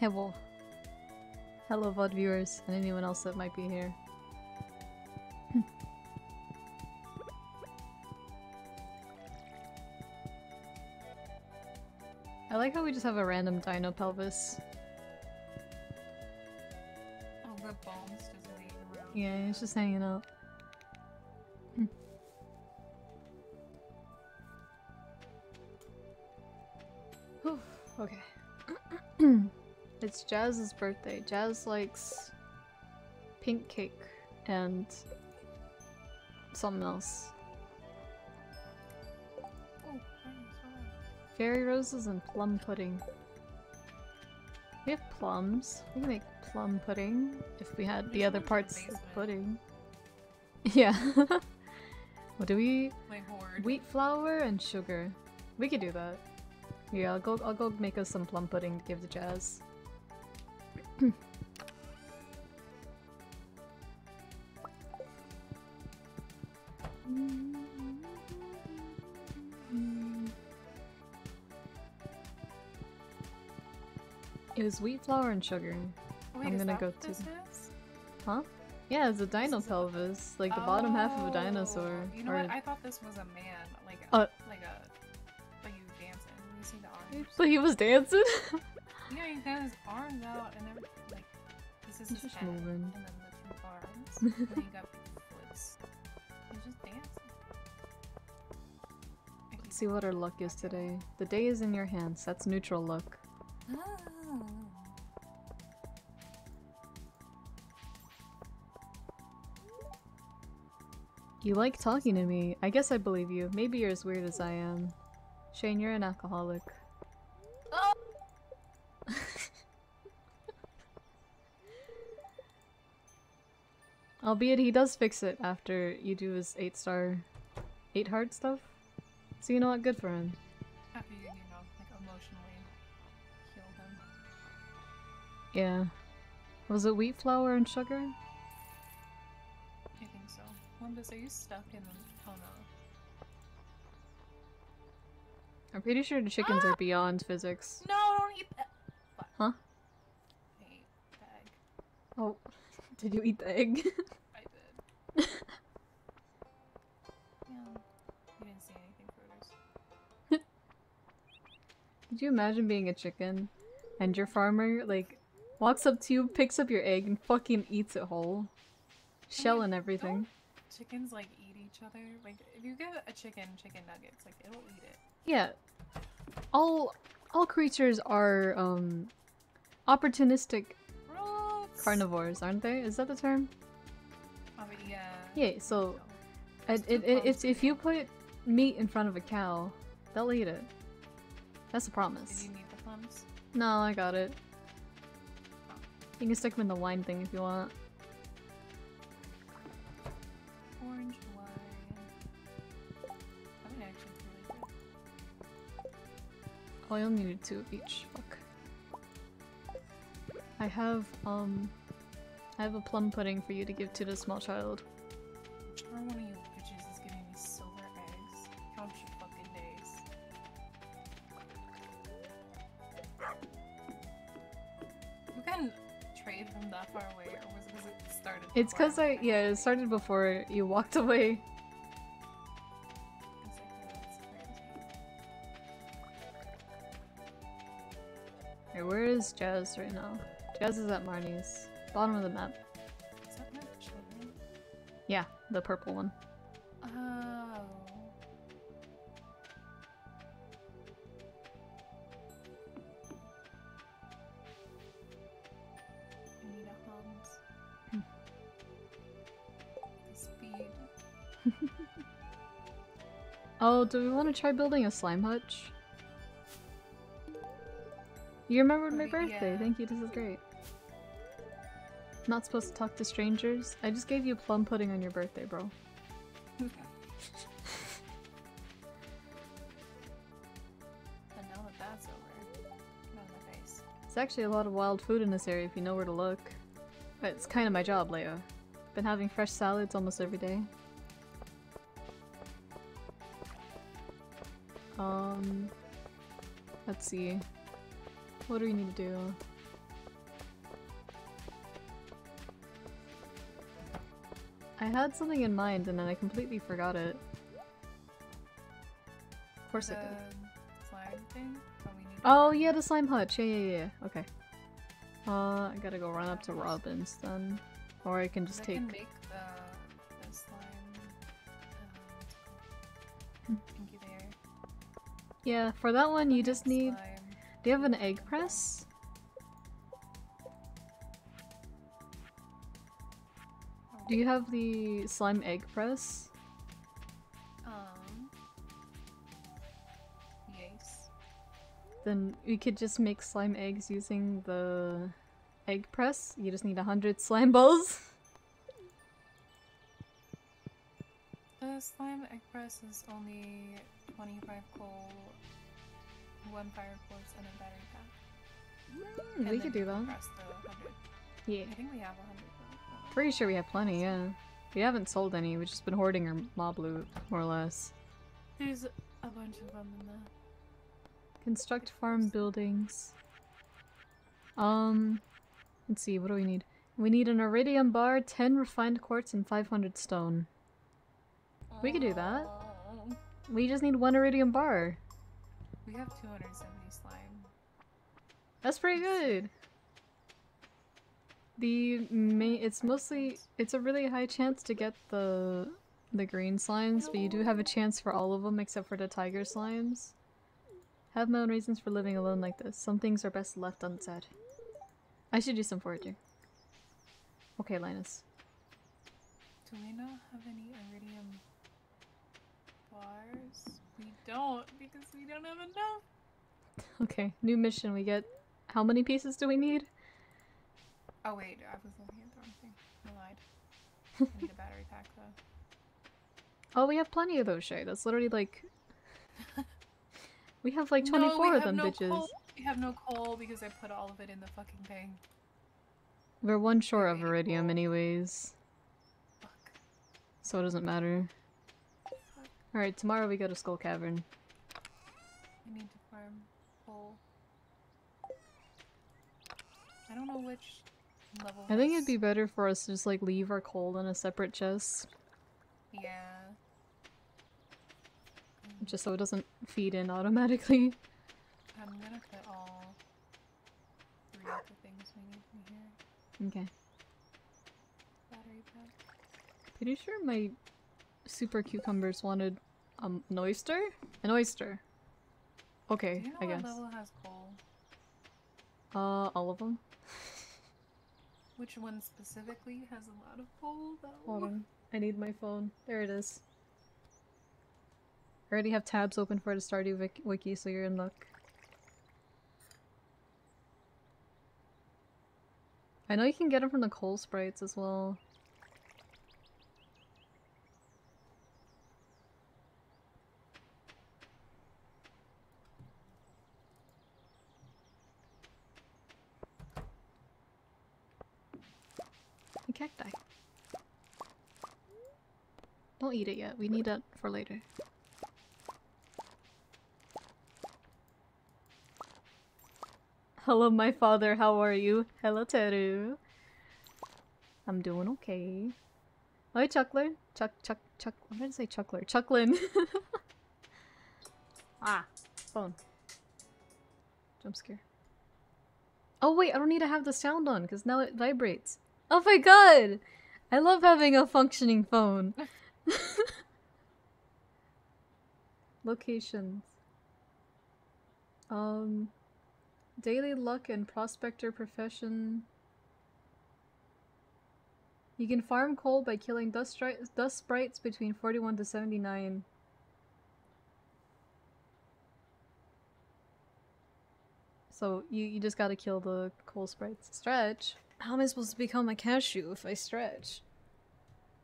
Hello. Hello, VOD viewers, and anyone else that might be here. I like how we just have a random dino pelvis. Oh, the bones just laying around. Yeah, he's just hanging out. Jas's birthday. Jas likes pink cake and something else. Oh. Fairy roses and plum pudding. We have plums. We can make plum pudding if we had the other one the parts of pudding. Yeah. what do we? My hoard. Wheat flour and sugar. We could do that. Yeah, I'll go. I'll go make us some plum pudding to give to Jas. It was wheat flour and sugar. Wait, I'm gonna go to-? Huh? Yeah, it's a dino pelvis, like the bottom half of a dinosaur. Oh, You know or- what? I thought this was a man, like a, Uh. like a, like you dancing. You see the arms? But he was dancing. Yeah, he had his arms out and everything. Like this is He's his just moving. and then the two arms. and then he got flips. He's just dancing. Let's see what our luck is today. The day is in your hands. That's neutral luck. keep- You like talking to me. I guess I believe you. Maybe you're as weird as I am. Shane, you're an alcoholic. Albeit he does fix it after you do his 8 star, 8 heart stuff. So you know what? Good for him. You, you know, like emotionally heal him. Yeah. Was it wheat flour and sugar? I think so. Olympus, are you stuck in the? Oh no. I'm pretty sure the chickens are ah! beyond physics. No, don't eat that. Huh? Oh, did you eat the egg? I did. yeah. You didn't see anything photos. Could you imagine being a chicken and your farmer like walks up to you, picks up your egg, and fucking eats it whole, shell and everything? Chickens like eat each other. Like if you give a chicken chicken nuggets, like it'll eat it. Yeah. All all creatures are um opportunistic. Carnivores, aren't they? Is that the term? Oh, yeah. Yeah. So No. it, it, it, it's if you put meat in front of a cow, they'll eat it. That's a Did promise. you need the plums? No, I got it. Oh. You can stick them in the wine thing if you want. Orange wine. That would actually really good. Oh, I only need two of each. Fuck. I have, um... I have a plum pudding for you to give to the small child. Which one of you bitches is giving me silver eggs? Count your fucking days. You can trade from that far away, or was it because it started? It's cause I- yeah, it started before you walked away. It's like, that's crazy. Okay, where is Jas right now? Jas is at Marnie's. Bottom of the map. Is that my children? Yeah, the purple one. Oh. I need a hums. Hmm. The speed. Oh, do we want to try building a slime hutch? You remembered my birthday. yeah. Thank you. This is great. Not supposed to talk to strangers. I just gave you plum pudding on your birthday, bro. Now that that's over, get my face. There's actually a lot of wild food in this area if you know where to look. But it's kind of my job, Leia. Been having fresh salads almost every day. Um, let's see. What do we need to do? I had something in mind and then I completely forgot it. Of course the I did. Slime thing? Oh, oh yeah, the slime hutch. Yeah, yeah, yeah. Okay. Uh, I gotta go run up to Robin's then. Or I can just I take... Can make the, the slime... Um, hmm. Incubator. Yeah, for that one you just need... Slime. Do you have an egg press? Do you have the slime egg press? Um. Yes. Then we could just make slime eggs using the egg press. You just need a hundred slime balls. The slime egg press is only 25 coal, one fire quartz, and a battery pack. Hmm, we could do that. Press the 100. Yeah. I think we have 100. Pretty sure we have plenty, yeah. We haven't sold any, we've just been hoarding our mob loot, more or less. There's a bunch of them in the. Construct farm buildings. Um, let's see, what do we need? We need an iridium bar, 10 refined quartz, and 500 stone. We could do that. Oh, We just need one iridium bar. We have 270 slime. That's pretty good. The main, it's mostly, it's a really high chance to get the the green slimes, but you do have a chance for all of them except for the tiger slimes. Have my own reasons for living alone like this. Some things are best left unsaid. I should do some foraging. Okay, Linus. Do we not have any iridium bars? We don't because we don't have enough. Okay, new mission. We get how many pieces do we need? Oh wait, I was looking at the wrong thing. I lied. I need a battery pack though. Oh, we have plenty of those, Chae. That's literally like we have like No, we 24 of have them no bitches. Coal. We have no coal because I put all of it in the fucking thing. We're one short of iridium anyways, Fuck. so it doesn't matter. Alright, tomorrow we go to Skull Cavern. I need to farm coal. I don't know which level. I think it'd be better for us to just like leave our coal in a separate chest, Yeah. Just so it doesn't feed in automatically. I'm gonna put all three of the things we need in here. Okay. Battery pack. Pretty sure my super cucumbers wanted um, an oyster? An oyster. Okay, you know I guess. level has coal? Uh, all of them? Which one specifically has a lot of coal though? Hold on. I need my phone. There it is. I already have tabs open for the Stardew wiki, so you're in luck. I know you can get them from the coal sprites as well. A cacti. Don't eat it yet. We need that for later. Hello, my father. How are you? Hello, Teru. I'm doing okay. Hi, Chuckler. Chuck, Chuck, Chuck. I'm gonna say? Chuckler. Chucklin. ah, phone. Jump scare. Oh wait, I don't need to have the sound on because now it vibrates. Oh my god! I love having a functioning phone. Locations. Um, daily luck and prospector profession. You can farm coal by killing dust, dust sprites between 41 to 79. So you, you just gotta kill the coal sprites. Stretch? How am I supposed to become a cashew if I stretch?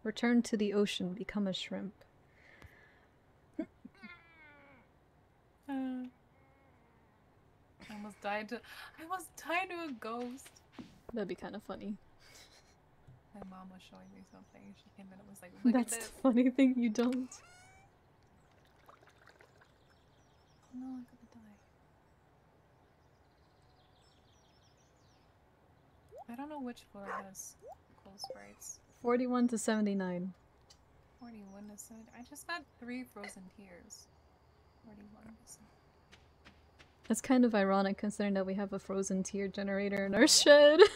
Return to the ocean, become a shrimp. Uh, I almost died to. I almost died to a ghost. That'd be kind of funny. My mom was showing me something. and She came in and was like, "Look That's at the funny thing, you don't. Oh no, I'm gonna die. I don't know which floor has cool sprites. 41 to 79. 41 to 7. I just got three frozen tears. 41 to 7. It's kind of ironic considering that we have a frozen tear generator in our shed.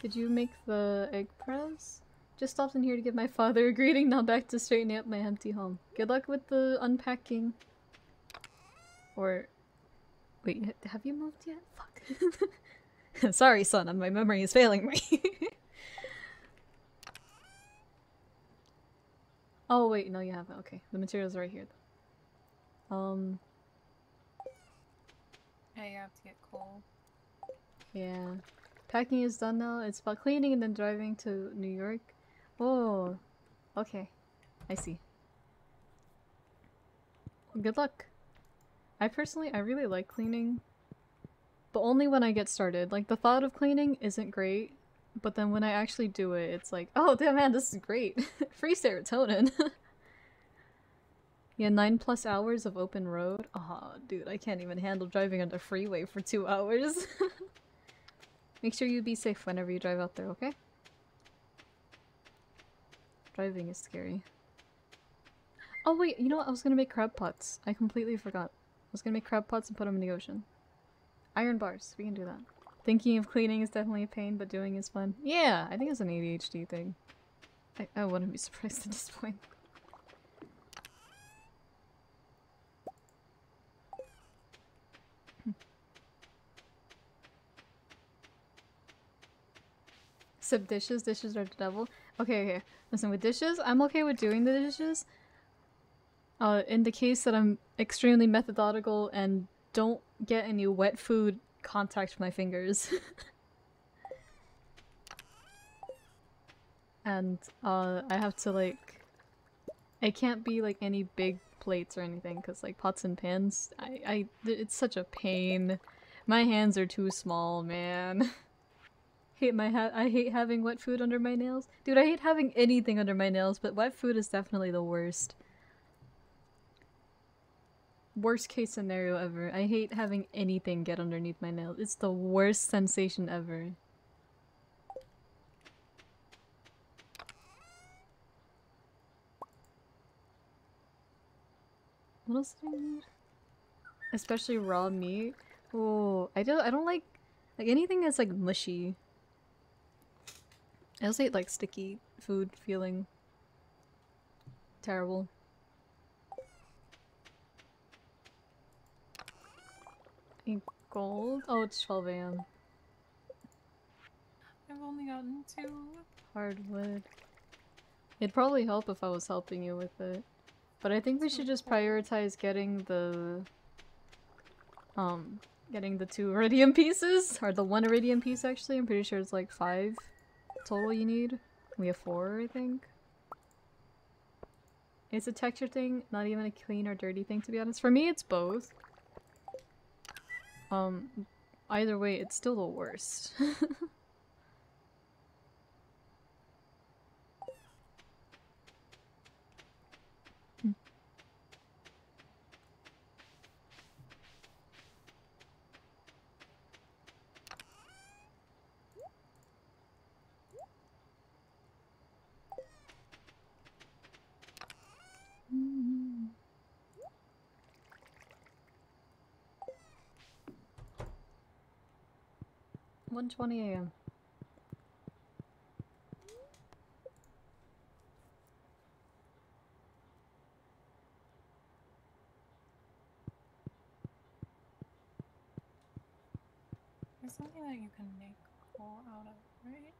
Did you make the egg press? Just stopped in here to give my father a greeting, now back to straightening up my empty home. Good luck with the unpacking. Or... Wait, have you moved yet? Fuck. Sorry, son, my memory is failing me. oh, wait, no, you haven't. Okay, the material's right here. Um, Hey, you have to get coal. yeah. Packing is done now. It's about cleaning and then driving to New York. Oh, okay. I see. Good luck. I personally, I really like cleaning. But only when I get started. Like, the thought of cleaning isn't great. But then when I actually do it, it's like, oh, damn man, this is great. Free serotonin. yeah, nine plus hours of open road. Oh, dude, I can't even handle driving on the freeway for two hours. Make sure you be safe whenever you drive out there, okay? Driving is scary. Oh wait, you know what? I was gonna make crab pots. I completely forgot. I was gonna make crab pots and put them in the ocean. Iron bars. We can do that. Thinking of cleaning is definitely a pain, but doing is fun. Yeah, I think it's an ADHD thing. I, I wouldn't be surprised at this point. Except dishes, dishes are the devil. Okay, okay. Listen, with dishes, I'm okay with doing the dishes. Uh, in the case that I'm extremely methodical and don't get any wet food contact my fingers. and uh, I have to like, it can't be like any big plates or anything because like pots and pans, I, I, it's such a pain. My hands are too small, man. hate my ha- I hate having wet food under my nails. Dude, I hate having anything under my nails, but wet food is definitely the worst. Worst case scenario ever. I hate having anything get underneath my nails. It's the worst sensation ever. What else did I need? Especially raw meat. Oh, I don't. I don't like like anything that's like mushy. I also hate like sticky food feeling terrible. Need gold? Oh, it's 12 a.m. I've only gotten two. Hardwood. It'd probably help if I was helping you with it. But I think we should just prioritize getting the... Um, getting the two iridium pieces. Or the one iridium piece, actually. I'm pretty sure it's like five total you need. We have four, I think. It's a texture thing, not even a clean or dirty thing, to be honest. For me, it's both. Um, either way, it's still the worst. One twenty AM. There's something that you can make coal out of, right?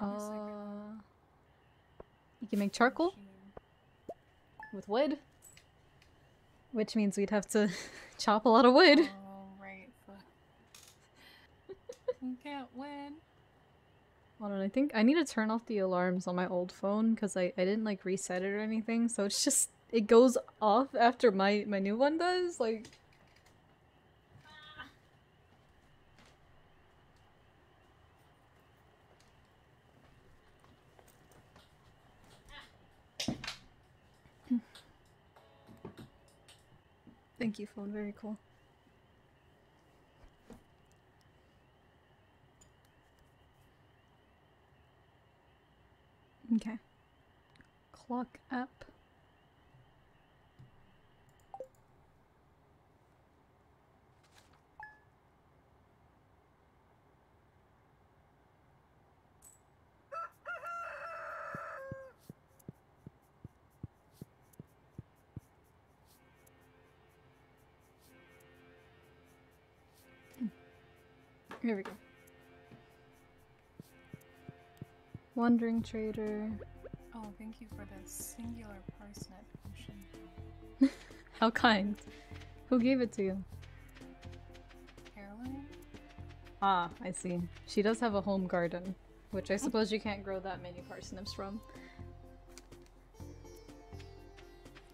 There's like a Uh, you can make charcoal with wood, which means we'd have to chop a lot of wood. You can't win. Hold on, I think I need to turn off the alarms on my old phone because I, I didn't like reset it or anything, so it's just it goes off after my my new one does. Like, thank you, phone. Very cool. Okay. Clock up. Hmm. Here we go. Wandering trader. Oh, thank you for the singular parsnip potion. How kind. Who gave it to you? Caroline? Ah, I see. She does have a home garden, which I suppose you can't grow that many parsnips from.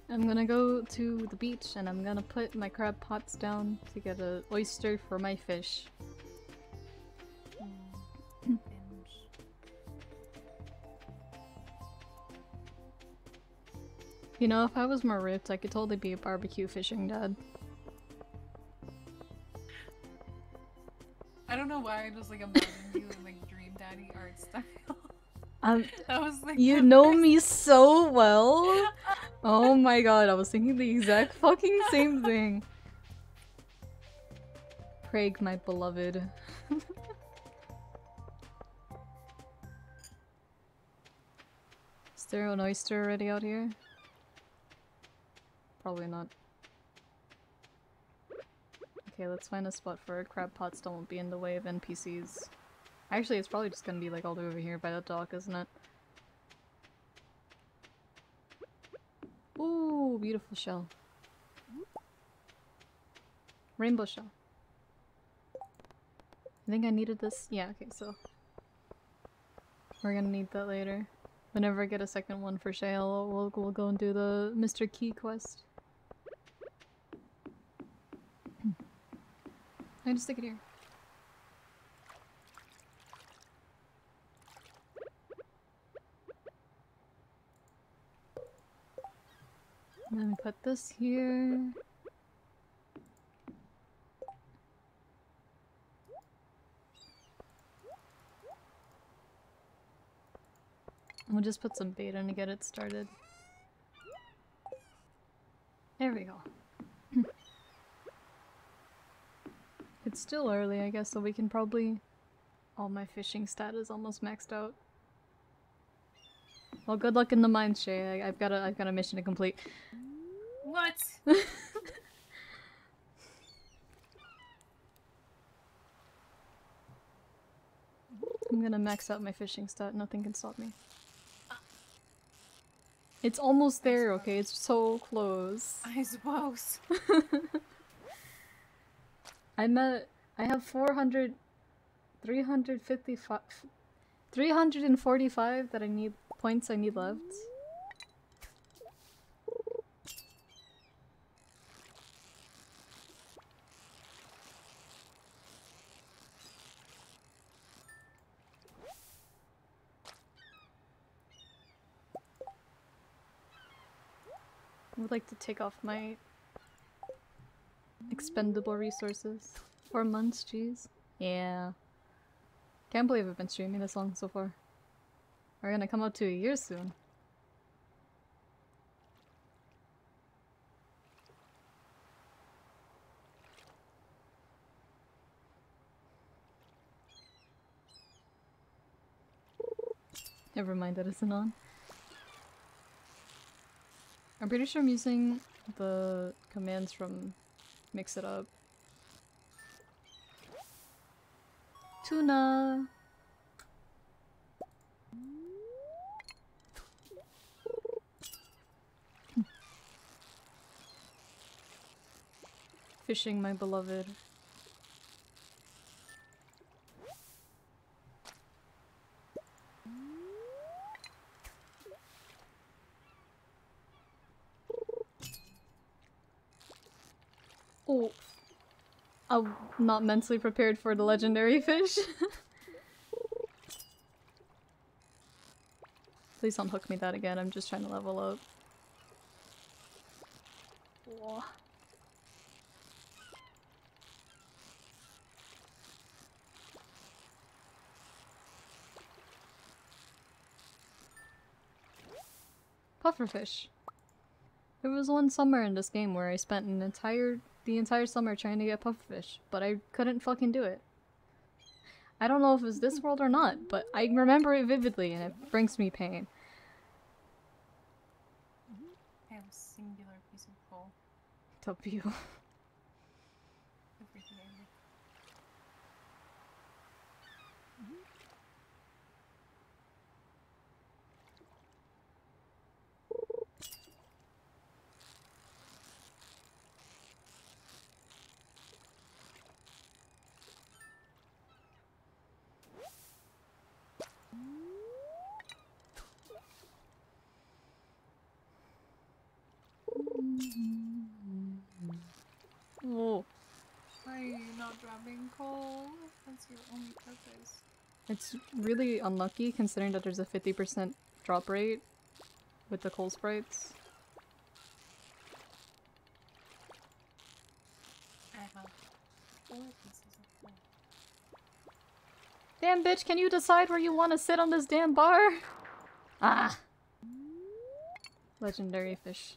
I'm gonna go to the beach and I'm gonna put my crab pots down to get a oyster for my fish. You know, if I was more ripped, I could totally be a barbecue fishing dad. I don't know why I just like imagined you in like Dream Daddy art style. Um, that was like you know first- me so well. Oh my god, I was thinking the exact fucking same thing. Prague, my beloved. Is there an oyster already out here? Probably not. Okay, let's find a spot for crab pots don't be in the way of NPCs. Actually, it's probably just gonna be like all the way over here by the dock, isn't it? Ooh, beautiful shell. Rainbow shell. I think I needed this. Yeah, okay, so. We're gonna need that later. Whenever I get a second one for shale, we'll, we'll go and do the Mr. Qi quest. I just stick it here. Let me put this here. We'll just put some bait in to get it started. There we go. It's still early, I guess, so we can probably... All my fishing stat is almost maxed out. Well, good luck in the mines, Chae. I, I've got a I've got a mission to complete. What? I'm gonna max out my fishing stat. Nothing can stop me. It's almost there, okay? It's so close. I suppose. I'm. I have 400. 355. 345 that I need. Points I need left. I would like to take off my expendable resources. Four months, jeez. Yeah. Can't believe I've been streaming this long so far. We're gonna come up to a year soon. Never mind, that isn't on. I'm pretty sure I'm using the commands from Mix It Up. Tuna! Fishing, my beloved. Oh. I'm not mentally prepared for the legendary fish. Please don't hook me that again, I'm just trying to level up. Whoa. Pufferfish. There was one summer in this game where I spent an entire the entire summer trying to get pufferfish, but I couldn't fucking do it. I don't know if it was this world or not, but I remember it vividly and it brings me pain. I have a singular piece of coal. W. Everything I need. Oh, Why are you coal? That's your only purpose. it's really unlucky considering that there's a 50% drop rate with the coal sprites. I have four pieces of coal. Damn bitch, can you decide where you want to sit on this damn bar? Ah! Legendary fish.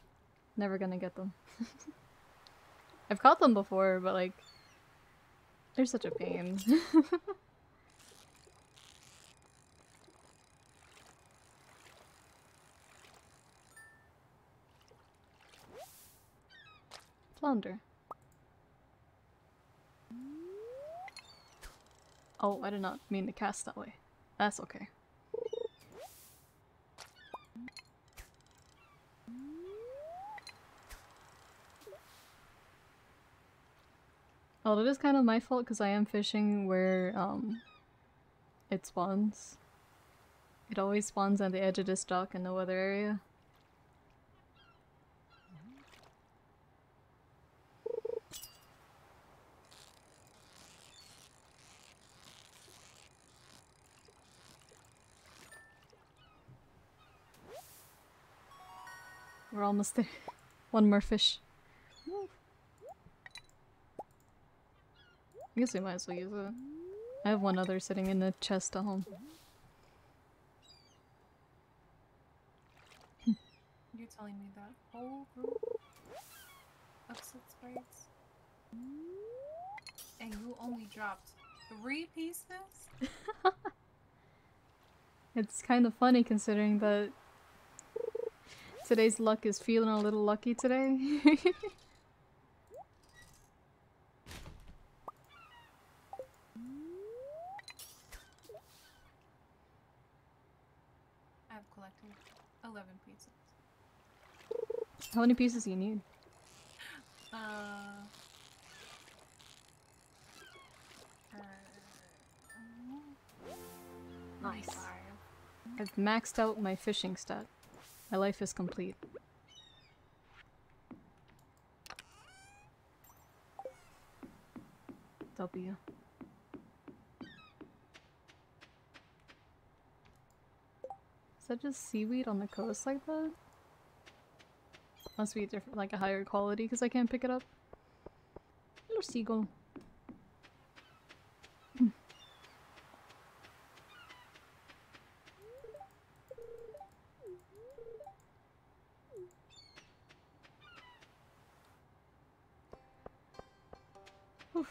Never gonna get them. I've caught them before, but like, they're such a pain. Flounder. Oh, I did not mean to cast that way. That's okay. Oh, that is kind of my fault because I am fishing where um it spawns. It always spawns on the edge of this dock and no other area. We're almost there. One more fish. I guess we might as well use it. I have one other sitting in the chest at home. You're telling me that whole group upset sprites? And you only dropped three pieces? It's kind of funny considering that today's luck is feeling a little lucky today. I've collected 11 pieces. How many pieces do you need? Uh, uh, Nice. I've maxed out my fishing stat. My life is complete. W. that just seaweed on the coast like that? Must be different, like a higher quality because I can't pick it up. Little seagull. That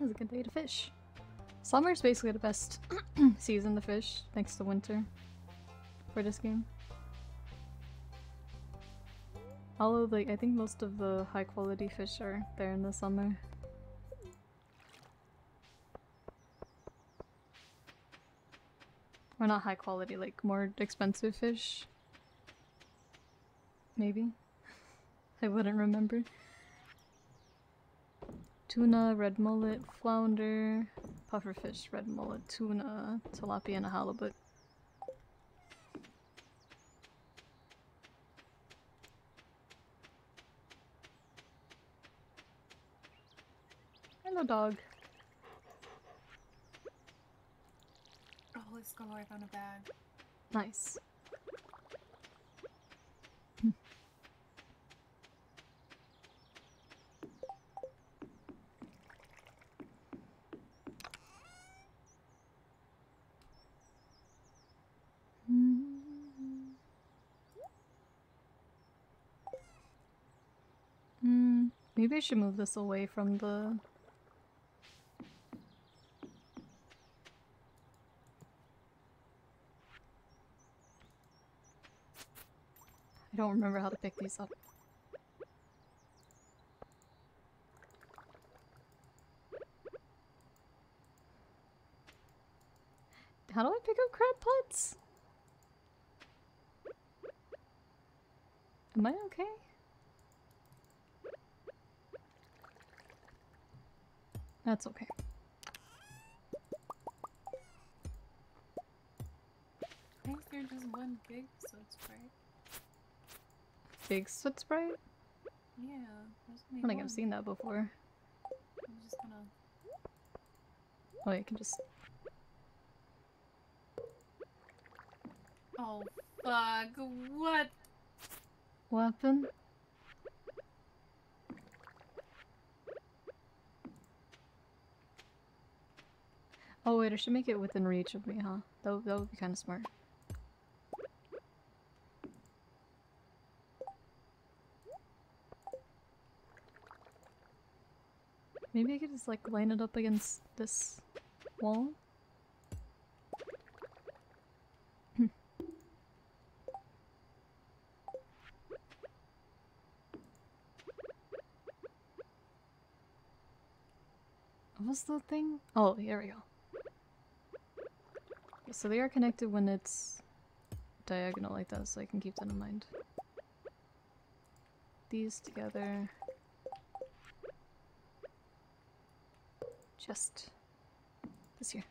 was a good day to fish. Summer's basically the best season to fish, thanks to winter, for this game. Although, like, I think most of the high quality fish are there in the summer. Or not high quality, like more expensive fish. Maybe. I wouldn't remember. Tuna, red mullet, flounder, pufferfish, red mullet, tuna, tilapia, and a halibut. Hello, dog. Oh, let's go. I found a bag. Nice. Maybe I should move this away from the... I don't remember how to pick these up. How do I pick up crab pots? Am I okay? That's okay. I think they're just one big soot spray. Big soot sprite? Yeah, I don't think. I've seen that before. I'm just gonna. Oh, you can just... Oh fuck! What? What Oh wait, I should make it within reach of me, huh? That, would- that would be kind of smart. Maybe I could just like line it up against this wall? What was the thing? Oh, here we go. So they are connected when it's diagonal like that, so I can keep that in mind. These together. Just this here.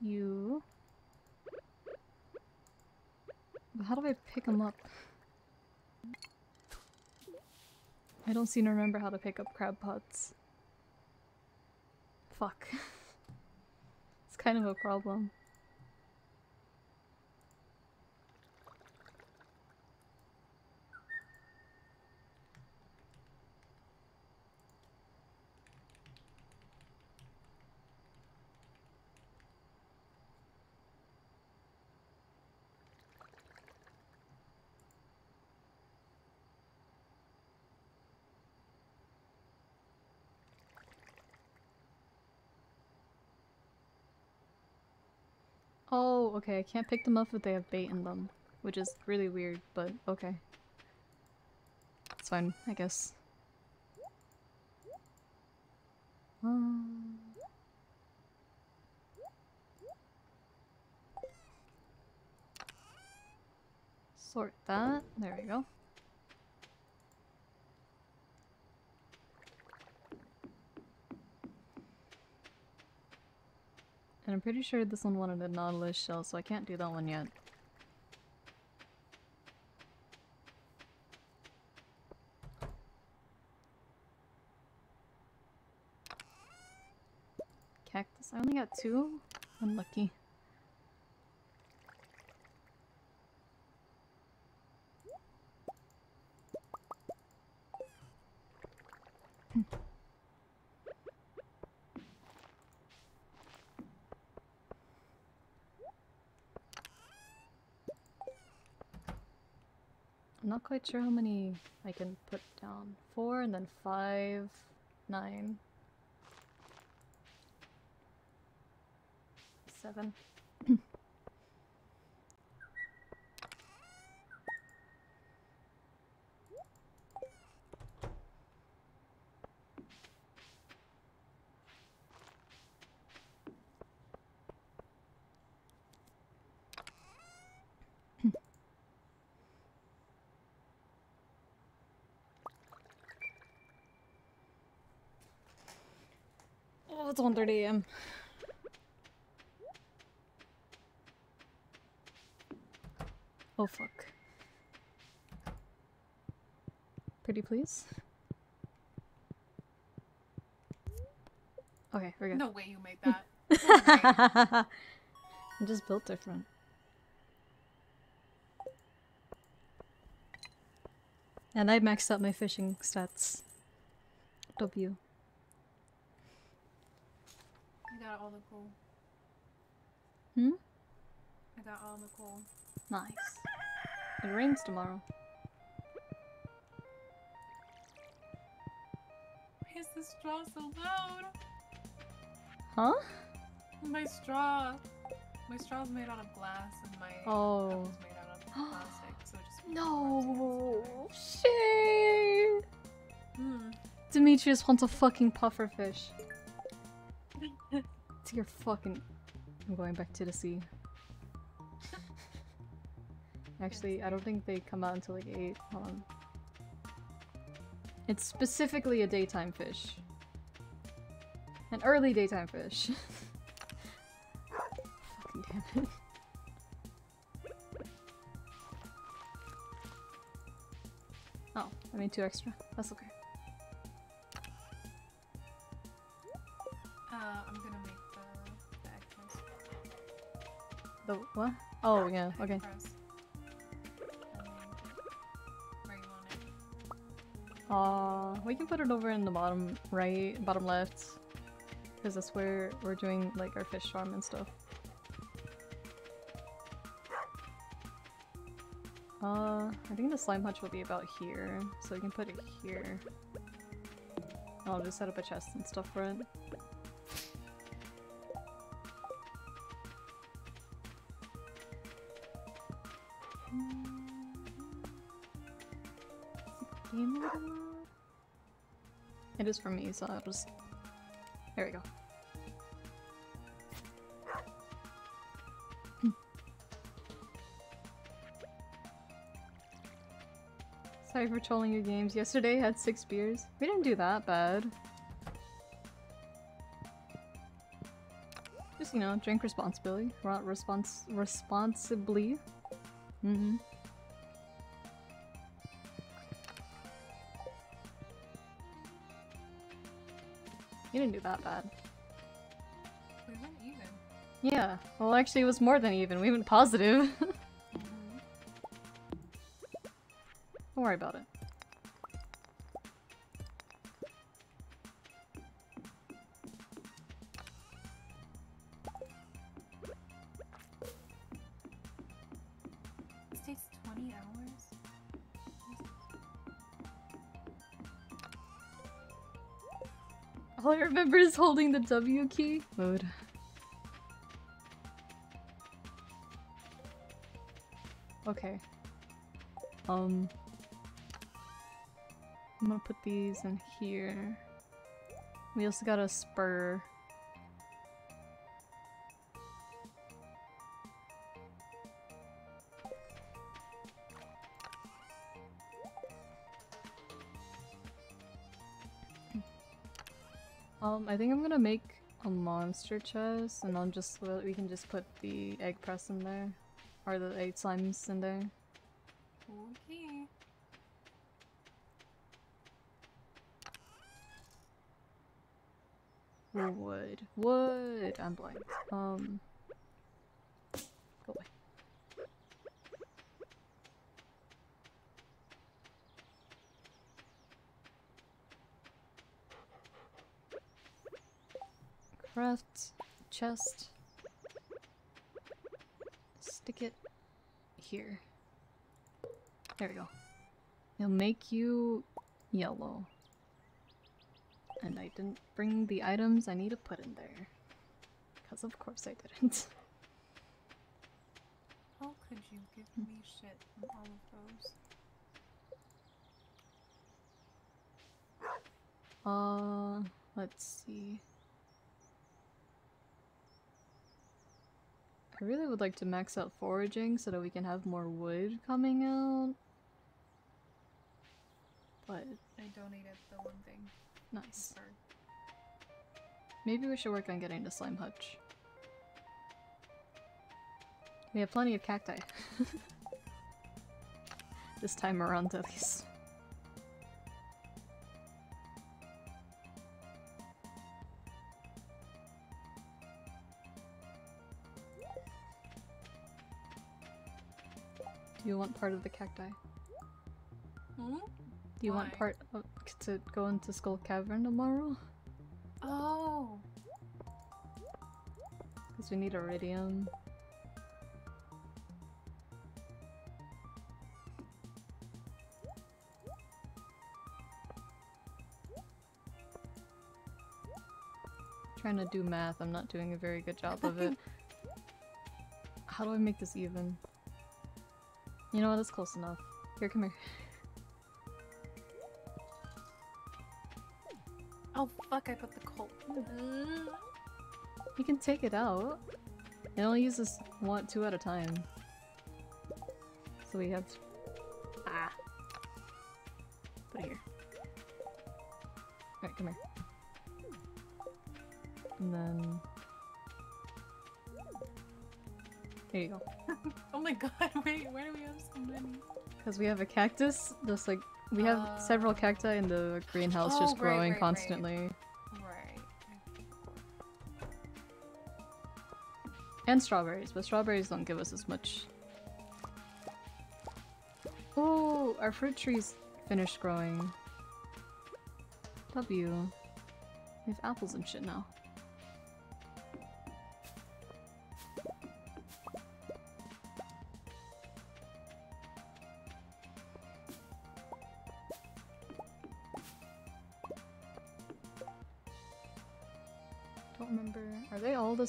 You. But how do I pick them up? I don't seem to remember how to pick up crab pots. Fuck. it's kind of a problem. Oh, okay, I can't pick them up if they have bait in them. Which is really weird, but okay. It's fine, I guess. Um... Sort that. There we go. And I'm pretty sure this one wanted a Nautilus shell, so I can't do that one yet. Cactus. I only got two? Unlucky. Not quite sure how many I can put down. Four and then five, nine, seven. It's 1.30 a.m. Oh fuck. Pretty please? Okay, we're good. No way you made that. I'm just built different. And I maxed out my fishing stats. W got all the coal. Hmm? I got all the coal. Nice. It rains tomorrow. Why is the straw so loud? Huh? My straw. My straw's made out of glass and my oh. cup made out of plastic, so it just No Shit. Mm. Demetrius wants a fucking pufferfish to your fucking. I'm going back to the sea. Actually, I don't think they come out until like 8. Hold on. It's specifically a daytime fish. An early daytime fish. fucking damn it. Oh, I made two extra. That's okay. Uh, I'm The what? Oh, yeah, okay. press. Where you want it? Uh, we can put it over in the bottom right, bottom left. Because that's where we're doing like our fish farm and stuff. Uh, I think the slime hutch will be about here, so we can put it here. I'll just set up a chest and stuff for it. For me, so I'll just. There we go. Sorry for trolling your games. Yesterday had six beers. We didn't do that bad. Just, you know, drink responsibly. Respons responsibly. Mm-hmm. You didn't do that bad. We went even. Yeah. Well, actually, it was more than even. We went positive. Mm-hmm. Don't worry about it. This takes 20 hours? All I remember is holding the W key. Mode. Okay. Um. I'm gonna put these in here. We also got a spur. Um, I think I'm gonna make a monster chest, and I'll just we can just put the egg press in there, or the egg slimes in there. Okay. Wood, wood. I'm blind. Um, Craft chest. Stick it here. There we go. It'll make you yellow. And I didn't bring the items I need to put in there. Because of course I didn't. How could you give me shit from all of those? Uh, let's see. I really would like to max out foraging so that we can have more wood coming out. But, I donated the one thing. nice. Maybe we should work on getting the slime hutch. We have plenty of cacti. this time around, at least. You want part of the cacti? Hmm? Do you want part of, to go into Skull Cavern tomorrow? Oh! Because we need iridium. trying to do math. I'm not doing a very good job of it. How do I make this even? You know what? It's close enough. Here, come here. Oh fuck! I put the coal. You can take it out. It only uses one, two at a time. So we have. Ah. Put it here. Alright, come here. And then. There you go. Oh my god! Wait, why do we have so many? Because we have a cactus, just like. We have Uh, several cacti in the greenhouse oh, just right, growing right, constantly. Right. And strawberries, but strawberries don't give us as much. Oh, our fruit trees finished growing. W. We have apples and shit now.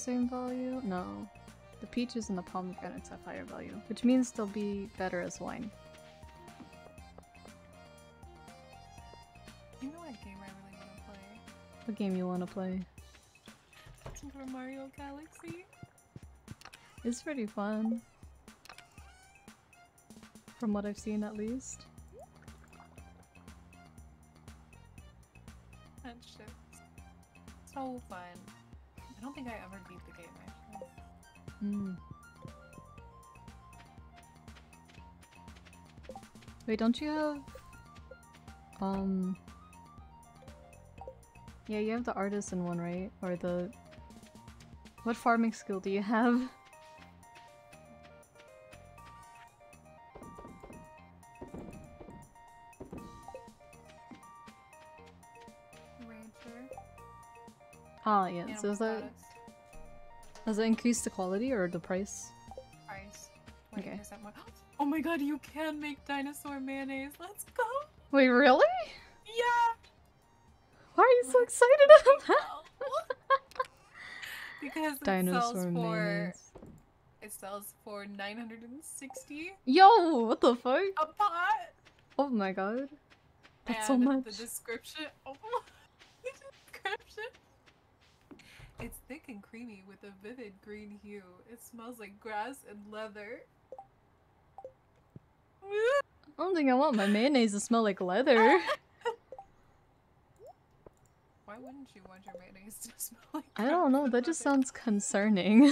Same value? No. The peaches and the pomegranates have higher value, which means they'll be better as wine. You know what game I really want to play? What game you want to play? Super Mario Galaxy. It's pretty fun. From what I've seen, at least. That shit's so fun. I don't think I ever beat the game actually. Mm. Wait, don't you have... Um... Yeah, you have the artisan one, right? Or the... What farming skill do you have? Ah, yeah. So is that... products, Does it increase the quality or the price? Price. Okay. 20% more. Oh my god, you can make dinosaur mayonnaise. Let's go. Wait, really? Yeah. Why are you so excited about that? because it Dinosaur sells for mayonnaise. it sells for 960 Yo, what the fuck? a pot. Oh my god. That's so and much. The description. Oh, the description. It's thick and creamy with a vivid green hue. It smells like grass and leather. I don't think I want my mayonnaise to smell like leather. Why wouldn't you want your mayonnaise to smell like? I don't know, that just leather? sounds concerning.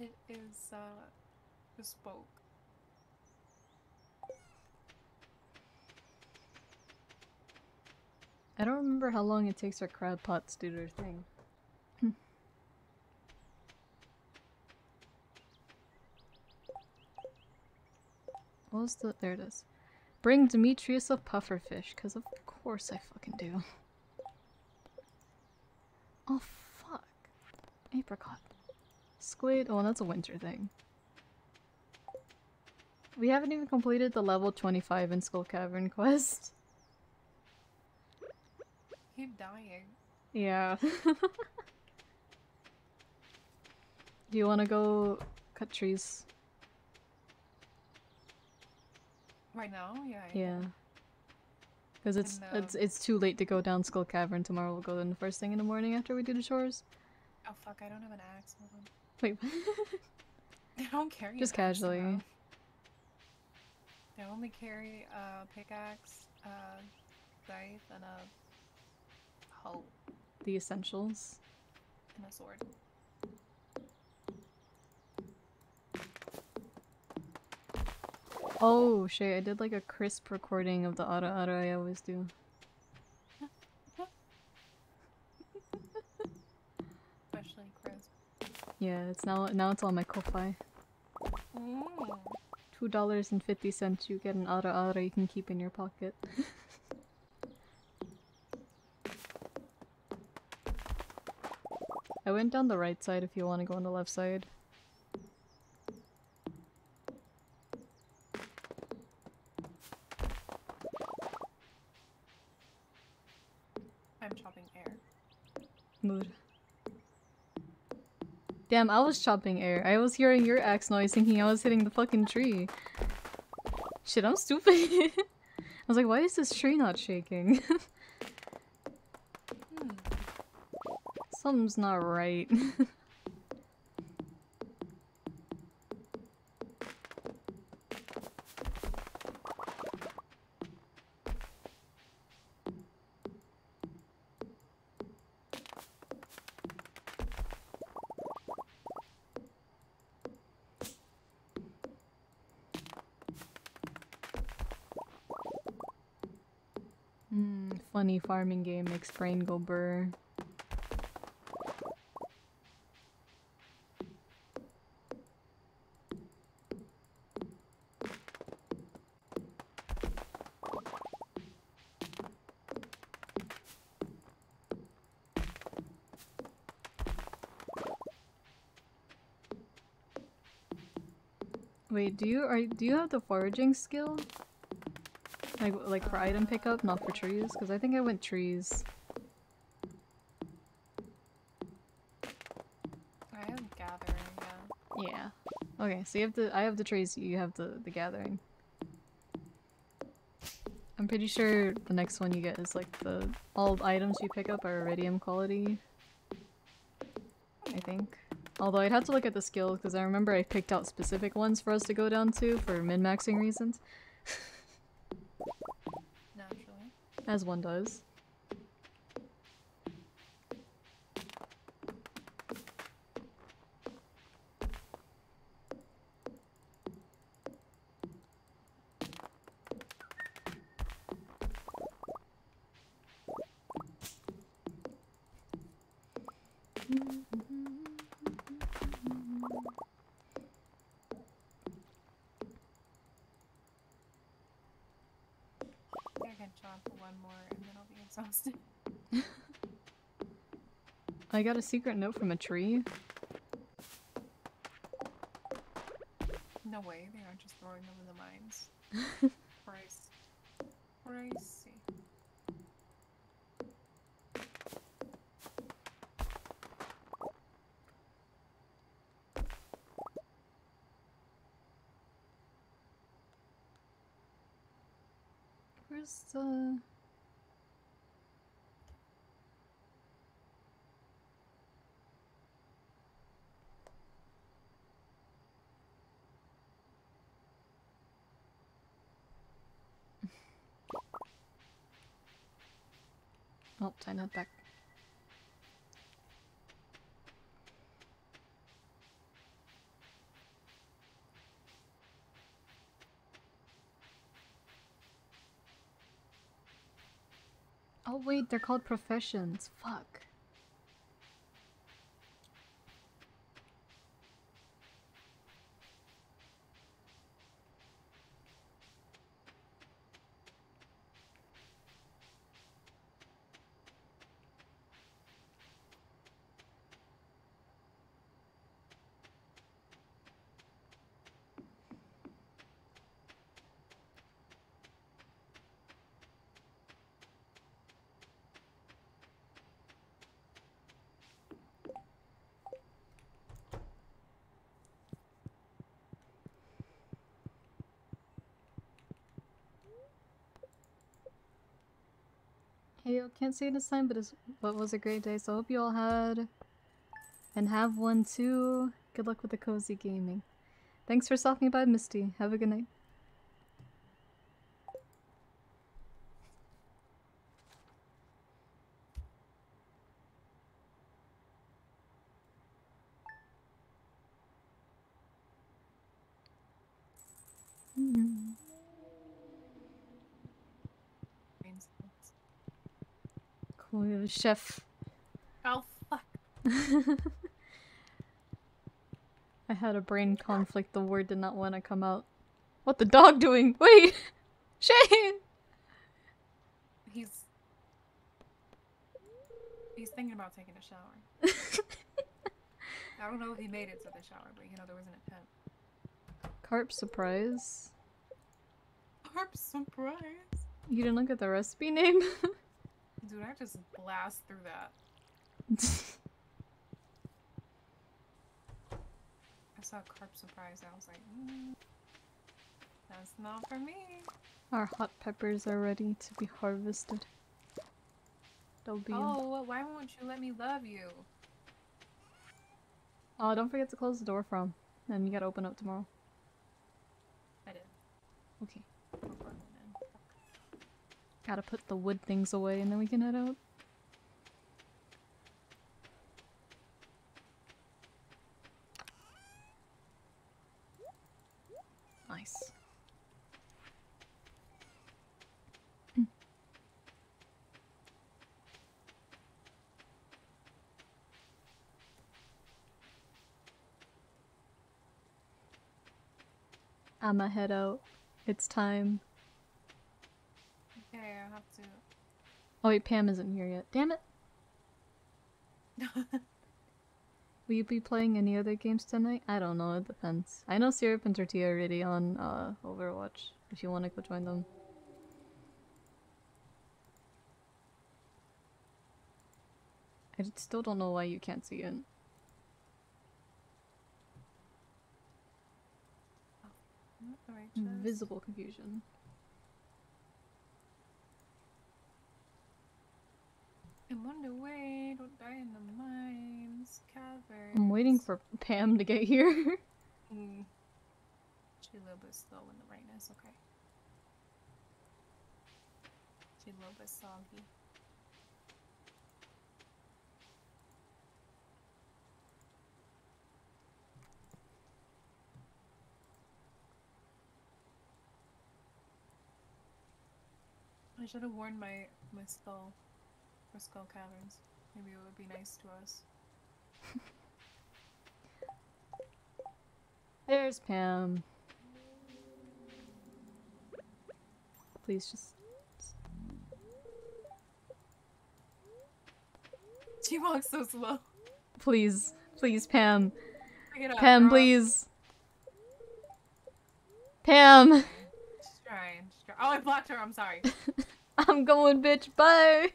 It is uh, bespoke. I don't remember how long it takes for crab pots to do their thing. Hmm. what was the- there it is. Bring Demetrius a pufferfish, because of course I fucking do. Oh fuck. Apricot. Squid, oh that's a winter thing. We haven't even completed the level 25 in Skull Cavern quest. Keep dying. Yeah. Do you want to go cut trees? Right now, yeah. I Yeah. Because it's And, it's um, it's too late to go down Skull Cavern tomorrow. We'll go in the first thing in the morning after we do the chores. Oh fuck! I don't have an axe. Wait, I don't carry. Just an axe casually. I only carry a pickaxe, a scythe, and a hoe the essentials. and a sword. Oh shit! I did like a crisp recording of the auto auto I always do. Especially crisp. Yeah, it's now now it's on my Ko-fi. Mm. Two dollars and fifty cents. You get an auto auto you can keep in your pocket. I went down the right side if you want to go on the left side. I'm chopping air. Mood. Damn, I was chopping air. I was hearing your axe noise thinking I was hitting the fucking tree. Shit, I'm stupid. I was like, why is this tree not shaking? Something's not right. Hmm, funny farming game makes brain go burr. Wait, do you are do you have the foraging skill? Like like for item pickup, not for trees? Because I think I went trees. I have gathering, yeah. Yeah. Okay, so you have the I have the trees, you have the the gathering. I'm pretty sure the next one you get is like the all items you pick up are iridium quality. I think. Although I'd have to look at the skills because I remember I picked out specific ones for us to go down to for min-maxing reasons. Naturally. As one does. I got a secret note from a tree. No way, they aren't just throwing them in the mines. Christ. Pricey. Where's the... Oh, wait, they're called professions. Fuck. Hey, yo, can't say it this time, but it's what was a great day. So I hope you all had and have one too. Good luck with the cozy gaming. Thanks for stopping by, Misty. Have a good night. Mm. Brain cells. Cool, we have a chef. Oh fuck. I had a brain conflict. The word did not want to come out. What the dog doing? Wait, Shane. He's He's thinking about taking a shower. I don't know if he made it to the shower, but you know there was an attempt. Carp surprise. Carp surprise! You didn't look at the recipe name. Dude, I just blast through that. I saw a carp surprise. I was like, mm, that's not for me. Our hot peppers are ready to be harvested. They'll be. Oh, why won't you let me love you? Oh, don't forget to close the door from. And you gotta open up tomorrow. I did. Okay. We're burning in. Gotta put the wood things away and then we can head out. Nice. Mm. I'ma head out. It's time. I have to. Oh wait, Pam isn't here yet. Damn it! Will you be playing any other games tonight? I don't know, it depends. I know Syrup and Tortilla are already on uh, Overwatch, if you want to go join them. I still don't know why you can't see it. Not the right chest. Visible confusion. I'm on the way. Don't die in the mines. Caverns. I'm waiting for Pam to get here. Mm. She's a little bit slow in the brightness. Okay. She's a little bit soggy. I should have worn my my skull for Skull Caverns. Maybe it would be nice to us. There's Pam. Please just. She walks so slow. Please. Please, Pam. Up, Pam, girl. please. Pam! She's trying. She's trying. Oh, I blocked her. I'm sorry. I'm going, bitch. Bye!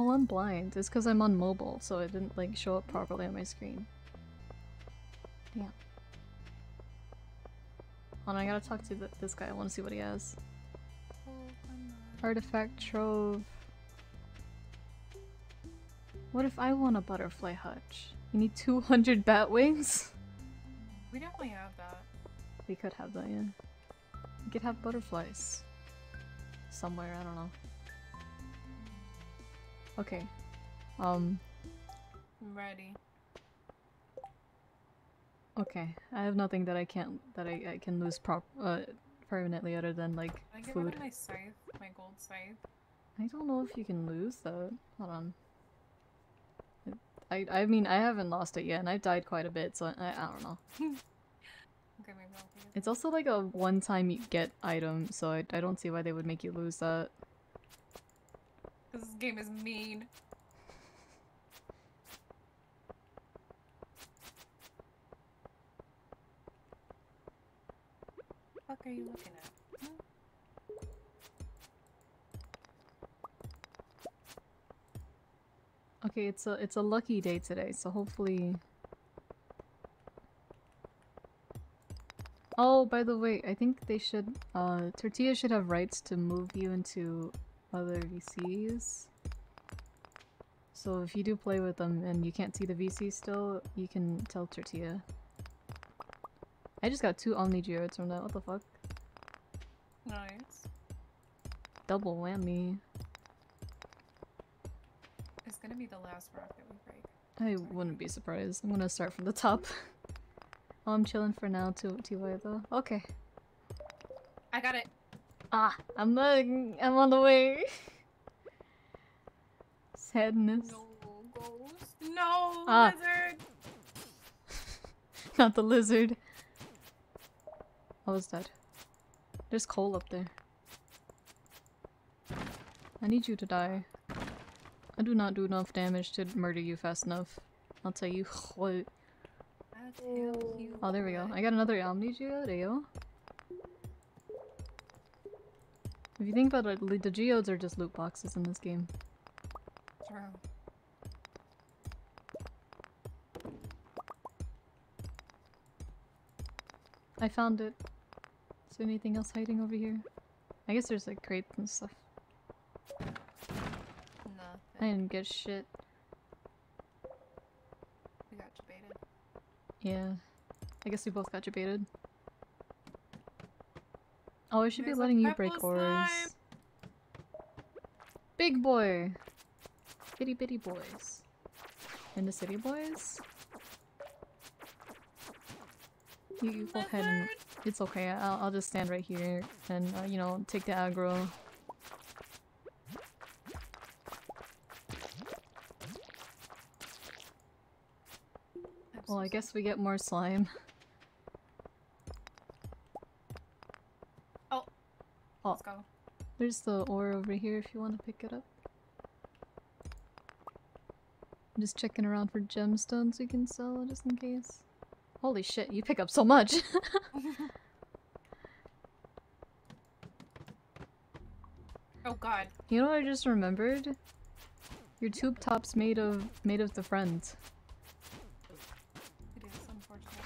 Oh, I'm blind. It's because I'm on mobile, so it didn't like show up properly on my screen. Damn. Hold on, I gotta talk to th this guy. I want to see what he has. Artifact trove. What if I want a butterfly hutch? You need 200 bat wings? We definitely have that. We could have that, yeah. We could have butterflies. Somewhere, I don't know. Okay. Um, I'm ready. okay. I have nothing that I can't- that I, I can lose prop- uh, permanently other than, like, Can I get rid food. of my scythe? My gold scythe? I don't know if you can lose that. Hold on. I I mean I haven't lost it yet, and I've died quite a bit, so I, I don't know. Okay, maybe I'll it. It's also like a one-time you get item, so I I don't see why they would make you lose that. Because this game is mean. What are you looking at? Okay, it's a it's a lucky day today, so hopefully. Oh, by the way, I think they should. Uh, Tortilla should have rights to move you into other VCs. So if you do play with them and you can't see the VC still, you can tell Tortilla. I just got two Omni Geodes from that. What the fuck? Nice. Double whammy. It's gonna be the last rock that we break. I wouldn't be surprised. I'm gonna start from the top. oh, I'm chilling for now too, TY though. Okay. I got it. Ah, I'm uh, I'm on the way. Sadness. No ghost. No Ah. lizard. Not the lizard. I was dead. There's coal up there. I need you to die. I do not do enough damage to murder you fast enough. I'll tell you what. I tell you Oh, there we go. I got another Omni Geode, If you think about it, the geodes are just loot boxes in this game. True. I found it. Is there anything else hiding over here? I guess there's like crates and stuff. I didn't get shit. We got debated. Yeah. I guess we both got debated. Oh, I should There's be letting you break purple ores. Big boy! Bitty bitty boys. In the city boys? You, you go ahead and... It's okay, I'll, I'll just stand right here and, uh, you know, take the aggro. Well, I guess we get more slime. Oh, Let's go. there's the ore over here if you want to pick it up. I'm just checking around for gemstones we can sell just in case. Holy shit, you pick up so much! oh god. you know what I just remembered? Your tube top's made of made of the friends. It is, unfortunately.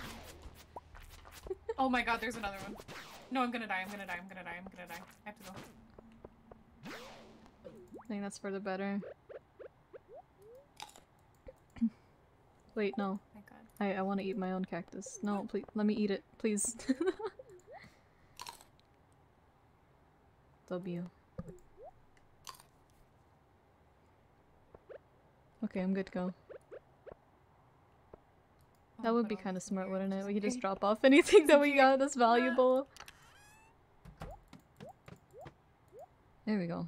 oh my god, there's another one. No, I'm gonna die, I'm gonna die, I'm gonna die, I'm gonna die. I have to go. I think that's for the better. Wait, no. My god. I, I want to eat my own cactus. No, please, let me eat it, please. W. Okay, I'm good to go. Oh, that would be kind of smart, wouldn't it? We could just drop off anything that we got that's valuable. There we go.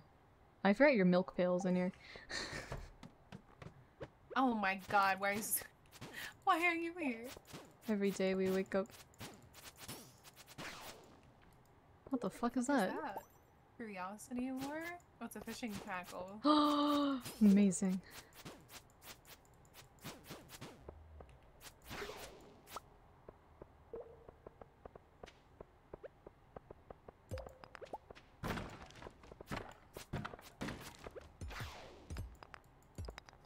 I forgot your milk pails in here. Oh my god, why is why are you here? Every day we wake up. What the fuck is What that? Curiosity lure? Oh, it's a fishing tackle. Amazing.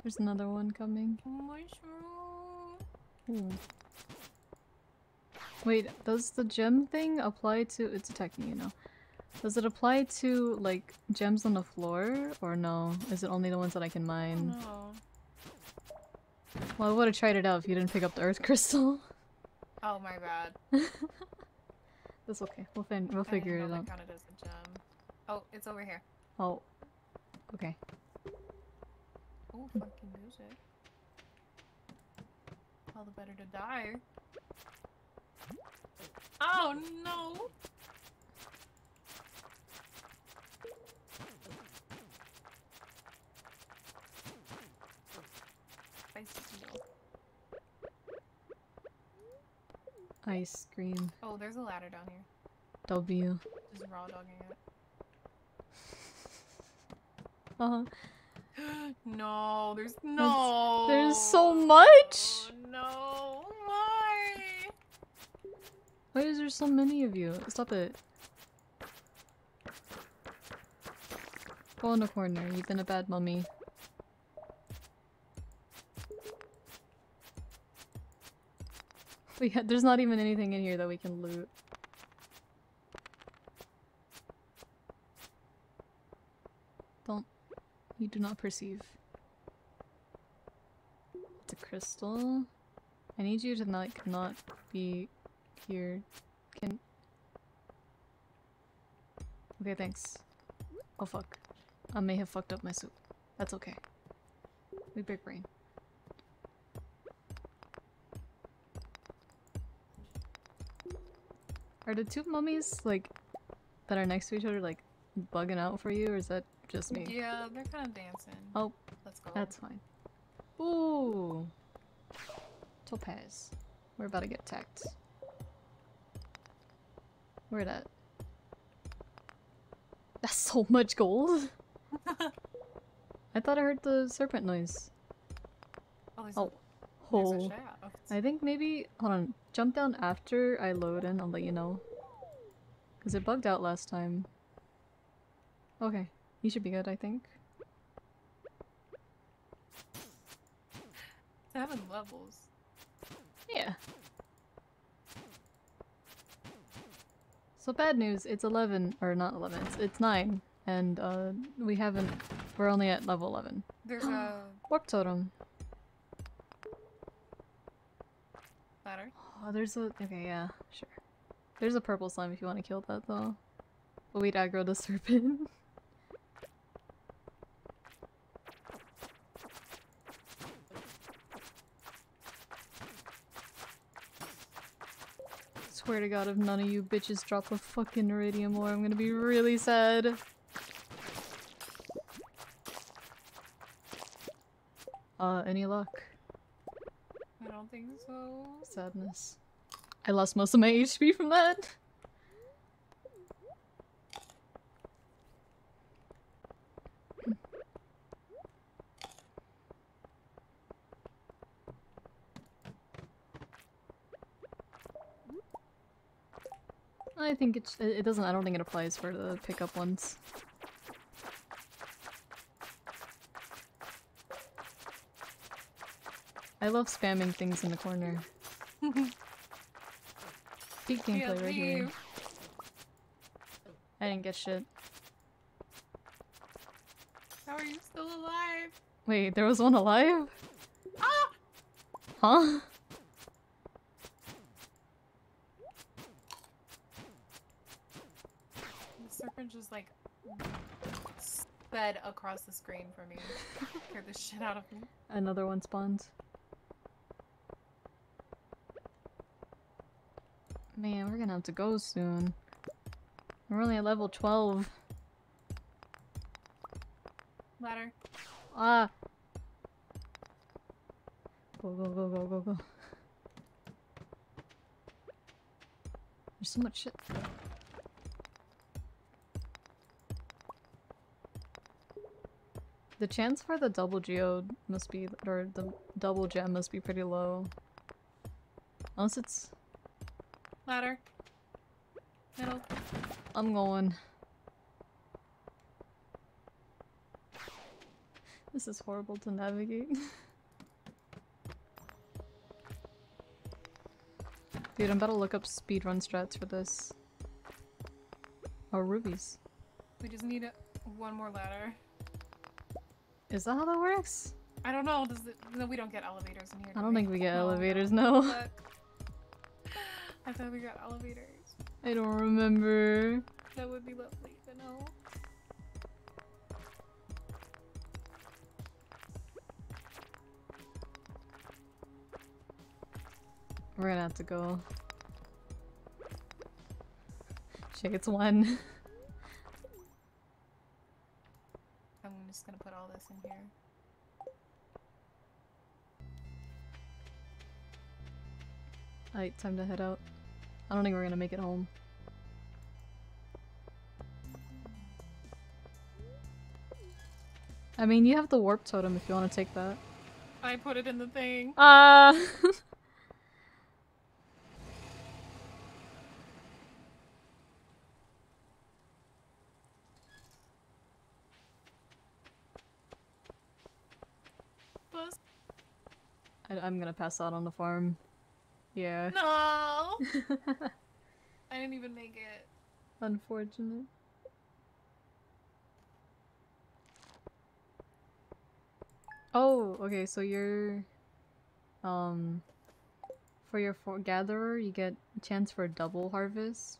There's another one coming. Mushroom. Ooh. Wait, does the gem thing apply to- it's attacking you now. Does it apply to, like, gems on the floor? Or no? Is it only the ones that I can mine? No. Well, I would've tried it out if you didn't pick up the earth crystal. Oh my bad. That's okay. We'll, fin we'll I figure it out. counted as a gem. Oh, it's over here. Oh. Okay. Oh, fucking music. All the better to die. Oh no! Ice cream. Oh, there's a ladder down here. W. Just raw dogging it. Uh-huh. no, there's no. There's so much! Oh, no, why? Why is there so many of you? Stop it. Go in the corner. You've been a bad mummy. We ha- there's not even anything in here that we can loot. Don't. You do not perceive. It's a crystal. I need you to like not be here. Can. Okay, thanks. Oh fuck. I may have fucked up my soup. That's okay. We big brain. Are the two mummies, like, that are next to each other, like, bugging out for you, or is that just me? Yeah, they're kind of dancing. Oh, Let's go. that's fine. Ooh! Topaz. We're about to get attacked. Where that? That's so much gold! I thought I heard the serpent noise. Oh, Oh. a, Oh. I think maybe hold on. Jump down after I load and I'll let you know. Cause it bugged out last time. Okay, you should be good. I think. Seven levels. Yeah. So bad news. It's eleven or not eleven. It's, it's nine, and uh, we haven't. We're only at level eleven. There's a Warp totem. ladder. Oh, there's a. Okay, yeah, sure. There's a purple slime if you want to kill that though. But we'd aggro the serpent. Swear to god if none of you bitches drop a fucking iridium ore, I'm gonna be really sad. Uh, any luck? I don't think so. Sadness. I lost most of my HP from that. I think it's, it it doesn't, I don't think it applies for the pickup ones. I love spamming things in the corner. Peak gameplay right here. I didn't get shit. How are you still alive? Wait, there was one alive? Ah! Huh? The just like sped across the screen for me. Scared the shit out of me. Another one spawns. Man, we're gonna have to go soon. We're only at level 12. Ladder. Ah! Go, go, go, go, go, go. There's so much shit. The chance for the double geode must be, or the double gem must be pretty low. Unless it's, Ladder. Middle. I'm going. This is horrible to navigate. Dude, I'm about to look up speedrun strats for this. Oh, rubies. We just need a, one more ladder. Is that how that works? I don't know. Does it, no, we don't get elevators in here. I do don't think we get No, elevators, no. I thought we got elevators. I don't remember. That would be lovely to know. We're gonna have to go. Shit, it's one. I'm just gonna put all this in here. Alright, time to head out. I don't think we're gonna make it home. I mean, you have the warp totem if you want to take that. I put it in the thing. Uh Bus. I I'm gonna pass out on the farm. Yeah. No. I didn't even make it. Unfortunate. Oh, okay, so you're um for your for gatherer you get a chance for a double harvest.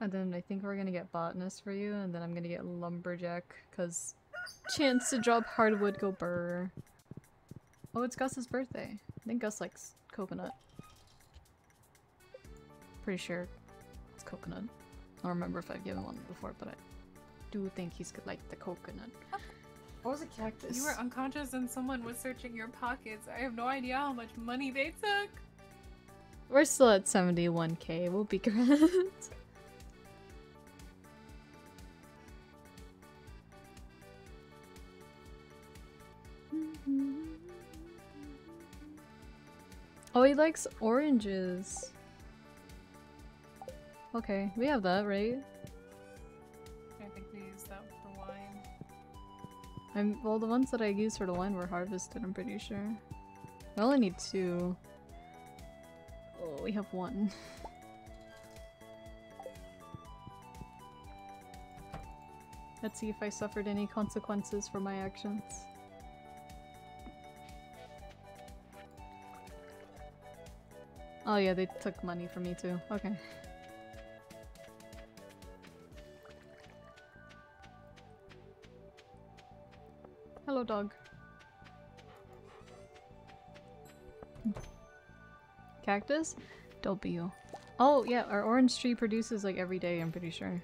And then I think we're gonna get botanist for you, and then I'm gonna get lumberjack, cause chance to drop hardwood go burr. Oh, it's Gus's birthday. I think Gus likes coconut. Pretty sure it's coconut. I don't remember if I've given one before, but I do think he's good like the coconut. What was a cactus? You were unconscious and someone was searching your pockets. I have no idea how much money they took. We're still at 71k. We'll be good. He likes oranges. Okay, we have that, right? I think we used that for wine. I'm well. The ones that I used for the wine were harvested. I'm pretty sure. I only need two. Oh, we have one. Let's see if I suffered any consequences for my actions. Oh yeah, they took money from me too. Okay. Hello, dog. Cactus? W. Oh, yeah, our orange tree produces like every day, I'm pretty sure.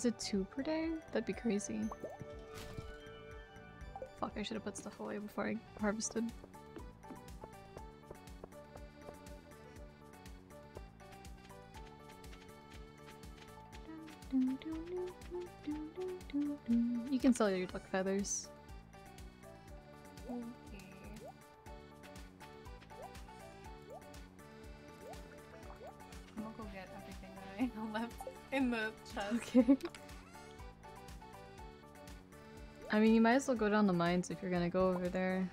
Is it two per day? That'd be crazy. Fuck, I should have put stuff away before I harvested. You can sell your duck feathers. Okay. I mean, you might as well go down the mines if you're gonna go over there.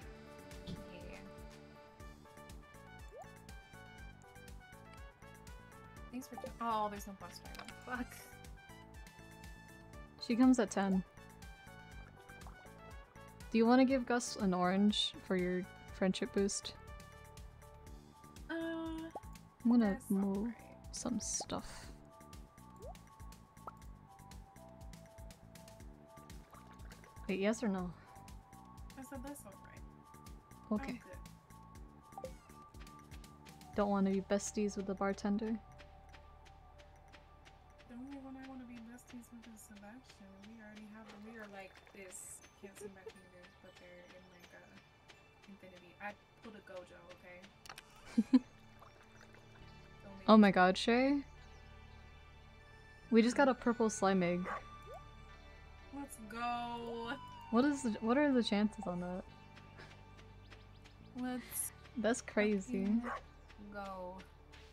Yeah. Thanks for. Oh, there's no bus driver. Fuck. She comes at 10. Do you want to give Gus an orange for your friendship boost? Uh, I'm gonna move alright. some stuff. Wait, yes or no? I said that's alright. Okay. Don't want to be besties with the bartender. The only one I want to be besties with is Sebastian. We already have. We are like this. Can't see my fingers, but they're in like a infinity. I put a Gojo, okay. Oh my god, Shay. We just got a purple slime egg. Let's go. What is the, what are the chances on that? Let's That's crazy. go.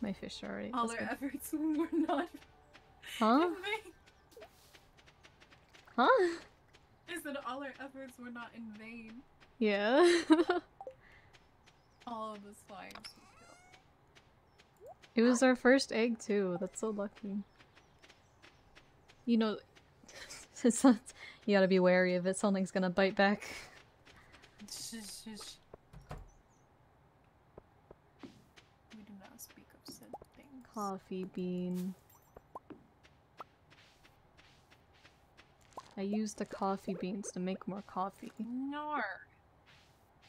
My fish are already. All our efforts were not Huh? in vain. Huh? I said all our efforts were not in vain. Yeah. All of the slimes it was our first egg too. That's so lucky. You know, it's not, you gotta be wary of it. Something's gonna bite back. We do not speak of said things. Coffee bean. I used the coffee beans to make more coffee. Nar.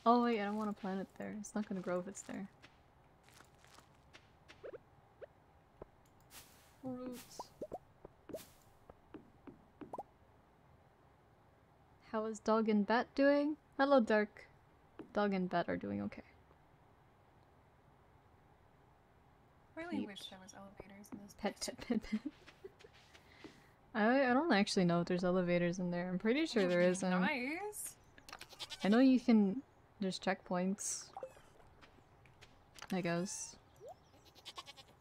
Oh wait, I don't want to plant it there. It's not gonna grow if it's there. Roots. How is dog and bat doing? Hello, Dark. Dog and bat are doing okay. Really wish there was elevators in this pet, pet, pet. I I don't actually know if there's elevators in there. I'm pretty sure there isn't. Nice. I know you can. There's checkpoints. I guess.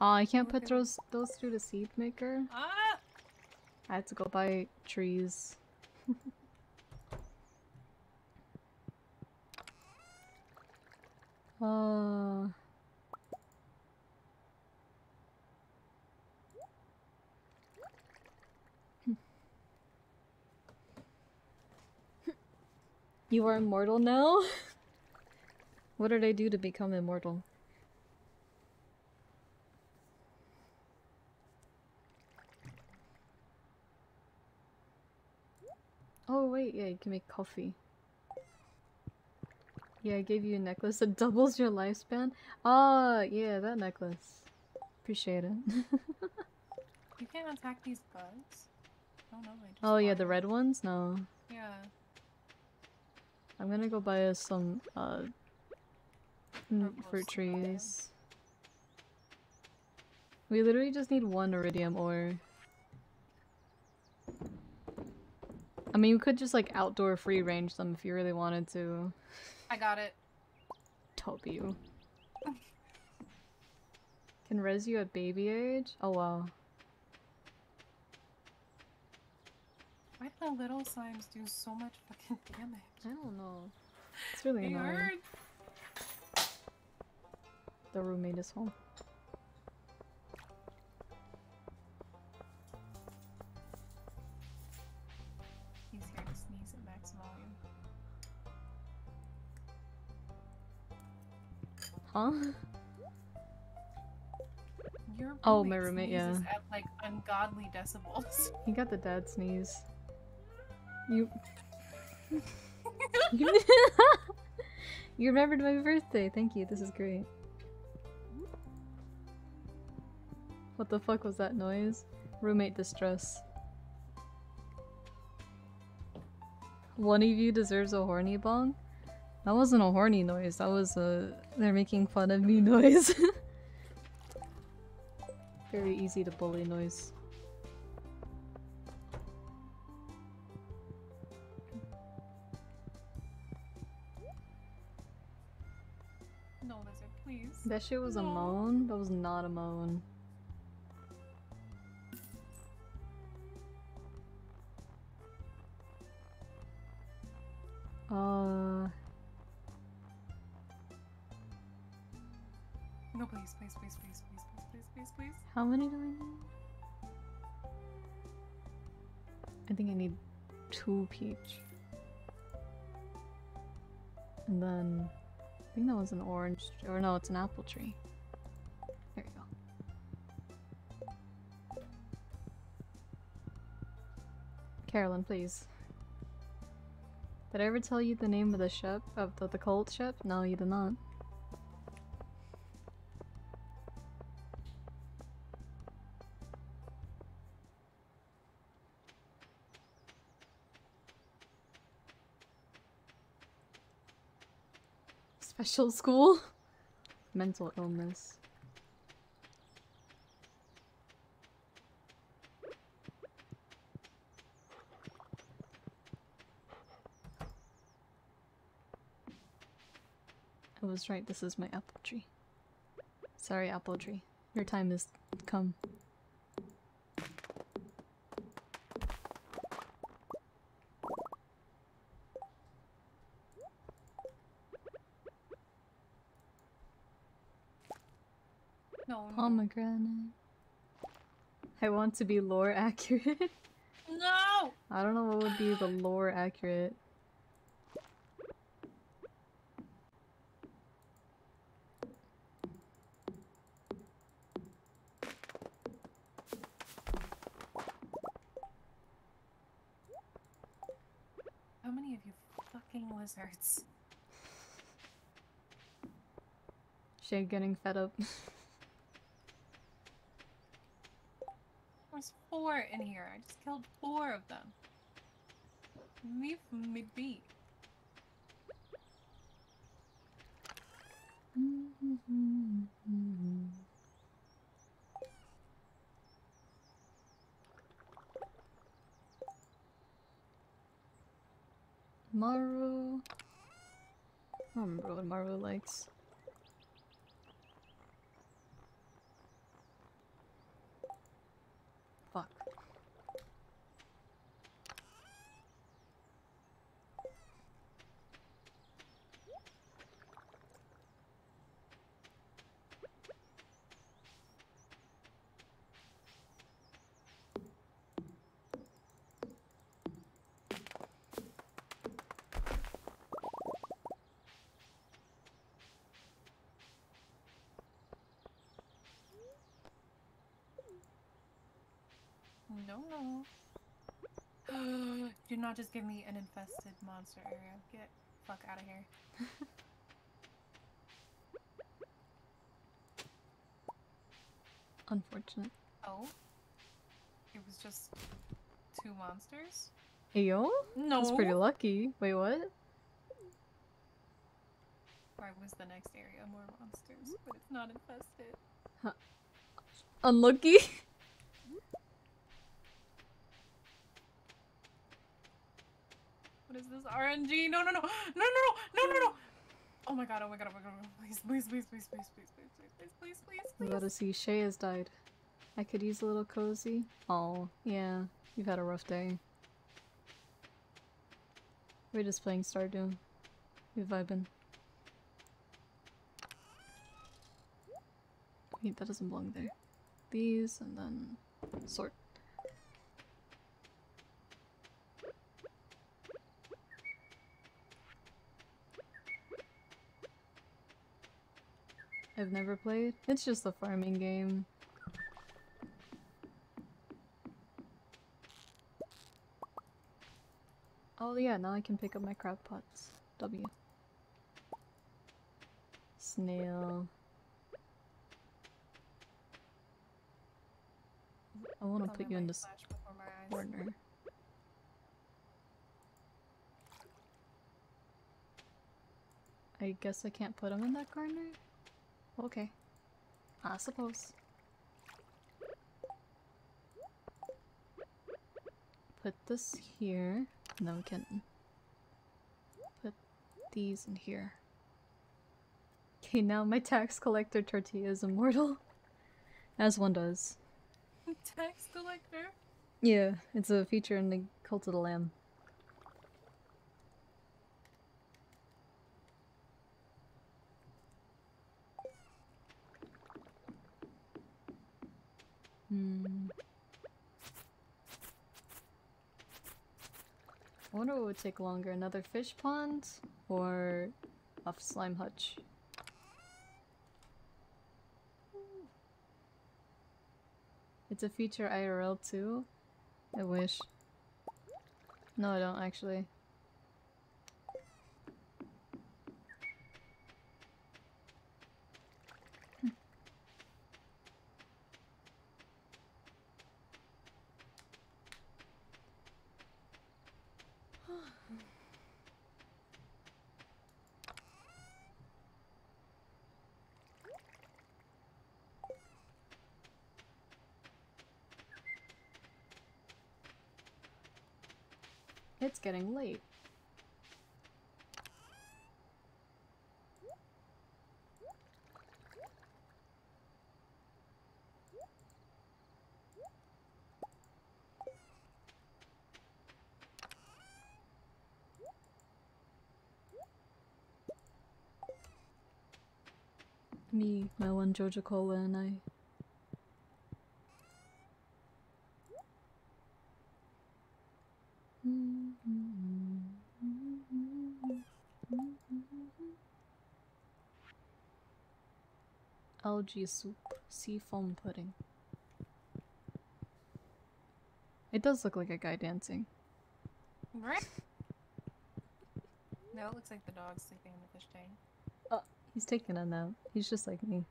Oh, I can't put those those through the seed maker. Ah! I had to go buy trees. uh You are immortal now? what did I do to become immortal? Oh wait, yeah, you can make coffee. Yeah, I gave you a necklace that doubles your lifespan. Oh, yeah, that necklace. Appreciate it. you can't attack these bugs. Oh, no, oh yeah, the red ones? No. Yeah. I'm gonna go buy us some, uh, fruit trees. We literally just need one iridium ore. I mean, we could just, like, outdoor free range them if you really wanted to. I got it. Top you. Can res you at baby age? Oh wow. Why do the little slimes do so much fucking damage? I don't know. It's really annoying. hurt. The roommate is home. Huh? Your Oh, my roommate, yeah. At like ungodly decibels. He got the dad sneeze. You. you remembered my birthday. Thank you. This is great. What the fuck was that noise? Roommate distress. One of you deserves a horny bong? That wasn't a horny noise. That was a they're making fun of me noise. Very easy to bully noise. No, lizard, please. That shit was a moan? That was not a moan. Uh, No, please, please, please, please, please, please, please, please, please. how many do I need? I think I need two peach. And then, I think that was an orange, or no, it's an apple tree. There you go. Caroline, please. Did I ever tell you the name of the ship, of the, the cult ship? No, you did not. Special school? Mental illness. I was right, this is my apple tree. Sorry, apple tree. Your time has come. No, no. Pomegranate. I want to be lore accurate. no! I don't know what would be the lore accurate. How many of you fucking lizards? Shade getting fed up. There's four in here. I just killed four of them. Leave me be. Maru. I don't remember what Maru likes. Fuck. No. Do not just give me an infested monster area. Get fuck out of here. Unfortunate. Oh? It was just two monsters? Ayo? No. That's pretty lucky. Wait, what? Or was the next area more monsters? But it's not infested. Huh. Unlucky? What is this? RNG? No, no, no, no, no, no, no, no, no. Oh my god! Oh my god! Oh my god! oh my God. Please, please, please, please, please, please, please, please, please, please, please, about to see Shay has died. I could use a little cozy. Oh, yeah. You've had a rough day. We're just playing Stardew. We're vibing. Wait, that doesn't belong there. These and then sort. I've never played. It's just a farming game. Oh yeah, now I can pick up my crab pots. W. Snail. I want to put you in this flash before my eyes. corner. I guess I can't put him in that corner? Okay. I suppose. Put this here, and then we can put these in here. Okay, now my tax collector tortilla is immortal. As one does. Tax collector. Yeah, it's a feature in the Cult of the Lamb. Hmm. I wonder what would take longer, another fish pond or a slime hutch? It's a feature IRL too? I wish. No, I don't actually. Getting late. Me, my one Joja Cola, and I. Algae soup, sea foam pudding. It does look like a guy dancing. Right? No, it looks like the dog sleeping in the fish tank. Oh, he's taking a nap. He's just like me.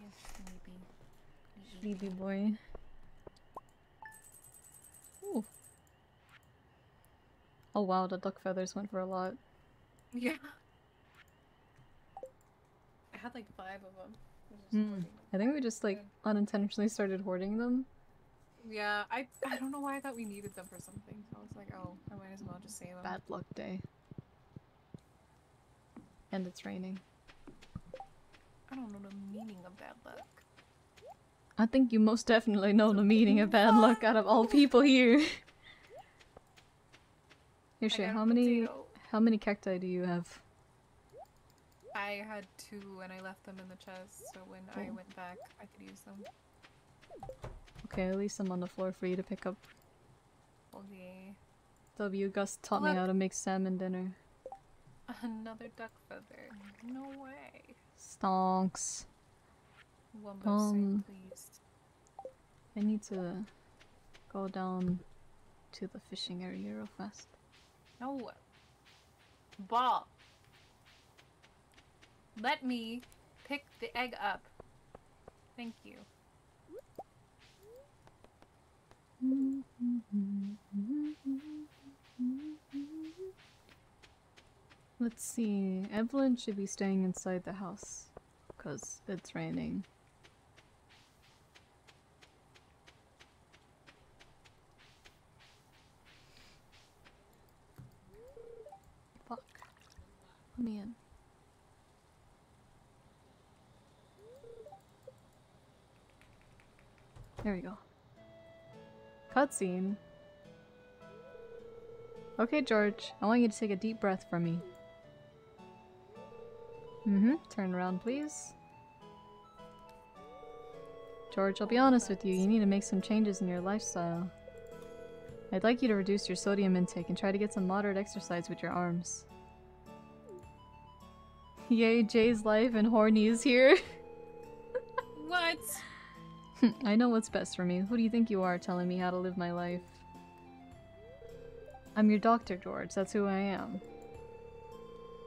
He's sleepy. Sleepy boy. Ooh. Oh wow, the duck feathers went for a lot. Yeah. I had like five of them. Hmm. I think we just like unintentionally started hoarding them. Yeah, I I don't know why I thought we needed them for something. So I was like, oh, I might as well just save them. Bad luck day. And it's raining. I don't know the meaning of bad luck. I think you most definitely know the meaning of bad luck out of all people here. Here, I Shay, how many potato. how many cacti do you have? I had two and I left them in the chest, so when I went back, I could use them. Okay, at least I'm on the floor for you to pick up. Okay. W Gus taught me how to make salmon dinner. Another duck feather. No way. Stonks. Wumbo Um, please. I need to go down to the fishing area real fast. No. Ball. Let me pick the egg up. Thank you. Let's see. Evelyn should be staying inside the house because it's raining. Fuck. Let me in. There we go. Cutscene. Okay, George. I want you to take a deep breath for me. Mm-hmm. Turn around, please. George, I'll be honest with you. You need to make some changes in your lifestyle. I'd like you to reduce your sodium intake and try to get some moderate exercise with your arms. Yay, Jay's life and horny is here. What? I know what's best for me. Who do you think you are telling me how to live my life? I'm your doctor, George. That's who I am.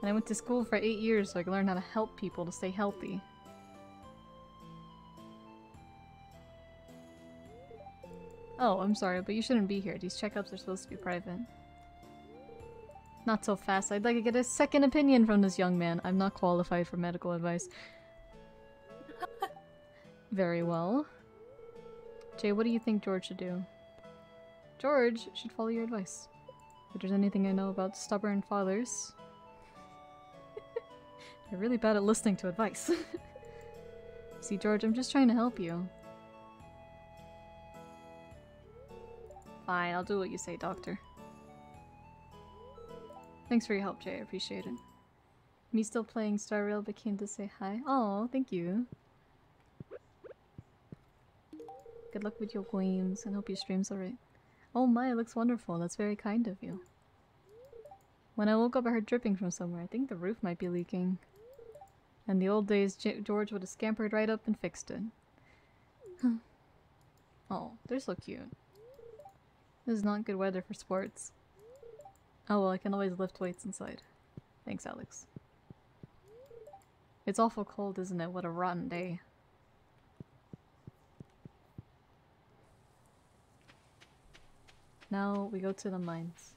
And I went to school for eight years so I could learn how to help people to stay healthy. Oh, I'm sorry, but you shouldn't be here. These checkups are supposed to be private. Not so fast. I'd like to get a second opinion from this young man. I'm not qualified for medical advice. Very well. Jay, what do you think George should do? George should follow your advice. If there's anything I know about stubborn fathers, they're really bad at listening to advice. See, George, I'm just trying to help you. Fine, I'll do what you say, Doctor. Thanks for your help, Jay. I appreciate it. Me still playing Star Rail but came to say hi. Oh, thank you. Good luck with your games and hope your stream's alright. Oh my, it looks wonderful. That's very kind of you. When I woke up, I heard dripping from somewhere. I think the roof might be leaking. And the old days, J George would have scampered right up and fixed it. oh, they're so cute. This is not good weather for sports. Oh well, I can always lift weights inside. Thanks, Alex. It's awful cold, isn't it? What a rotten day. Now we go to the mines.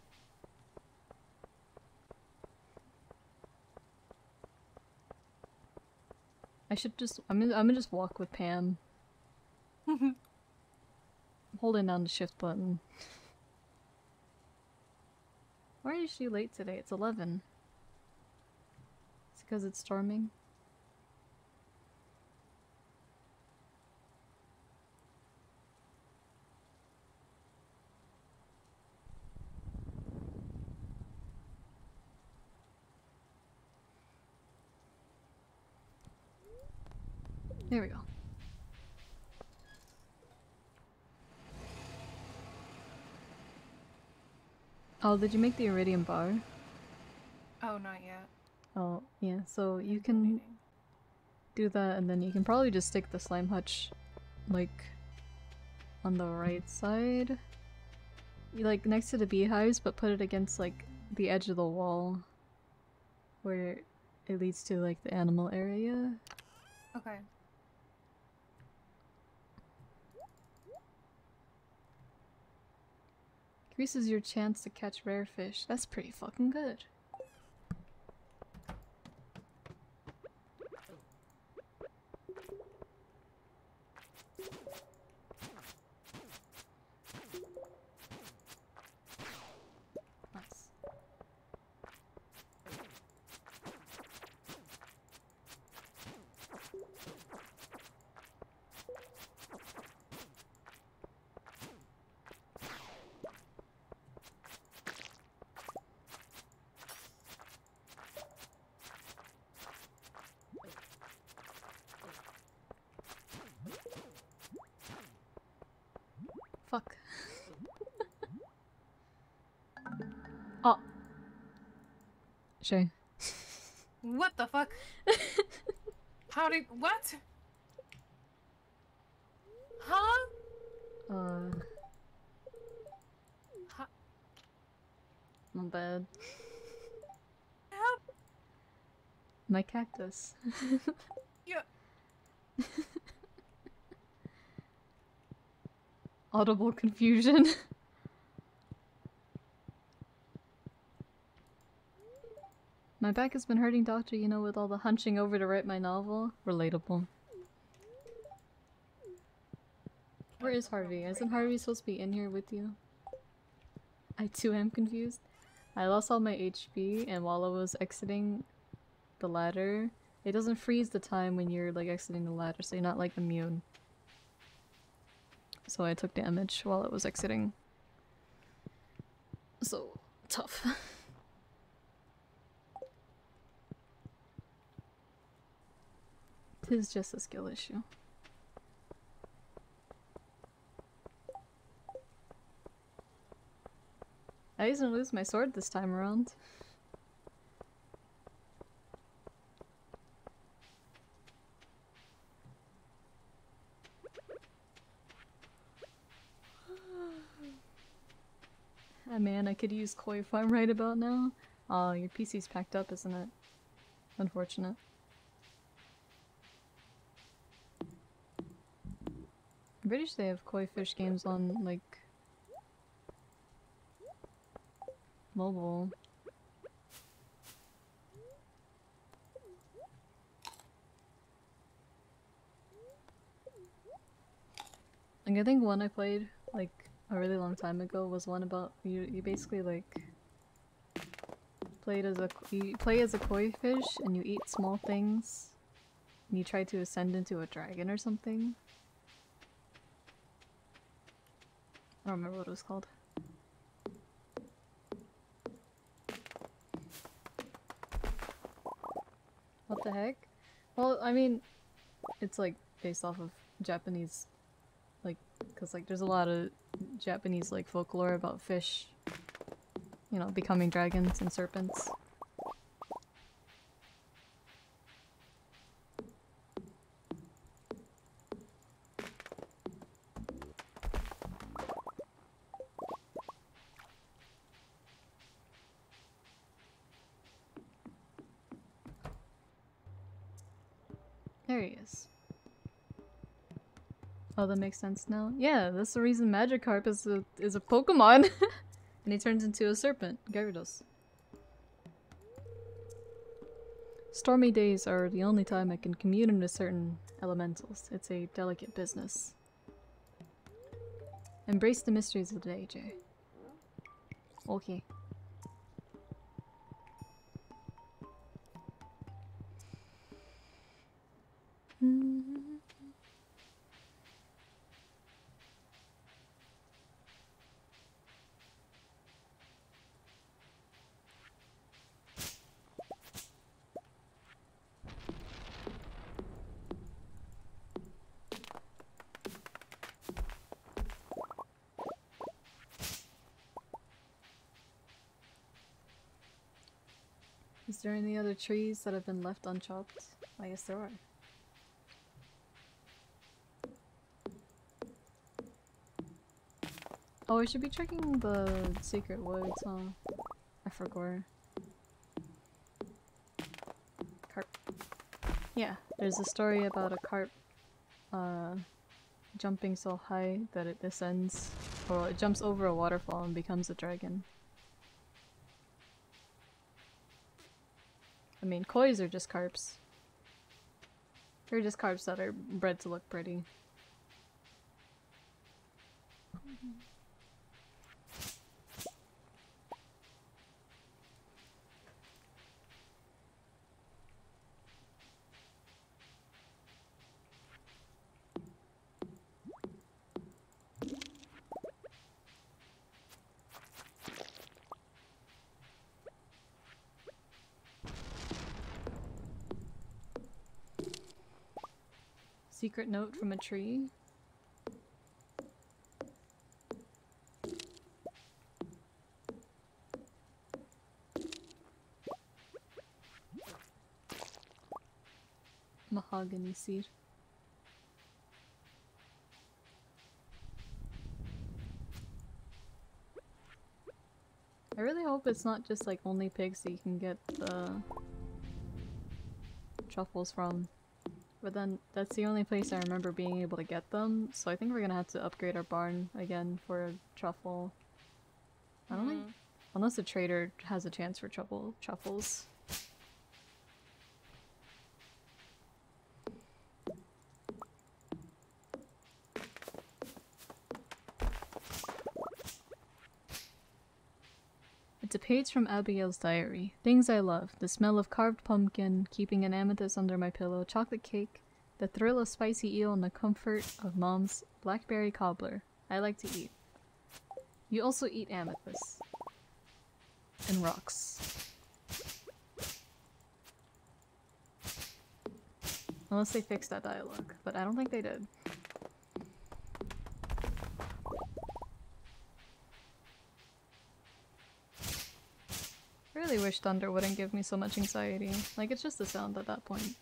I should just I'm gonna, I'm gonna just walk with Pam. I'm holding down the shift button. Why is she late today? It's 11. It's because it's storming. There we go. Oh, did you make the iridium bar? Oh, not yet. Oh, yeah, so you can do that and then you can probably just stick the slime hutch like on the right side. You, like next to the beehives, but put it against like the edge of the wall where it leads to like the animal area. Okay. Increases your chance to catch rare fish. That's pretty fucking good. Nice. Fuck. oh. Shay. What the fuck? How did what? Huh? Uh. Huh? Not bad. Help! My cactus. Yeah. Audible confusion. Back has been hurting, doctor, you know, with all the hunching over to write my novel. Relatable. Where is Harvey? Isn't Harvey supposed to be in here with you? I too am confused. I lost all my HP, and while I was exiting the ladder, it doesn't freeze the time when you're like exiting the ladder, so you're not like immune. So I took damage while it was exiting. So tough. Tis just a skill issue. I didn't lose my sword this time around. Ah man, I could use Koi Farm right about now. Oh, your PC's packed up, isn't it? Unfortunate. Pretty sure they have koi fish games on, like, mobile. Like, I think one I played, like, a really long time ago was one about you, you basically, like, played as a, you play as a koi fish and you eat small things and you try to ascend into a dragon or something. I don't remember what it was called. What the heck? Well, I mean, it's like based off of Japanese, like, cause like there's a lot of Japanese like folklore about fish, you know, becoming dragons and serpents. Oh, that makes sense now. Yeah, that's the reason Magikarp is a is a Pokemon, and he turns into a serpent, Gyarados. Stormy days are the only time I can commune with certain elementals. It's a delicate business. Embrace the mysteries of the day, Jay. Okay. Is there any other trees that have been left unchopped? I guess there are. Oh, I should be checking the secret woods, huh? I forgot. Carp. Yeah, there's a story about a carp uh, jumping so high that it descends, or it jumps over a waterfall and becomes a dragon. I mean, kois are just carps. They're just carps that are bred to look pretty. Secret note from a tree. Mahogany seed. I really hope it's not just like only pigs that you can get the truffles from. But then that's the only place I remember being able to get them, so I think we're gonna have to upgrade our barn again for a truffle. I don't think Mm. unless the trader has a chance for truffle truffles. Page from Abigail's diary. Things I love. The smell of carved pumpkin, keeping an amethyst under my pillow, chocolate cake, the thrill of spicy eel, and the comfort of mom's blackberry cobbler. I like to eat. You also eat amethyst. And rocks. Unless they fixed that dialogue, but I don't think they did. I really wish Thunder wouldn't give me so much anxiety. Like, it's just the sound at that point.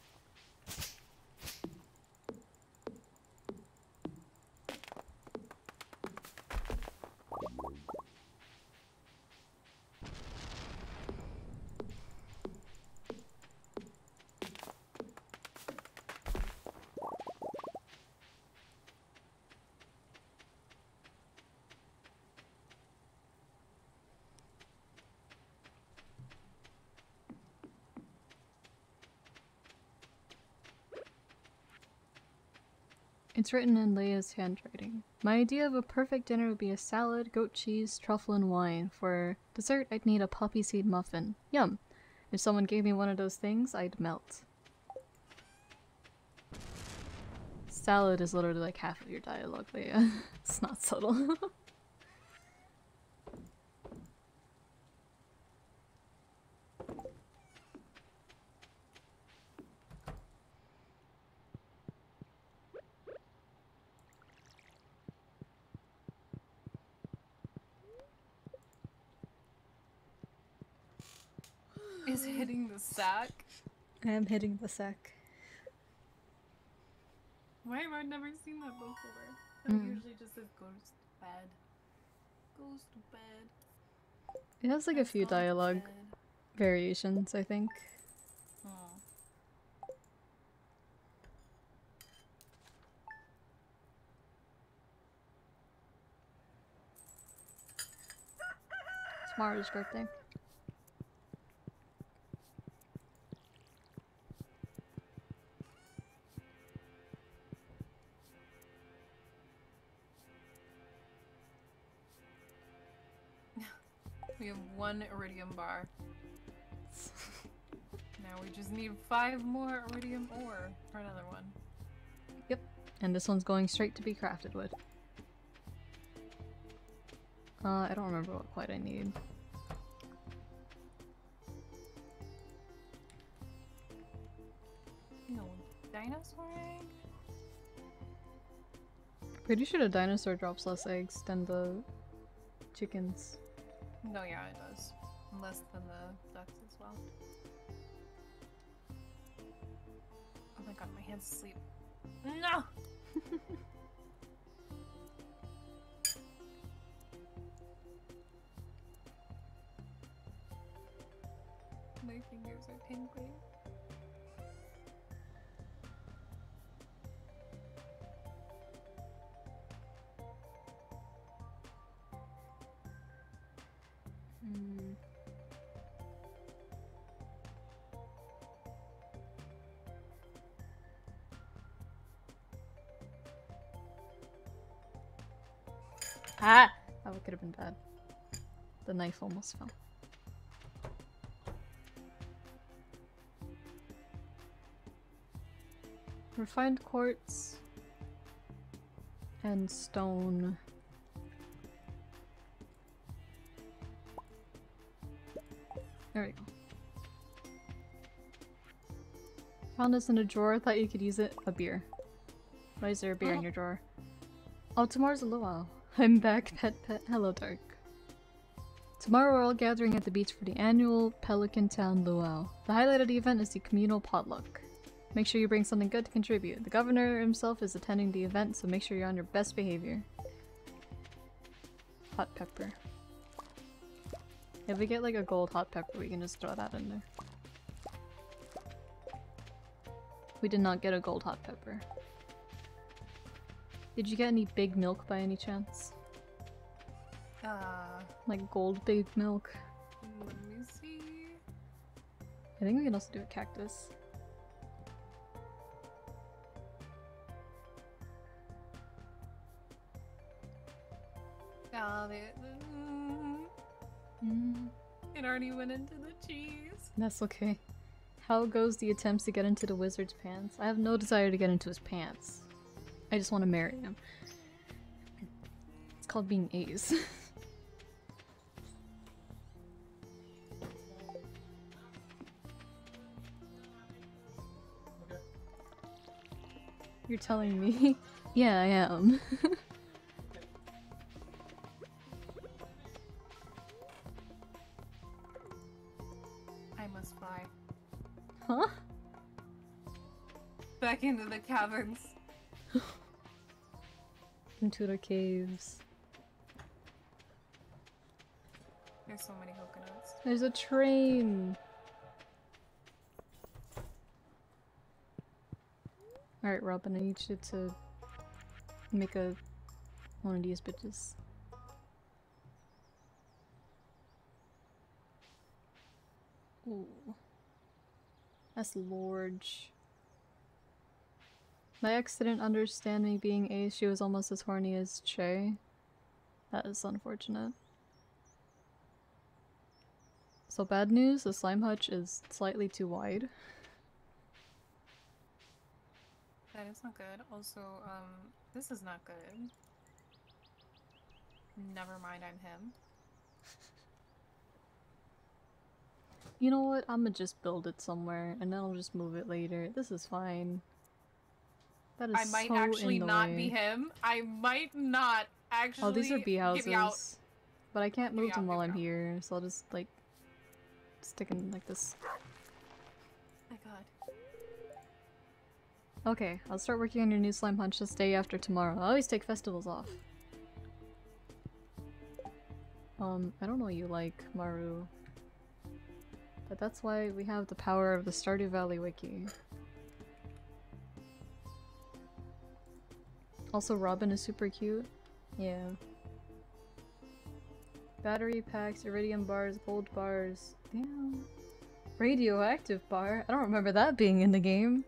Written in Leah's handwriting. My idea of a perfect dinner would be a salad, goat cheese, truffle, and wine. For dessert, I'd need a poppy seed muffin. Yum! If someone gave me one of those things, I'd melt. Salad is literally like half of your dialogue, Leia. it's not subtle. Is hitting the sack? I am hitting the sack. Why have I never seen that before? That Mm. usually just says goes to bed. Goes to bed. It has like a few dialogue variations, I think. Oh. Tomorrow's birthday. One iridium bar. now we just need five more iridium ore for another one. Yep. And this one's going straight to be crafted with. Uh, I don't remember what quite I need. No dinosaur egg? Pretty sure the dinosaur drops less eggs than the chickens. No, yeah, it does. Less than the ducks as well. Oh my god, my hand's asleep. No! my fingers are tingling. Hmm. Ah! That could have been bad. The knife almost fell. Refined quartz and stone. There we go. Found this in a drawer, thought you could use it. A beer. Why is there a beer in Oh. your drawer? Oh, tomorrow's a luau. I'm back, pet pet. Hello, Dark. Tomorrow we're all gathering at the beach for the annual Pelican Town Luau. The highlight of the event is the communal potluck. Make sure you bring something good to contribute. The governor himself is attending the event, so make sure you're on your best behavior. Hot pepper. If we get like a gold hot pepper, we can just throw that in there. We did not get a gold hot pepper. Did you get any big milk by any chance? Uh, Like gold big milk? let me see. I think we can also do a cactus. Uh, the, mm. It already went into the cheese. That's okay. How goes the attempts to get into the wizard's pants? I have no desire to get into his pants. I just want to marry him. It's called being A's. You're telling me? yeah, I am. Back into the caverns. Into the caves. There's so many coconuts. There's a train! Alright, Robin, I need you to make a one of these bitches. Ooh. That's large. My ex didn't understand me being ace, she was almost as horny as Chae. That is unfortunate. So bad news, the slime hutch is slightly too wide. That is not good. Also, um, this is not good. Never mind, I'm him. You know what? I'm gonna just build it somewhere and then I'll just move it later. This is fine. I might so actually not way. be him. I might not actually. Oh, these are bee houses. But I can't move them out, while I'm out. here, so I'll just like stick in like this. my god. Okay, I'll start working on your new slime hutch this day after tomorrow. I always take festivals off. Um, I don't know what you like, Maru. But that's why we have the power of the Stardew Valley wiki. Also, Robin is super cute. Yeah. Battery packs, iridium bars, gold bars. Damn. Radioactive bar? I don't remember that being in the game.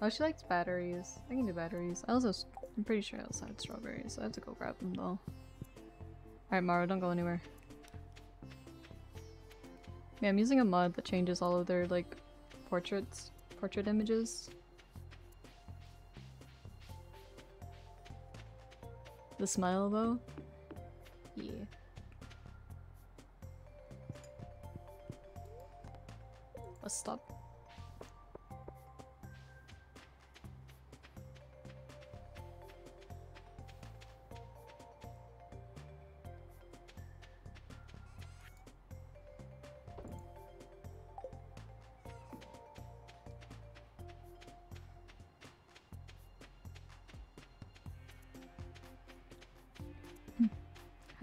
Oh, she likes batteries. I can do batteries. I also, I'm pretty sure I also had strawberries, so I have to go grab them though. Alright, Maru, don't go anywhere. Yeah, I'm using a mod that changes all of their, like, portraits, portrait images. The smile, though? Yeah. Let's stop.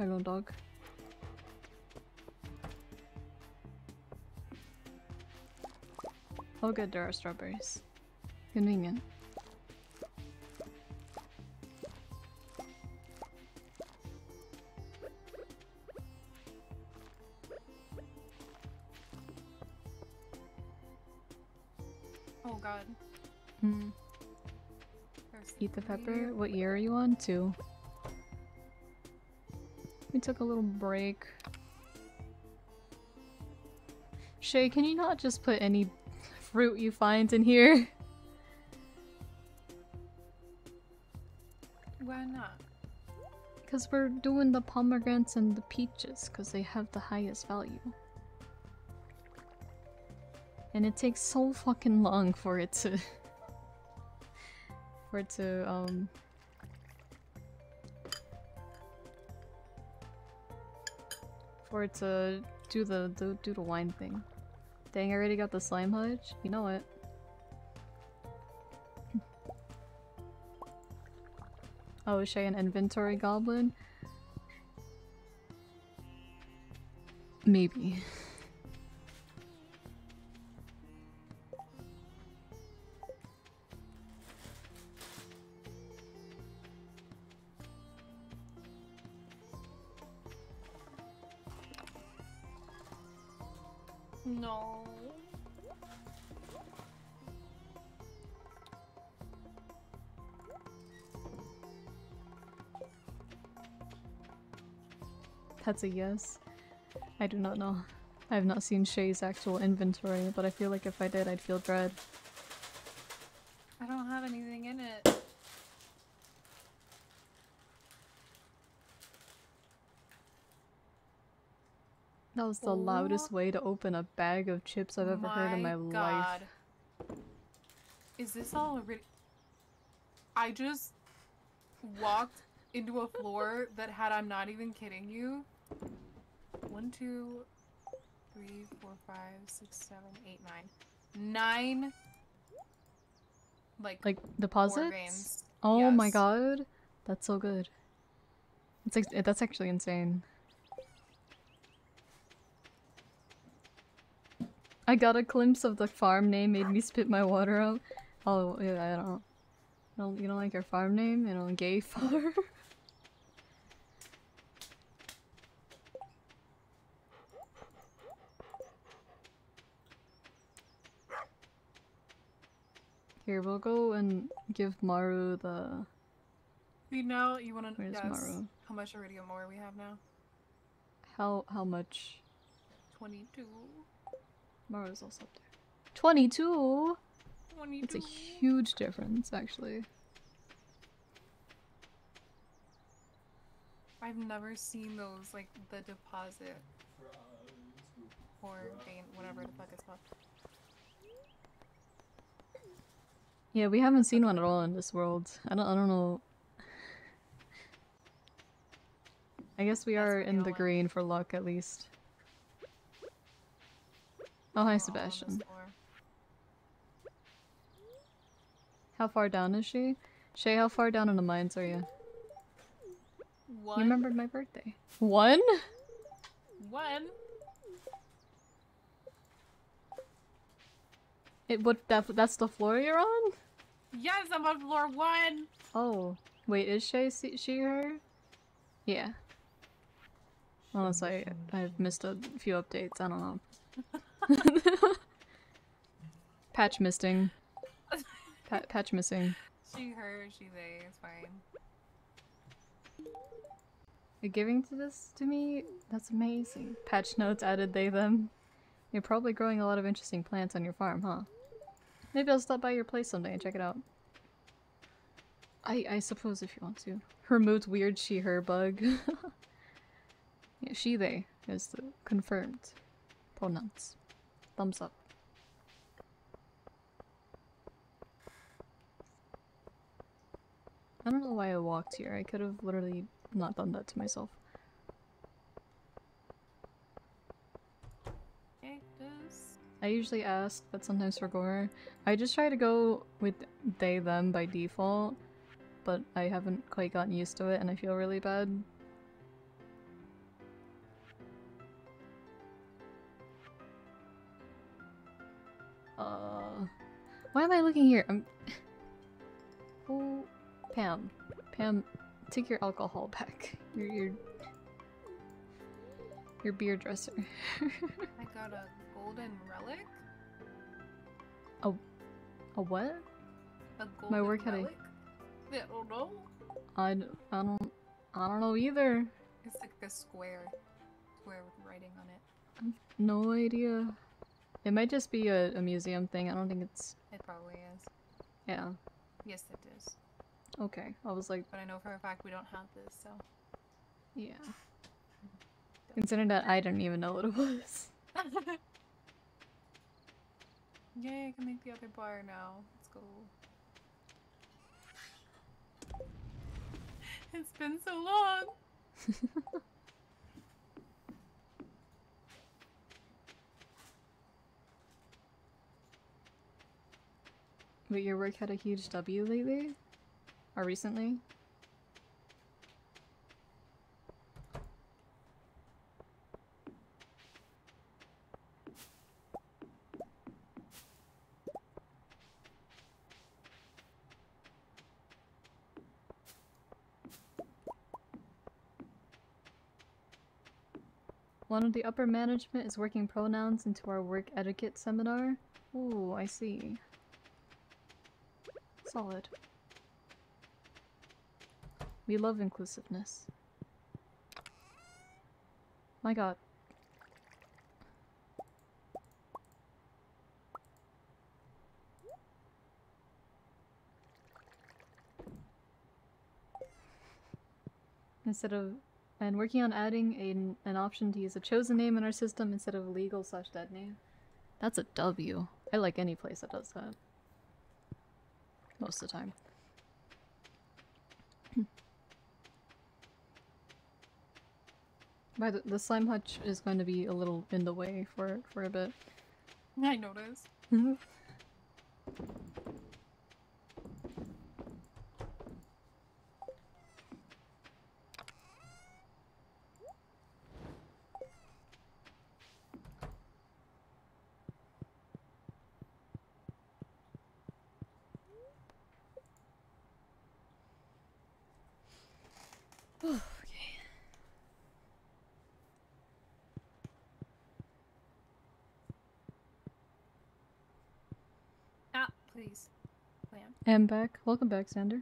Hello, dog. Oh good, there are strawberries. Convenient. Oh god. Hmm. Eat the pepper. What year are you on? Two. Took a little break. Chae, can you not just put any fruit you find in here? Why not? Because we're doing the pomegranates and the peaches, because they have the highest value. And it takes so fucking long for it to... for it to, um... It to do the, do, do the wine thing. Dang, I already got the slime hutch. You know what? Oh, is Chae an inventory goblin? Maybe. That's a yes. I do not know. I have not seen Chae's actual inventory, but I feel like if I did, I'd feel dread. I don't have anything in it. That was the oh. loudest way to open a bag of chips I've ever heard in my life. Is this all already? I just walked into a floor that had, I'm not even kidding you, one, two, three, four, five, six, seven, eight, nine. Nine, like, Like deposits? Oh my god, that's so good. It's like that's actually insane. I got a glimpse of the farm name, made me spit my water out. Oh, yeah, I don't. You don't, you don't like your farm name? You know, gay farm. Here, we'll go and give Maru the. You know, you want to Where's guess Maru? how much iridium ore we have now? How how much? 22. Maru's also up there. Twenty-two. 22. It's a huge difference, actually. I've never seen those, like, the deposit. Or gain, whatever the fuck is called. Yeah, we haven't seen one at all in this world. I don't. I don't know. I guess we are in the green for luck, at least. Oh, hi, We're all on this Sebastian. How far down is she? Chae, how far down in the mines are you? One. You remembered my birthday. One? One. It what? That that's the floor you're on? Yes, I'm on floor one. Oh, wait, is Chae see, she her? Yeah. Unless I I've missed a few updates. I don't know. Patch missing. Pa- patch missing. She, her, she, they. It's fine. You're giving to this to me? That's amazing. Patch notes added they them. You're probably growing a lot of interesting plants on your farm, huh? Maybe I'll stop by your place someday and check it out. I I suppose if you want to. Her mood's weird she her bug. yeah, she they is the confirmed pronouns. Thumbs up. I don't know why I walked here. I could have literally not done that to myself. Cactus. I usually ask, but sometimes for Gore. I just try to go with they them by default, but I haven't quite gotten used to it and I feel really bad. Uh, why am I looking here? I'm. Oh, Pam, Pam, take your alcohol back. Your your your beer dresser. I got a golden relic. A what? A golden My work had a- relic. I don't know. I, I don't I don't know either. It's like a square. Square with writing on it. No idea. It might just be a, a museum thing. I don't think it's It probably is. yeah. Yes, it is. Okay. I was like, But I know for a fact we don't have this, so. yeah. Considering that I didn't even know what it was. Yay, I can make the other bar now. Let's go. It's been so long. But your work had a huge W lately? Or recently? One of the upper management is working pronouns into our work etiquette seminar. Ooh, I see. Solid. We love inclusiveness. My god. Instead of and working on adding an, an option to use a chosen name in our system instead of a legal slash dead name. That's a W. I like any place that does that. Most of the time. By the, the slime hutch is going to be a little in the way for for a bit. I noticed. Ah, please. Am back. Welcome back, Sander.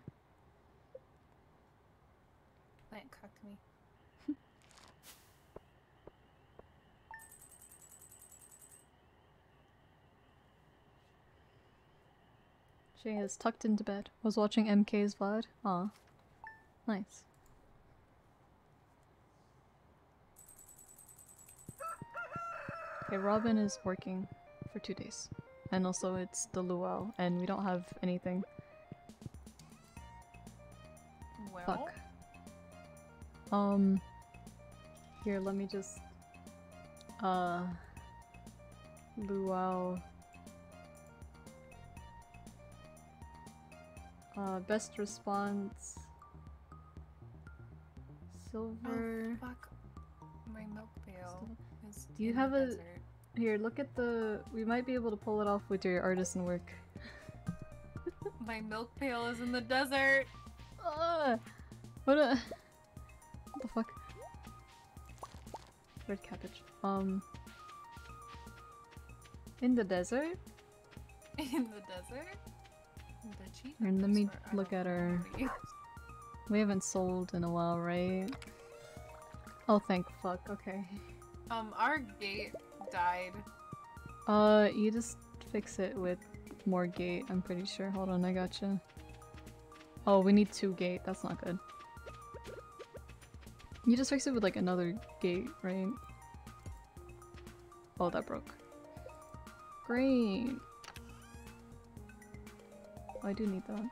Plant cucked me. She is tucked into bed. Was watching MK's VOD. Aw. Nice. Okay, Robin is working for two days. And also it's the luau, and we don't have anything. Well, Fuck. Um. Here, let me just. Uh. Luau. Uh, best response. Silver. oh, fuck. My milk pail is. Do you have a- desert. Here, look at the. We might be able to pull it off with your artisan work. My milk pail is in the desert. Ah! What a. What the fuck? Red cabbage. Um. In the desert? in the desert. The. And let me look at our- what it is. We haven't sold in a while, right? Oh, thank fuck. Okay. Um, our gate died. Uh, you just fix it with more gate, I'm pretty sure. Hold on, I gotcha. Oh, we need two gate. That's not good. You just fix it with like another gate, right? Oh, that broke. Great. Oh, I do need that.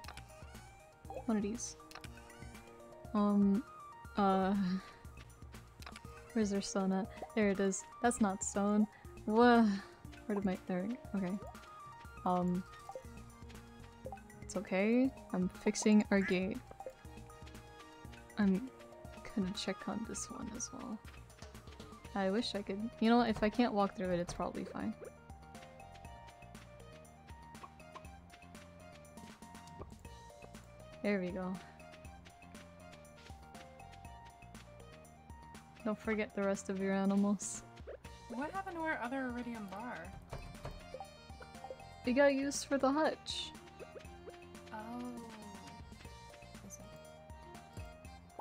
One of these. Um, uh... Where's their stone at? There it is. That's not stone. Wha- Where did my- there- okay. Um... It's okay. I'm fixing our gate. I'm gonna check on this one as well. I wish I could- you know what, if I can't walk through it, it's probably fine. There we go. Don't forget the rest of your animals. What happened to our other iridium bar? It got used for the hutch. Oh.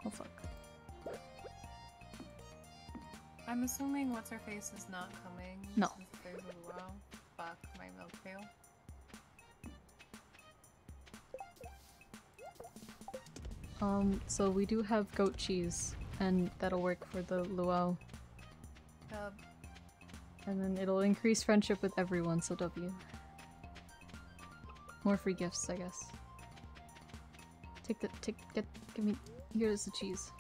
Oh fuck. I'm assuming what's her face is not coming. No. Since there's a. Fuck my milk pail. Um, so we do have goat cheese, and that'll work for the luau. Uh, And then it'll increase friendship with everyone, so W. More free gifts, I guess. Take the- take- get- give me- here's the cheese.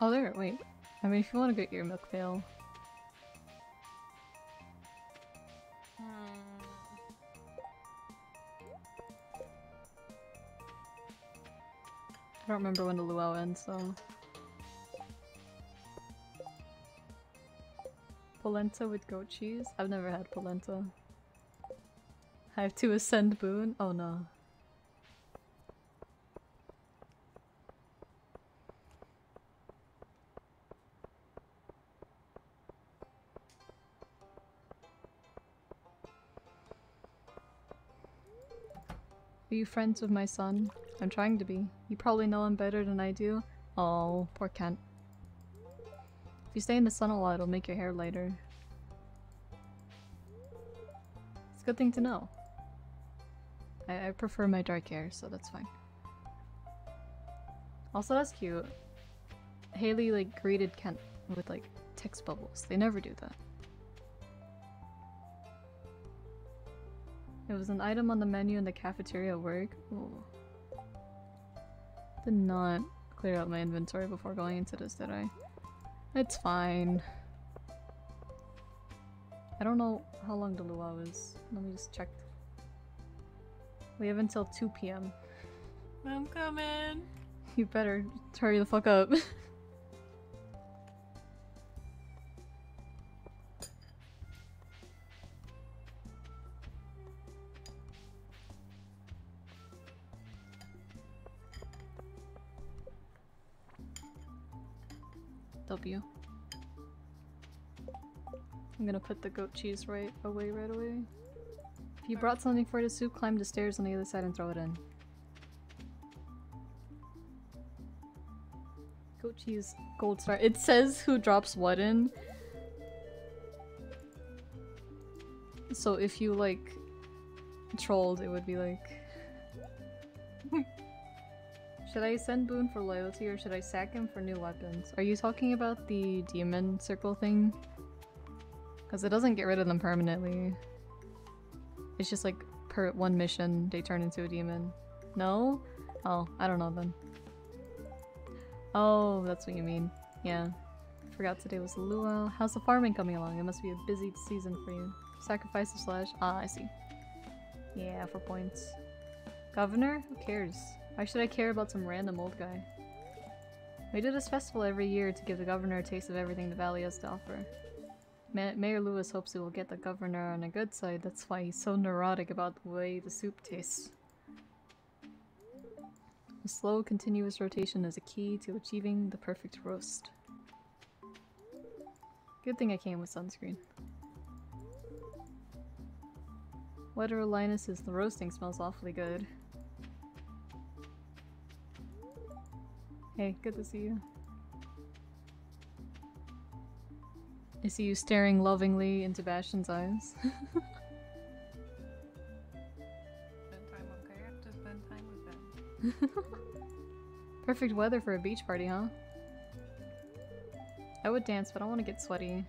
Oh there, wait. I mean if you want to get your milk pail. I don't remember when the luau ends, so... Polenta with goat cheese? I've never had polenta. I have to ascend Boone? Oh no. Are you friends with my son? I'm trying to be. You probably know him better than I do. Oh, poor Kent. If you stay in the sun a lot, it'll make your hair lighter. It's a good thing to know. I, I prefer my dark hair, so that's fine. Also, that's cute. Haley like greeted Kent with like text bubbles. They never do that. It was an item on the menu in the cafeteria at work. Ooh. Did not clear out my inventory before going into this, did I? It's fine. I don't know how long the luau is. Let me just check. We have until 2 p.m. I'm coming. You better hurry the fuck up. I'm gonna put the goat cheese right away right away. If you brought something for the soup, climb the stairs on the other side and throw it in. Goat cheese, gold star. It says who drops what in. So if you like trolled, it would be like Should I send Boone for loyalty or should I sack him for new weapons? Are you talking about the demon circle thing? Because it doesn't get rid of them permanently. It's just like per one mission they turn into a demon. No? Oh, I don't know then. Oh, that's what you mean. Yeah. Forgot today was luau. How's the farming coming along? It must be a busy season for you. Sacrifice of slash. Ah, I see. Yeah, for points. Governor? Who cares? Why should I care about some random old guy? We do this festival every year to give the governor a taste of everything the valley has to offer. Ma Mayor Lewis hopes it will get the governor on a good side, that's why he's so neurotic about the way the soup tastes. A slow, continuous rotation is a key to achieving the perfect roast. Good thing I came with sunscreen. Weather Linus is the roasting smells awfully good. Hey, good to see you. I see you staring lovingly into Bastion's eyes. spend time, okay? I have to spend time with them. Perfect weather for a beach party, huh? I would dance, but I want to get sweaty.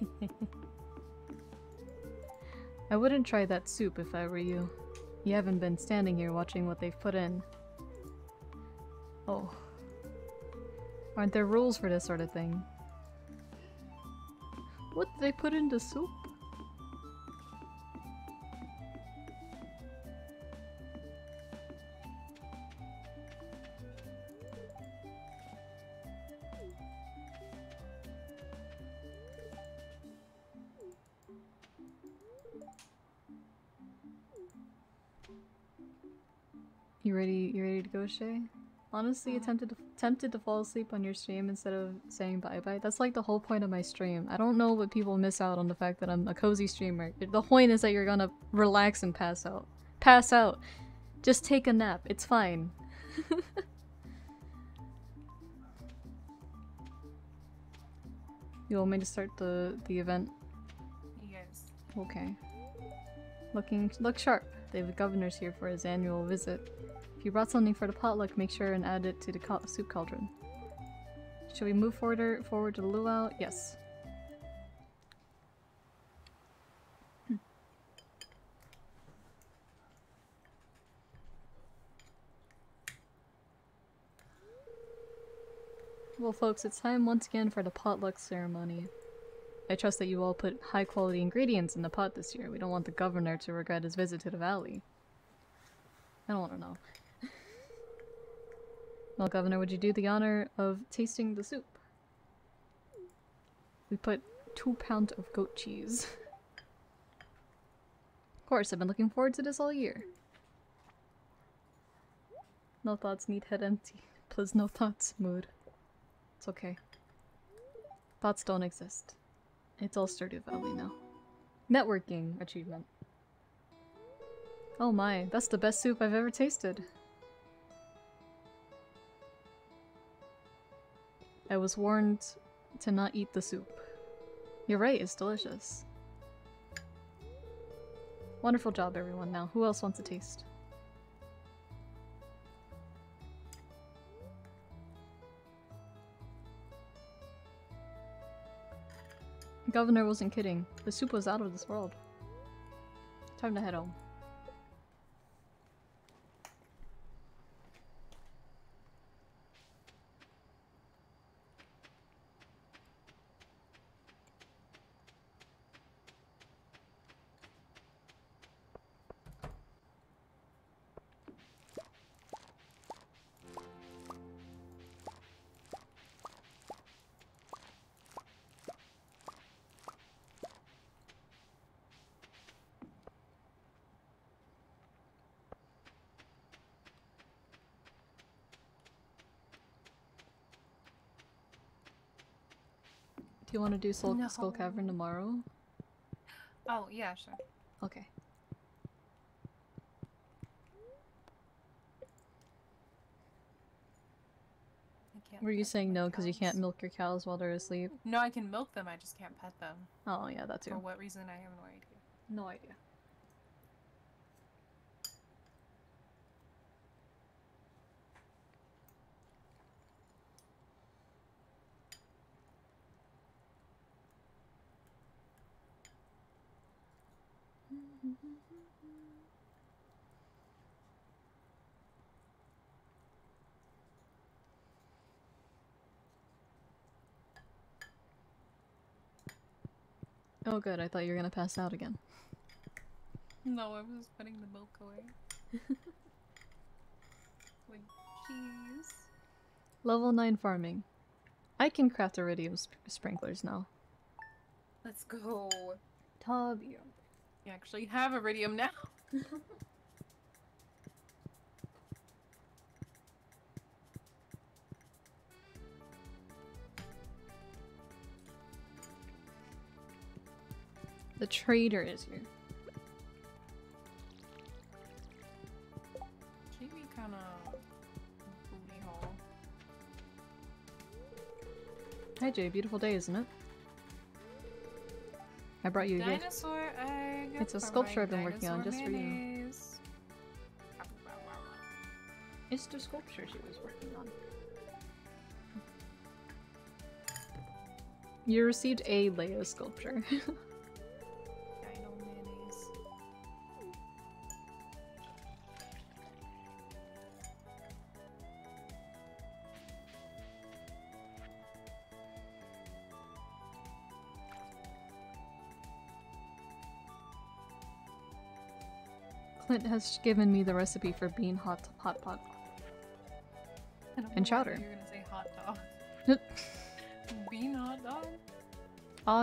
I wouldn't try that soup if I were you. You haven't been standing here watching what they've put in. Oh. Aren't there rules for this sort of thing? What did they put in the soup? You ready? You ready to go, Chae? Honestly, uh-huh. attempted to, tempted to fall asleep on your stream instead of saying bye bye. That's like the whole point of my stream. I don't know what people miss out on the fact that I'm a cozy streamer. The point is that you're gonna relax and pass out. Pass out. Just take a nap. It's fine. you want me to start the the event? Yes. Okay. Looking look sharp. The governor's here for his annual visit. If you brought something for the potluck, make sure and add it to the soup cauldron. Shall we move forward forward to the luau? Yes. Hmm. Well, folks, it's time once again for the potluck ceremony. I trust that you all put high quality ingredients in the pot this year. We don't want the governor to regret his visit to the valley. I don't want to know. Well, Governor, would you do the honor of tasting the soup? We put two pounds of goat cheese. of course, I've been looking forward to this all year. No thoughts need head empty. Please no thoughts, mood. It's okay. Thoughts don't exist. It's all Stardew Valley now. Networking achievement. Oh my, that's the best soup I've ever tasted. I was warned to not eat the soup. You're right, it's delicious. Wonderful job, everyone. Now, who else wants a taste? The Governor wasn't kidding. The soup was out of this world. Time to head home. Want to do Soul No. Skull Cavern tomorrow? Oh yeah, sure. Okay. Were you saying no because you can't milk your cows while they're asleep? No, I can milk them. I just can't pet them. Oh yeah, that For what reason? I have no idea. No idea. Oh good, I thought you were gonna pass out again. No, I was just putting the milk away. With cheese. Level 9 farming. I can craft iridium sp sprinklers now. Let's go. Tabio. You actually have iridium now. The trader is here. Jamie kind of booty hole. Hi Jay, beautiful day, isn't it? I brought you a gift. Dinosaur egg. It's a sculpture I've been working on just for you. mayonnaise. It's the sculpture she was working on. You received a Leia sculpture. Clint has given me the recipe for bean hot hot pot. And chowder. You're gonna say hot dog. Bean hot dog?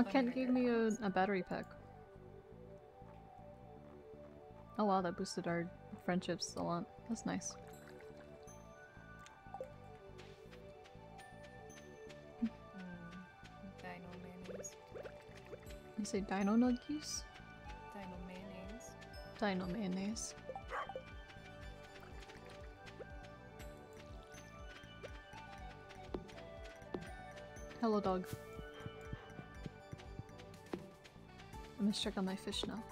Me Kent gave me a, a battery pack. Oh wow, that boosted our friendships a lot. That's nice. Mm, dino mayonnaise. You say dino nuggies? Dino mayonnaise. Mayonnaise. Hello, dog. I'm gonna check on my fish now.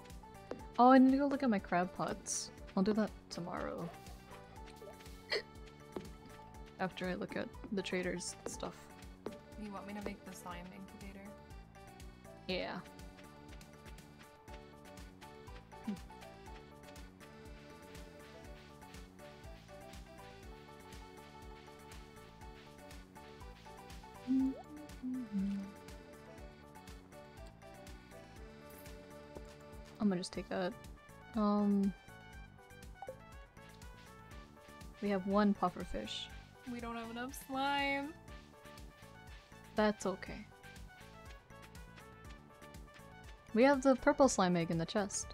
Oh, I need to go look at my crab pots. I'll do that tomorrow. After I look at the trader's stuff. You want me to make the slime incubator? Yeah. I'm gonna just take that. Um, we have one puffer fish. We don't have enough slime. That's okay. We have the purple slime egg in the chest.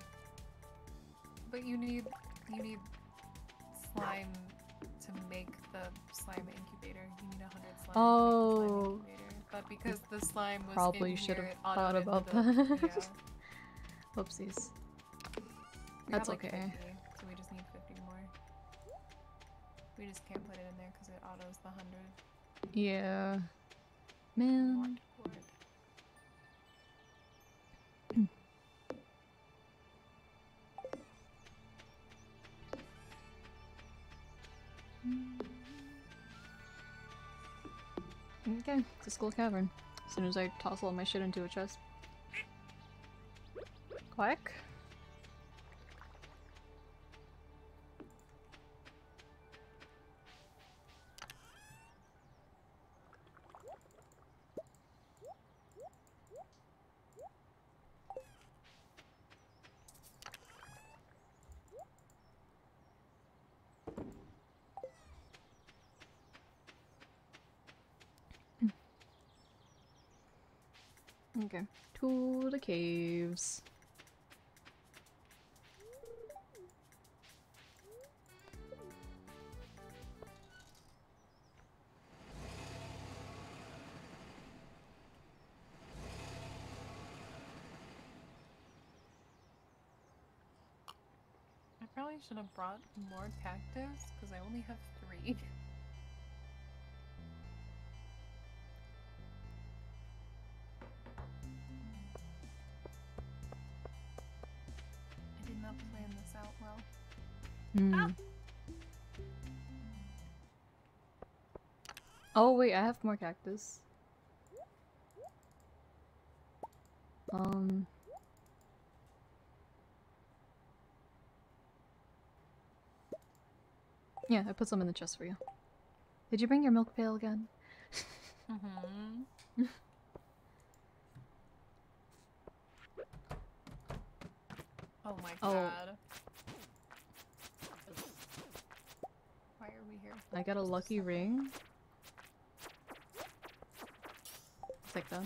But you need you need slime to make the slime incubator. You need a hundred slime. to make the slime Oh. incubator. But because the slime was Probably should have thought about that. Yeah. Whoopsies. We That's like okay. 50, so we just need 50 more. We just can't put it in there because it autos the 100. Yeah. Man. okay, it's a Skull Cavern. As soon as I toss all my shit into a chest. Quack. Hmm. Okay, to the caves. I should have brought more cactus because I only have three. I did not plan this out well. Hmm. Oh wait, I have more cactus. Um. Yeah, I put some in the chest for you. Did you bring your milk pail again? Mm-hmm. oh my Oh. god. Why are we here? I got a lucky ring. Take that.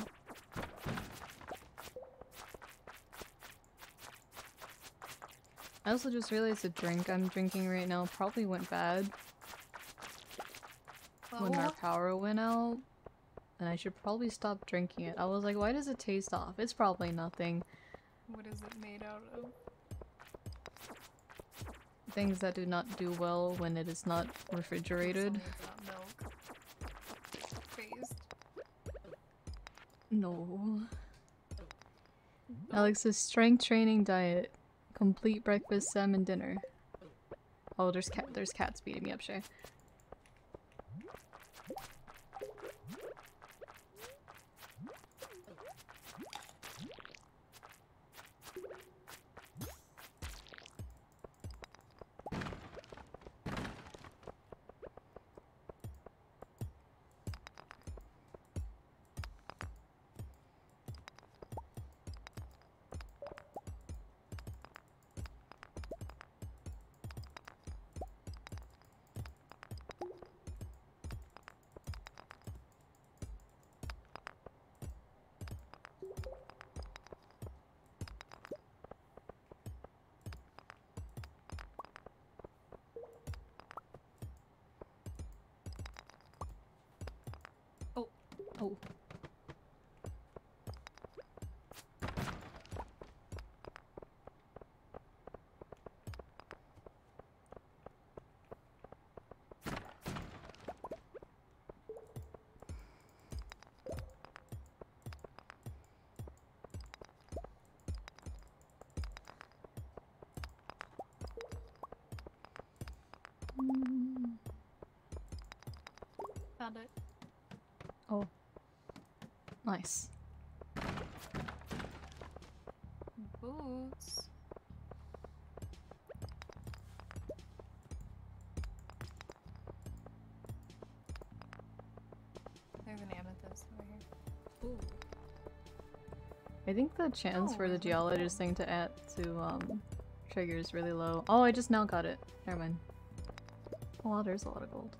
I also just realized the drink I'm drinking right now probably went bad when our power went out. And I should probably stop drinking it. I was like, why does it taste off? It's probably nothing. what is it made out of? Things that do not do well when it is not refrigerated. Not milk. No. Alex's strength training diet. Complete breakfast, salmon dinner. Oh, there's cat. There's cats beating me up, Chae. Think the chance Oh, for the geologist thing to add to um trigger is really low. Oh, I just now got it. Never mind. Oh wow, there's a lot of gold.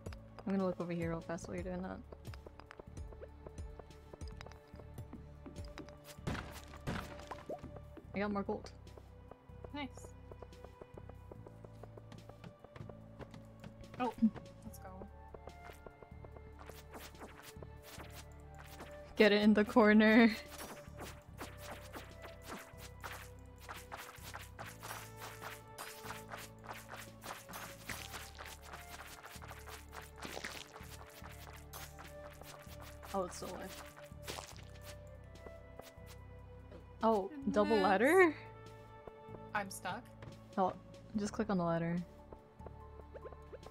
I'm gonna look over here real fast while you're doing that. I got more gold. Nice. Oh, let's go. Get it in the corner. click on the ladder.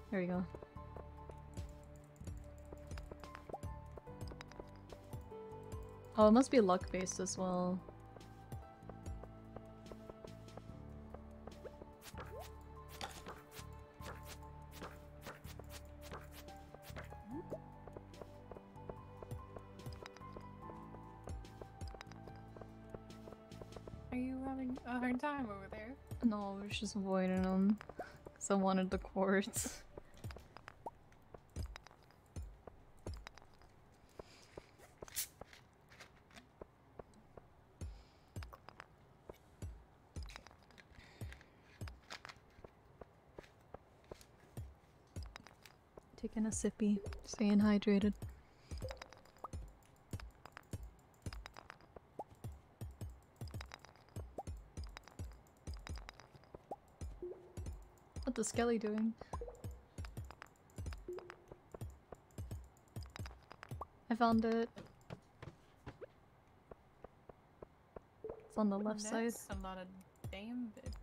There you go. Oh, it must be luck based as well. Are you having a hard time over there? No, I was just avoiding I wanted the quartz. Taking a sippy, staying hydrated. The skelly doing? I found it. It's on the left side. That's I'm not a damn bitch.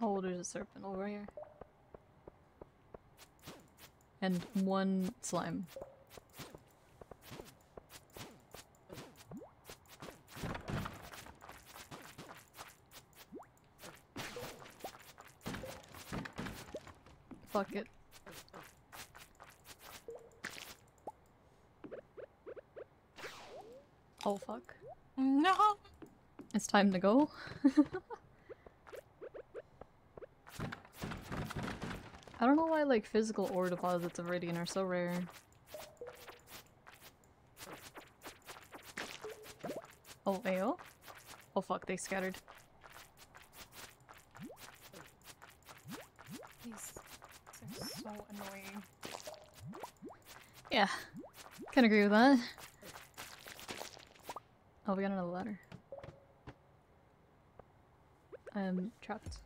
Oh, there's a serpent over here. And one slime. Fuck it. Oh fuck. No! It's time to go. I don't know why like physical ore deposits of iridium are so rare. Oh, AO? Oh fuck, they scattered. These are so annoying. Yeah, can agree with that. Oh, we got another ladder. I'm trapped.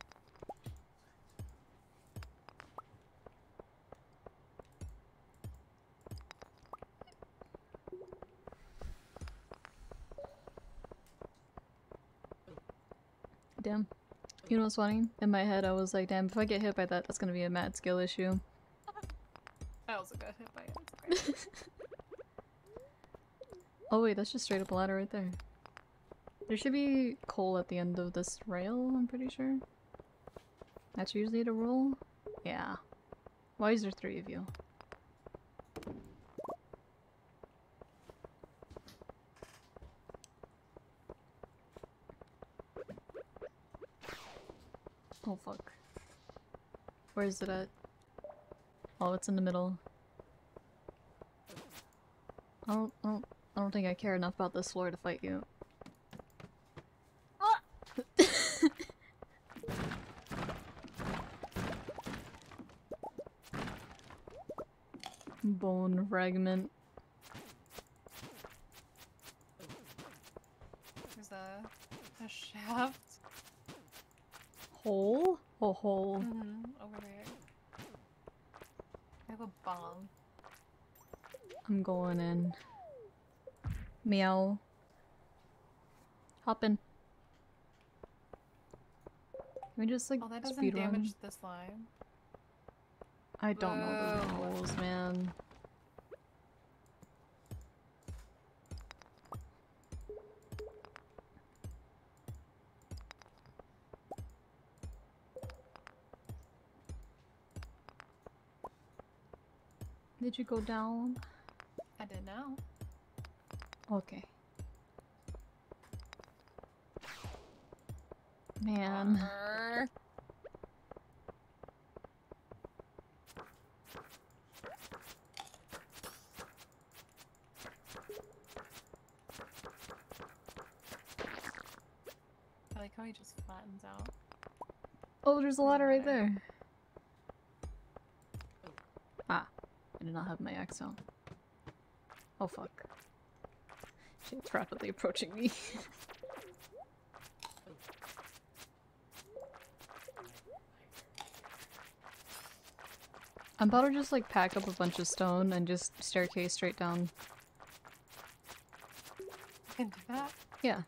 Damn. You know what's funny? In my head, I was like, damn, if I get hit by that, that's gonna be a mad skill issue. I also got hit by it. Okay. Oh wait, that's just straight up a ladder right there. There should be coal at the end of this rail, I'm pretty sure. That's usually the rule? Yeah. Why is there three of you? Oh fuck. Where is it at? Oh, it's in the middle. I don't, I don't, I don't think I care enough about this floor to fight you. Ah! Bone fragment. There's a, a shaft Hole? Oh, hole. mhm, over there. I have a bomb. I'm going in. Meow. Hop in. Can we just like Oh, that doesn't speed run? damage the slime. I don't know the Whoa. rules, man. Did you go down? I did now. Okay. Man. Arr. I like how he just flattens out. Oh, there's a ladder right there. Ah, Did not have my axe out. Oh fuck. She's rapidly approaching me. I'm about to just like pack up a bunch of stone and just staircase straight down. You can do that? Yeah.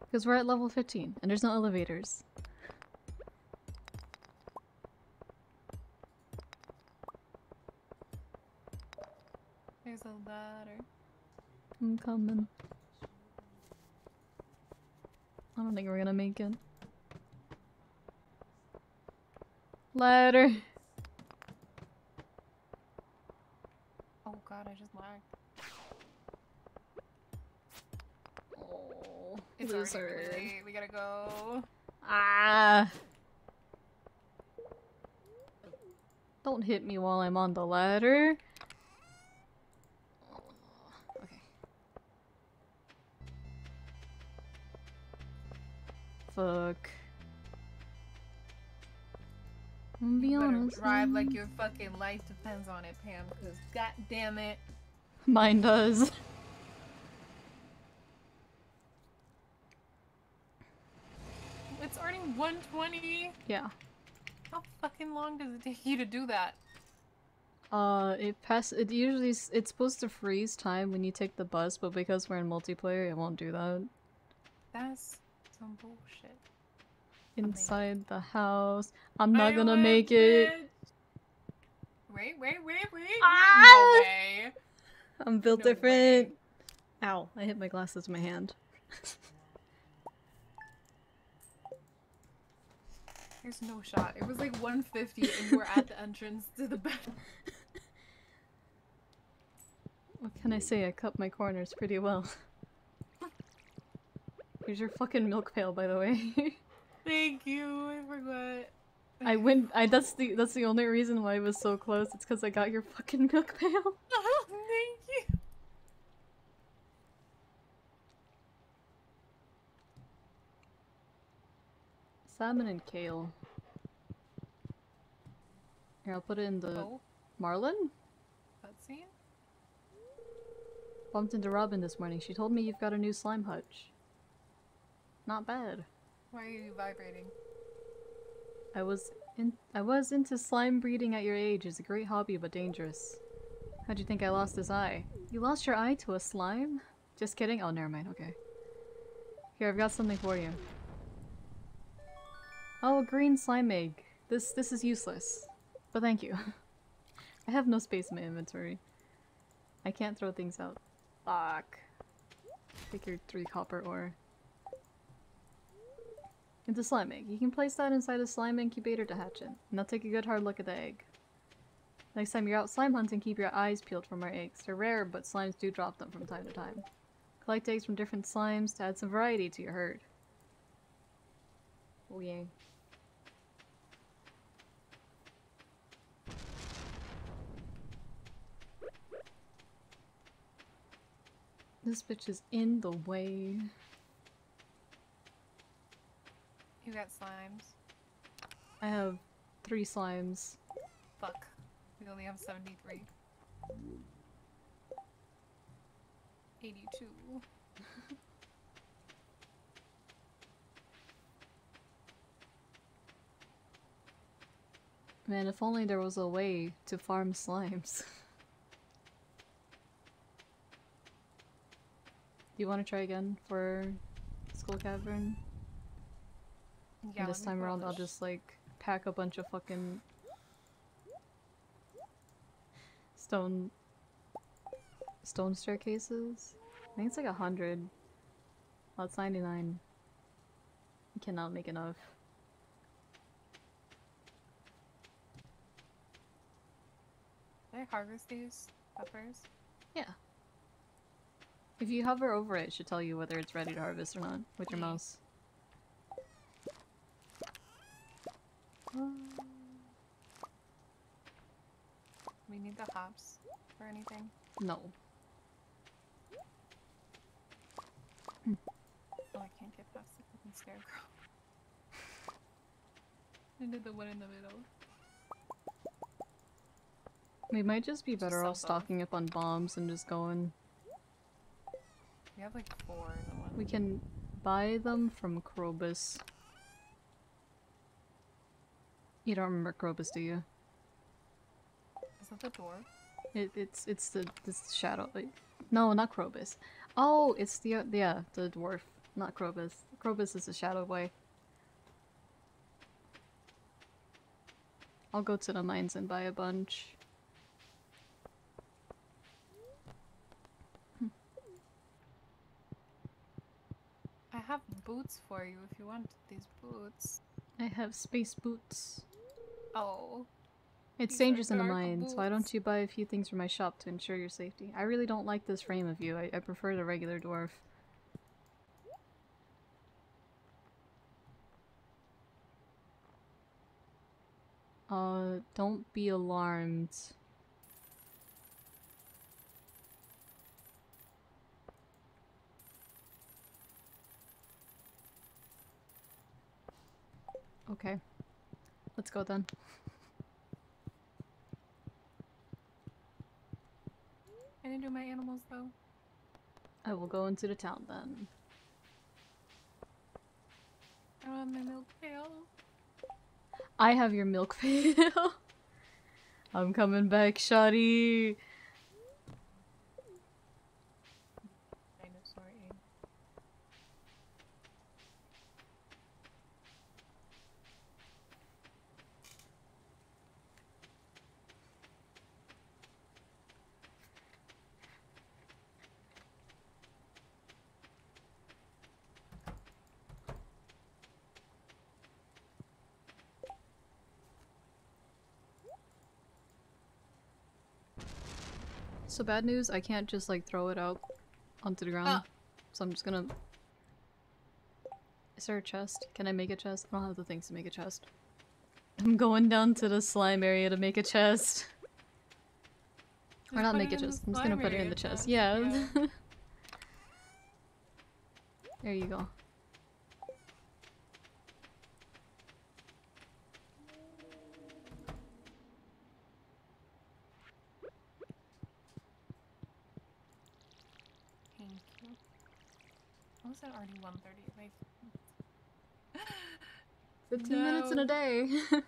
Because we're at level 15 and there's no elevators. I'm coming. I don't think we're gonna make it. Ladder. Oh god, I just lagged. Oh, It's already really late. We gotta go. Ah. Don't hit me while I'm on the ladder. Fuck. I'm be honest. drive like your fucking life depends on it, Pam. Cause god damn it. Mine does. It's already 120. Yeah. How fucking long does it take you to do that? Uh, it pass. It usually s- it's supposed to freeze time when you take the bus, but because we're in multiplayer, it won't do that. That's some bullshit. Inside the house, I'm not I gonna make it. bitch. Wait, wait, wait, wait. Ah! No way. I'm built No different. way. Ow! I hit my glasses with my hand. There's no shot. It was like 150 and we're at the entrance to the bed. What can I say? I cut my corners pretty well. Here's your fucking milk pail, by the way. Thank you. I forgot. I went. I that's the that's the only reason why it was so close. It's because I got your fucking milk pail. Oh, thank you. Salmon and kale. Here, I'll put it in the Oh, Marlon. cutscene? Bumped into Robin this morning. She told me you've got a new slime hutch. Not bad. Why are you vibrating? I was in I was into slime breeding at your age. It's a great hobby but dangerous. How'd you think I lost this eye? You lost your eye to a slime? Just kidding? Oh never mind, okay. Here, I've got something for you. Oh, a green slime egg. This this is useless. But thank you. I have no space in my inventory. I can't throw things out. Fuck. Take your three copper ore. Into slime egg. You can place that inside a slime incubator to hatch it. Now take a good hard look at the egg. Next time you're out slime hunting, keep your eyes peeled from our eggs. They're rare, but slimes do drop them from time to time. Collect eggs from different slimes to add some variety to your herd. Oh. This bitch is in the way. You got slimes. I have three slimes. Fuck. We only have 73. 82. Man, if only there was a way to farm slimes. Do you want to try again for Skull Cavern? Yeah, this time around, I'll just like pack a bunch of fucking stone stone staircases. I think it's like a hundred. Oh, it's ninety nine. You cannot make enough. Did I harvest these peppers? Yeah. If you hover over it, it should tell you whether it's ready to harvest or not with your mouse. We need the hops for anything. No. Oh, I can't get past the fucking scarecrow. I did the one in the middle. We might just be better off stocking up on bombs and just going. We have like four in the one. We can buy them from Krobus. You don't remember Krobus, do you? Is that the door? It, it's it's the this shadow. Like, no, not Krobus. Oh, it's the uh, yeah the dwarf. not Krobus. Krobus is the shadow boy. I'll go to the mines and buy a bunch. I have boots for you if you want these boots. I have space boots. Oh. It's These dangerous in the dark mines. Why don't you buy a few things from my shop to ensure your safety? I really don't like this frame of you. I, I prefer the regular dwarf. Uh, don't be alarmed. Okay. Let's go then. I didn't do my animals though. I will go into the town then. I want my milk pail. I have your milk pail. I'm coming back, Shoddy. Dinosaur aid. So bad news, I can't just like throw it out onto the ground. Ah. So I'm just gonna... Is there a chest? Can I make a chest? I don't have the things to make a chest. I'm going down to the slime area to make a chest. or not make a it in the chest, I'm just gonna put it in the chest. then. Yeah. there you go. Thank you. How is that already 1.30? Like... 15 minutes in a day. Dino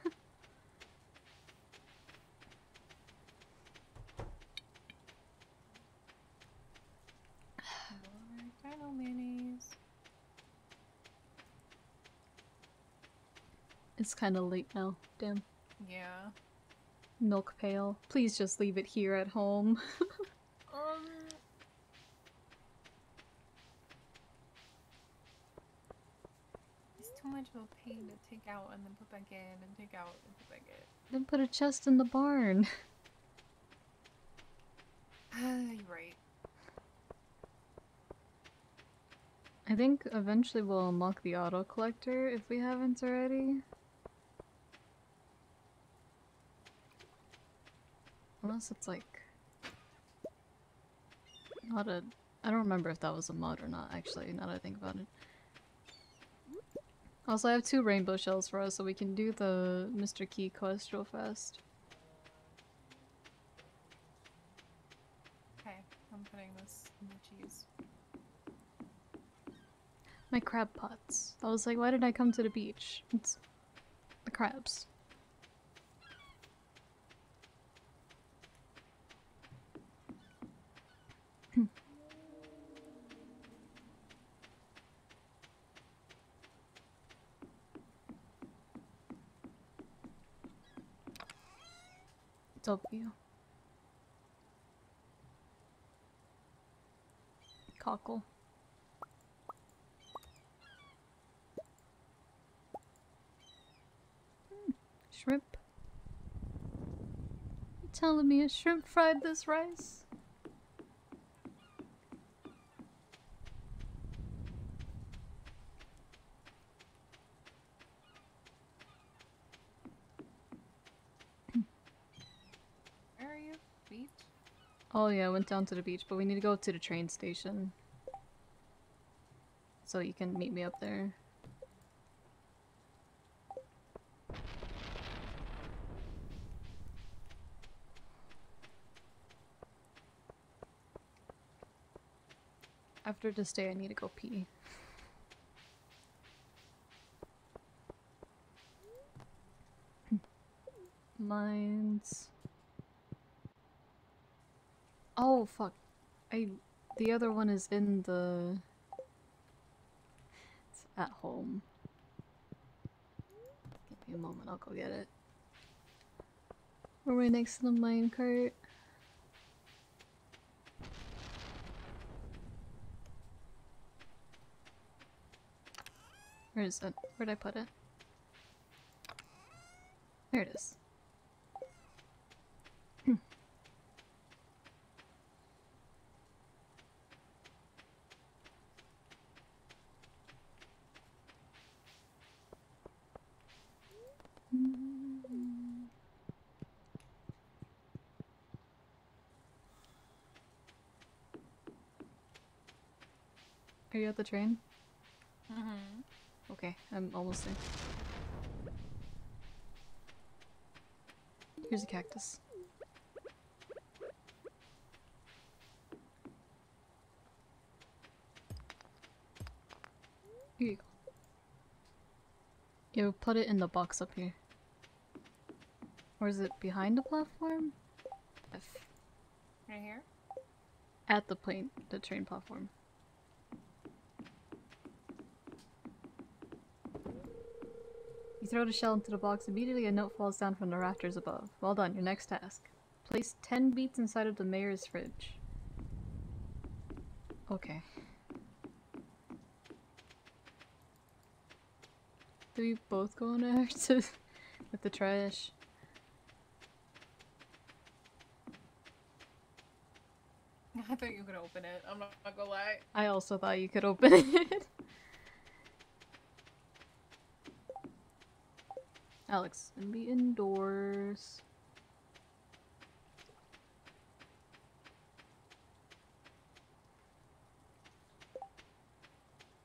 it's kinda late now. Damn. Yeah. Milk pail. Please just leave it here at home. Um. It's too much of a pain to take out and then put back in and take out and put back in. then put a chest in the barn. Ah, you're right. I think eventually we'll unlock the auto collector if we haven't already. Unless it's like not a I don't remember if that was a mod or not actually, now that I think about it. Also I have two rainbow shells for us so we can do the Mr. Qi quest real fast. Okay, I'm putting this in the cheese. My crab pots. I was like, why did I come to the beach? It's the crabs. W. Cockle. Hmm, shrimp. You telling me a shrimp fried this rice? Where are you? Beach? Oh yeah, I went down to the beach, but we need to go to the train station. So you can meet me up there. After this day, I need to go pee. Mines. Oh fuck. I the other one is in the It's at home. Give me a moment, I'll go get it. We're right next to the minecart. Where is it? Where'd I put it? There it is. Are you at the train? Mm-hmm. Okay, I'm almost there. Here's a cactus. Here you go. You put it in the box up here. Or is it behind the platform? F. Right here? At the plane, the train platform. You throw the shell into the box, immediately a note falls down from the rafters above. Well done, your next task. Place 10 beets inside of the mayor's fridge. Okay. Do we both go in there to with the trash? I thought you could open it. I'm not, not gonna lie. I also thought you could open it. Alex, and be indoors.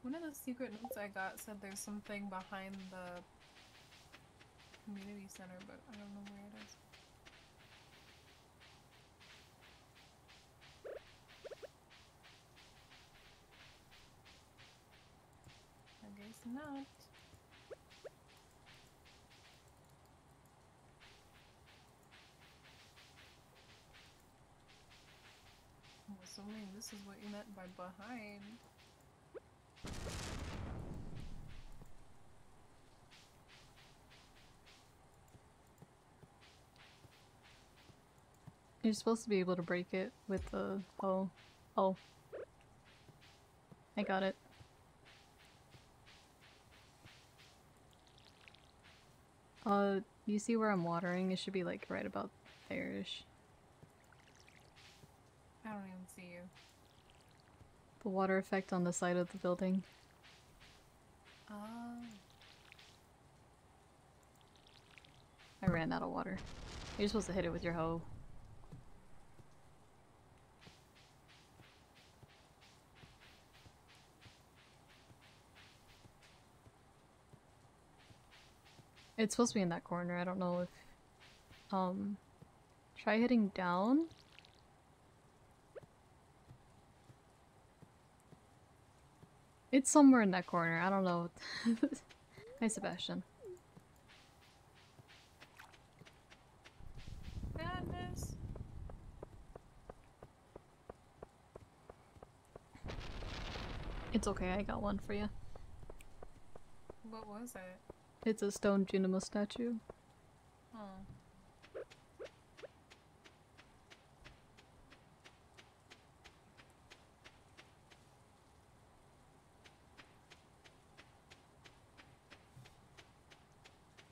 One of the secret notes I got said there's something behind the community center, but I don't know where it is. I guess not. Oh, I'm assuming this is what you meant by behind. You're supposed to be able to break it with the oh oh. I got it. Uh, you see where I'm watering? It should be like right about there-ish. I don't even see you. The water effect on the side of the building. Oh. I ran out of water. You're supposed to hit it with your hoe. It's supposed to be in that corner. I don't know if... Um... Try hitting down. It's somewhere in that corner. I don't know. Hi, Sebastian. Madness. It's okay, I got one for you. What was it? It's a stone Junimo statue.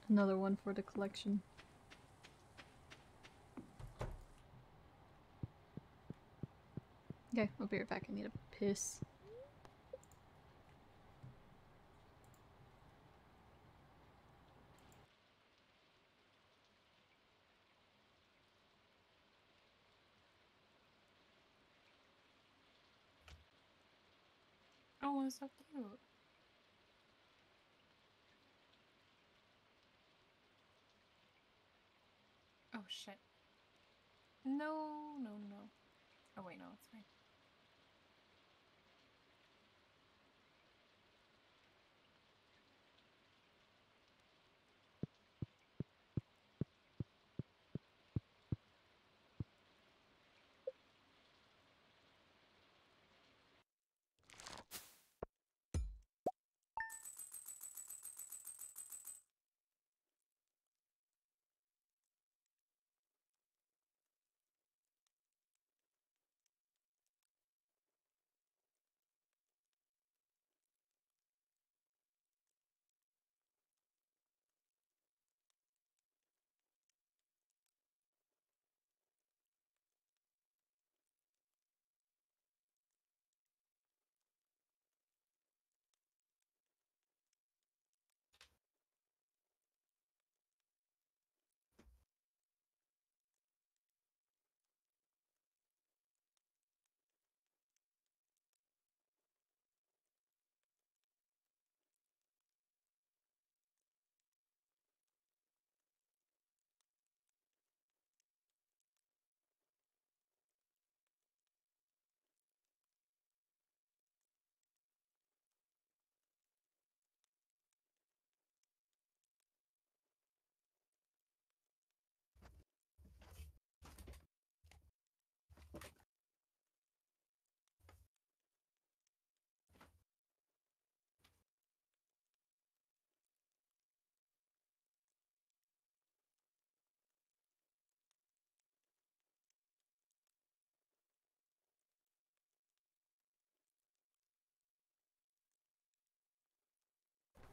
Another one for the collection. Okay, I'll be right back. I need a piss. Oh, it's so cute. Oh shit. No, no, no. Oh wait, no, it's fine.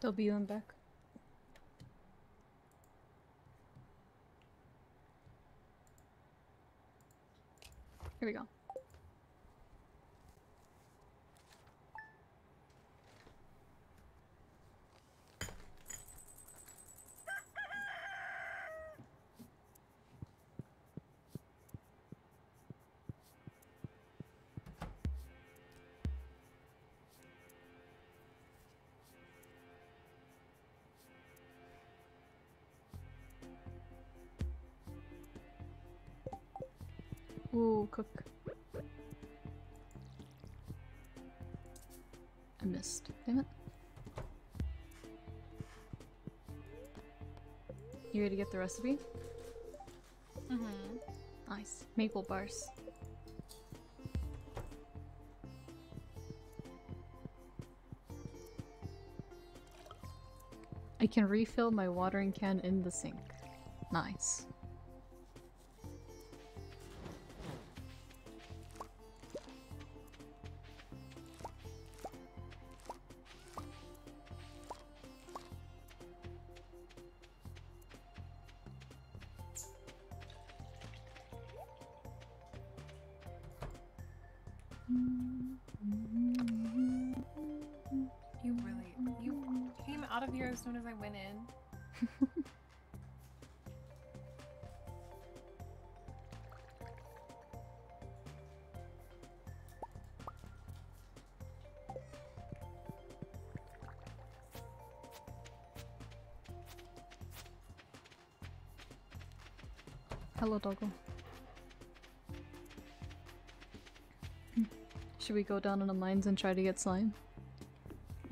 W and back. Here we go. Ooh, cook. I missed. Damn it. You ready to get the recipe? Mm-hmm. Nice. Maple bars. I can refill my watering can in the sink. Nice. Hello, doggo. Hmm. Should we go down in the mines and try to get slime?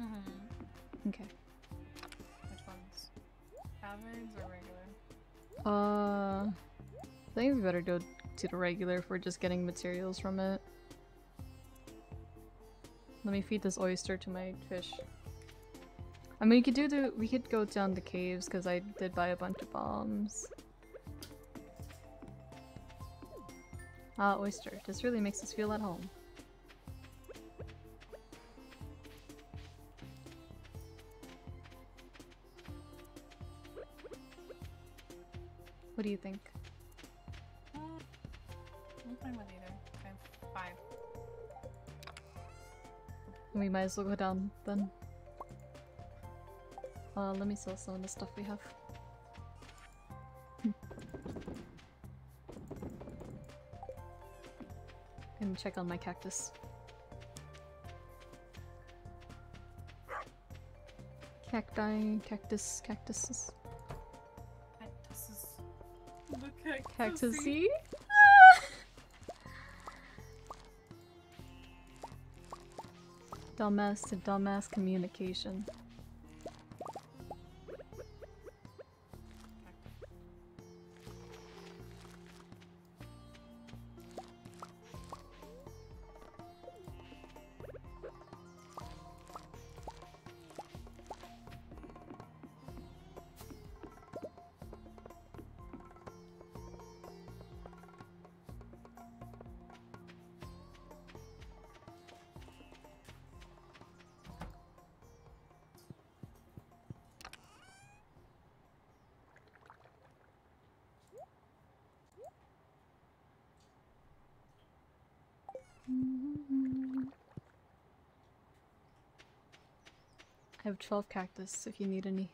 Mm-hmm. Okay. Which ones? Caverns or regular? Uh, I think we better go to the regular if we're just getting materials from it. Let me feed this oyster to my fish. I mean, we could do the- we could go down the caves because I did buy a bunch of bombs. Ah, oyster. This really makes us feel at home. What do you think? Mm, I'm fine with either. Have five. We might as well go down then. Uh, let me sell some of the stuff we have. And check on my cactus. Cacti, cactus, cactuses. Cactuses. Look at Cactusy? dumbass to dumbass communication. 12 cactus if you need any.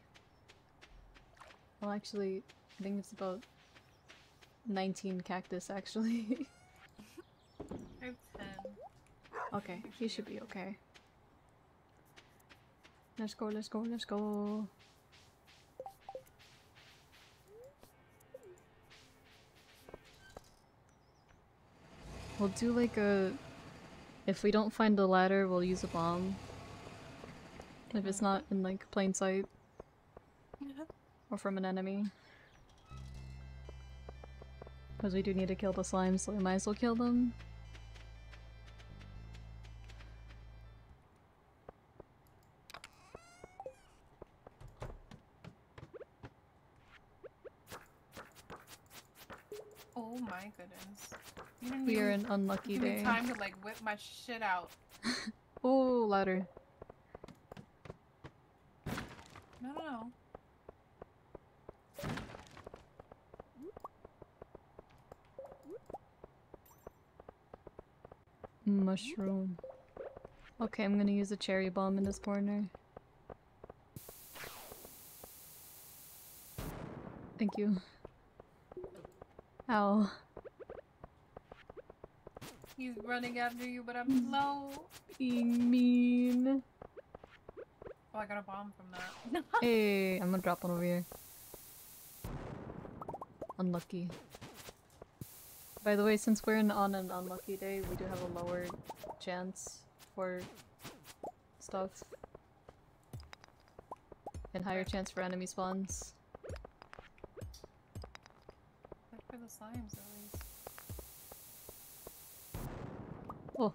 Well, actually, I think it's about 19 cactus actually. I have ten. okay, you should be okay. Let's go, let's go, let's go. We'll do like a... If we don't find the ladder, we'll use a bomb. If it's not in like plain sight or from an enemy. Because we do need to kill the slimes, so we might as well kill them. Oh my goodness. We are an unlucky give me day. time to like whip my shit out. Oh, ladder. No, no, no. Mushroom. Okay, I'm gonna use a cherry bomb in this corner. Thank you. Ow. He's running after you, but I'm slow. Being mean. Oh, I got a bomb from that. Hey, I'm gonna drop one over here. Unlucky. By the way, since we're in, on an unlucky day, we do have a lower chance for stuff. And higher chance for enemy spawns. Look for the slimes, at least. Oh.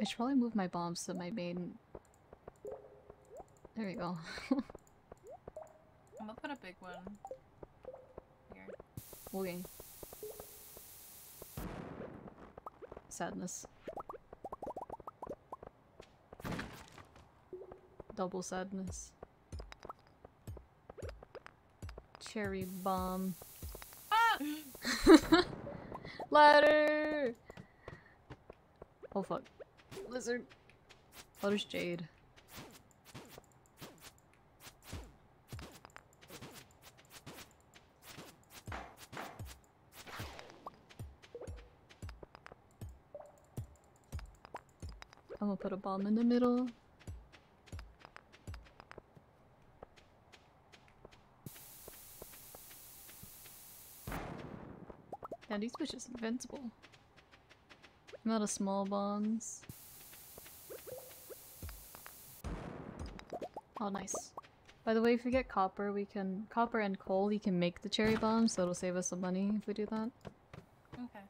I should probably move my bombs to my main... There we go. I'm gonna put a big one here. Okay. Sadness. Double sadness. Cherry bomb. Ah! Ladder! Oh fuck. Lizard. Oh, there's Jade. Put a bomb in the middle. Yeah, these bitches invincible. I'm out of small bombs. Oh, nice. By the way, if we get copper, we can- copper and coal, we can make the cherry bombs, so it'll save us some money if we do that. Okay.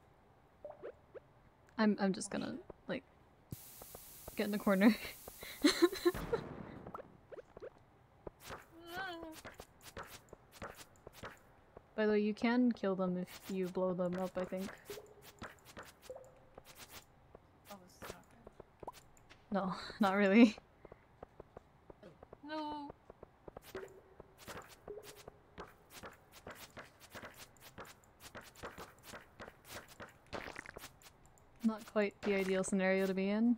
I'm- I'm just gonna, get in the corner. By the way, you can kill them if you blow them up, I think. Oh, this is not good. No, not really. No. Not quite the ideal scenario to be in.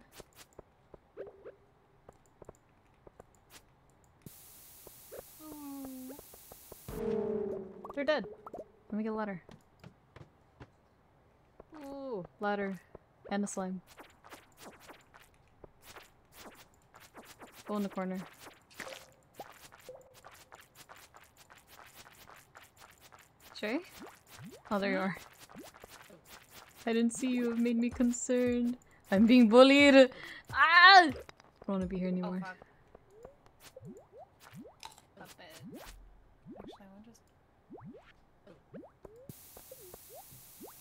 Ladder. Ooh, ladder. And a slime. Go in the corner. Chae? Oh, there you are. I didn't see you. It made me concerned. I'm being bullied. Ah! I don't want to be here Oh, anymore. fuck.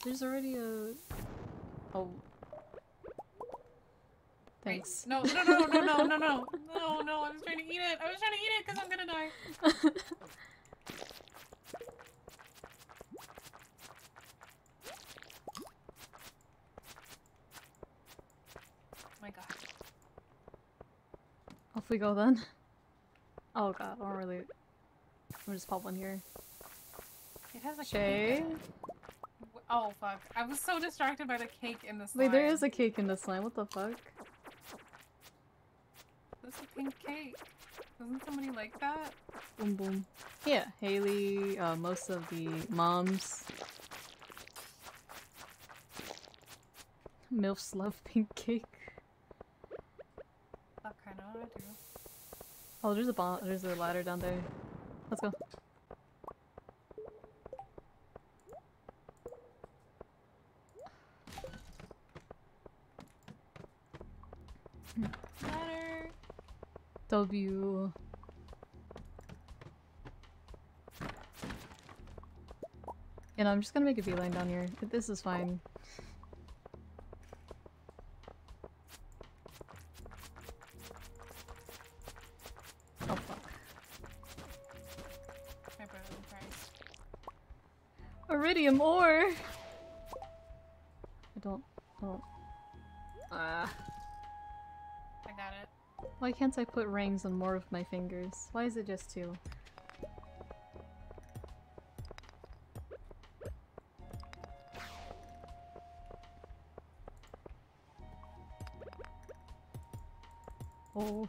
There's already a... Oh. Thanks. No, no, no, no, no, no, no. No, no, I was trying to eat it. I was trying to eat it because I'm gonna die. oh my god. Off we go then. Oh god, I don't really... I'm just pop one here. It has a Chae. Key. Oh fuck! I was so distracted by the cake in the slime. Wait, there is a cake in the slime. What the fuck? That's a pink cake. Doesn't somebody like that? Boom boom. Yeah, Haley, uh, most of the moms. MILFs love pink cake. Fuck, I know I do. Oh, there's a bomb. There's a ladder down there. Let's go. Ladder. W. And I'm just gonna make a beeline down here. This is fine. Can't I put rings on more of my fingers? Why is it just two? Oh.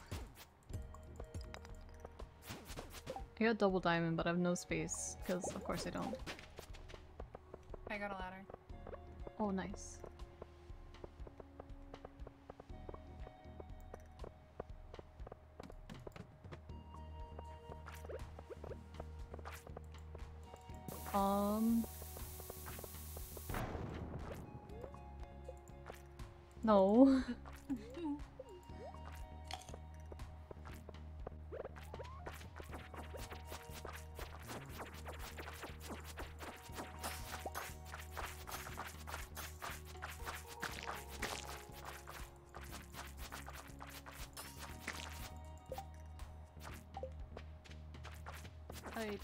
I got double diamond, but I have no space, because of course I don't. I got a ladder. Oh, nice.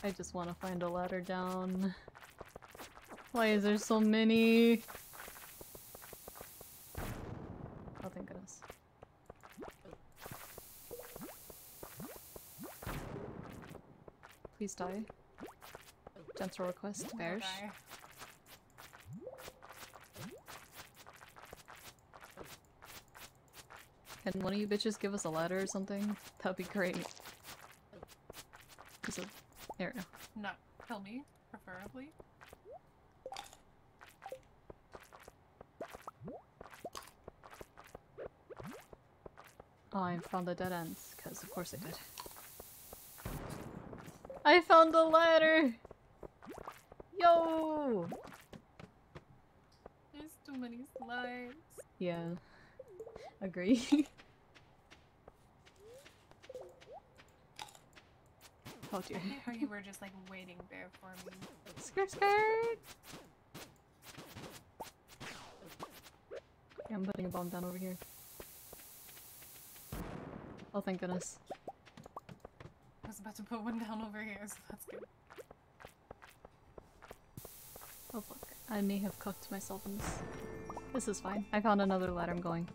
I, just want to find a ladder down. Why is there so many? Oh, thank goodness. Please die. Gentle request, die. Can one of you bitches give us a ladder or something? That'd be great. There we go. Not kill me, preferably. Oh, I found the dead ends, because of course I did. I found the ladder! Yo! There's too many slides. Yeah. Agree. oh dear. I you were just like waiting there for me. Skirt skirt! Okay, I'm putting a bomb down over here. Oh thank goodness. I was about to put one down over here, so that's good. Oh fuck. I may have cooked myself in this. This is fine. I found another ladder, I'm going.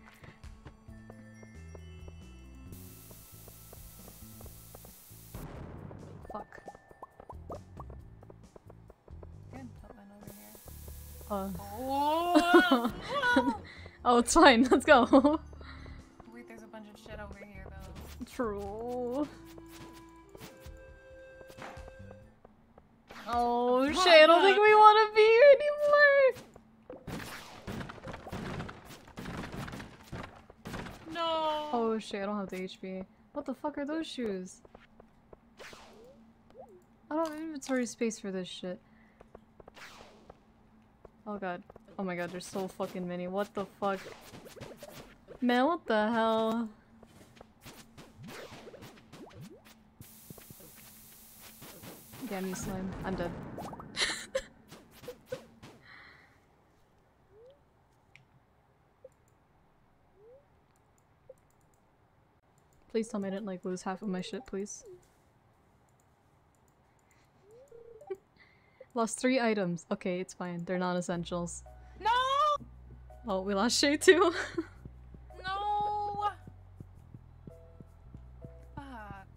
Oh, it's fine. Let's go. Wait, there's a bunch of shit over here though. True. Oh shit, I don't think we want to be here anymore! No! Oh shit, I don't have the HP. What the fuck are those shoes? I don't have inventory space for this shit. Oh god. Oh my god, there's so fucking many. What the fuck? Man, what the hell? Damn you, slime. I'm dead. Please tell me I didn't like lose half of my shit, please. Lost three items. Okay, it's fine. They're non-essentials. Oh, we lost Chae too. No! Fuck.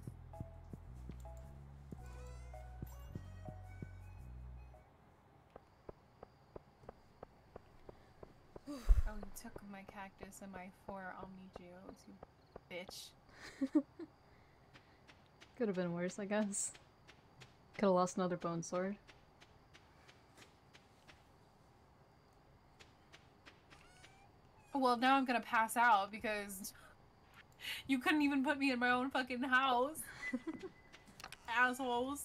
Oh, you took my cactus and my four Omni Geodes, you bitch. Could have been worse, I guess. Could have lost another bone sword. Well, now I'm gonna pass out because you couldn't even put me in my own fucking house. Assholes.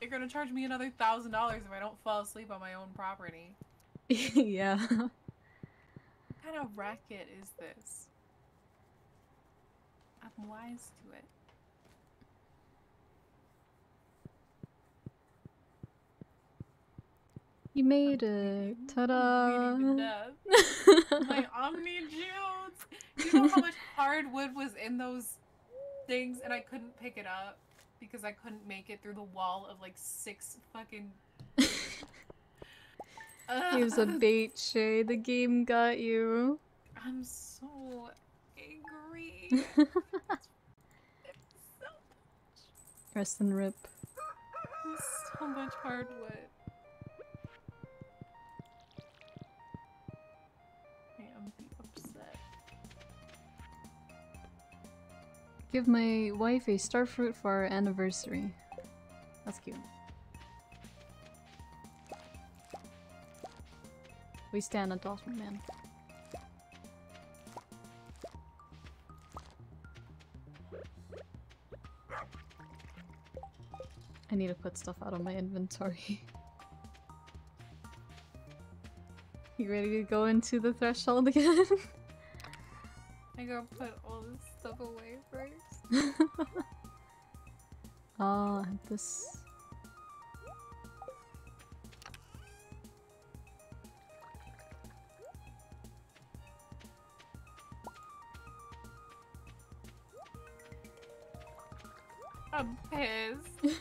They're gonna charge me another thousand dollars if I don't fall asleep on my own property. yeah. What kind of racket is this? I'm wise to it. You made it. Ta-da! Bleeding to death. my Omni Geodes! You know how much hardwood was in those things and I couldn't pick it up because I couldn't make it through the wall of like six fucking. He was a bait, Chae. The game got you. I'm so angry. it's Rest and rip. So much hardwood. Give my wife a starfruit for our anniversary. That's cute. We stand at Dawson Man. I need to put stuff out of my inventory. you ready to go into the threshold again? I gotta put all this stuff away first. Ah, this. I'm pissed.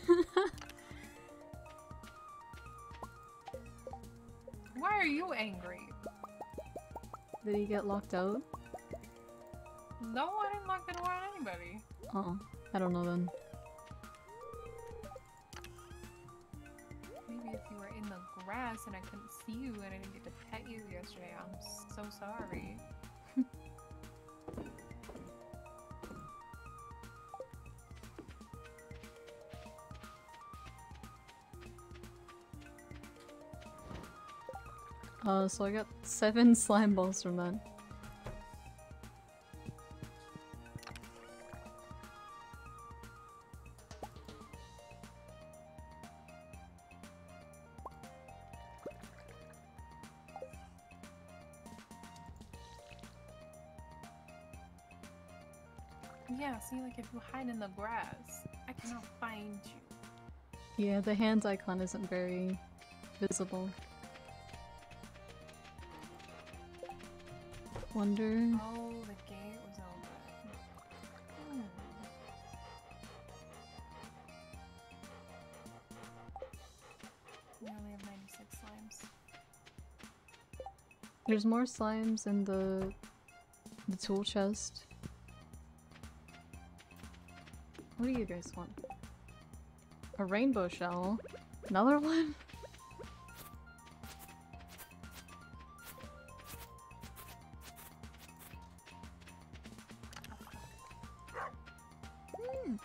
Why are you angry? Did he get locked out? No, I didn't lock the door on anybody. Oh, I don't know then. Maybe if you were in the grass and I couldn't see you and I didn't get to pet you yesterday, I'm so sorry. Uh, so I got seven slime balls from that. Yeah, see, like if you hide in the grass, I cannot find you. Yeah, the hands icon isn't very visible. Wonder. Oh, the gate was open. Hmm. We only have 96 slimes. There's more slimes in the the tool chest. What do you guys want? A rainbow shell? Another one? Hmm.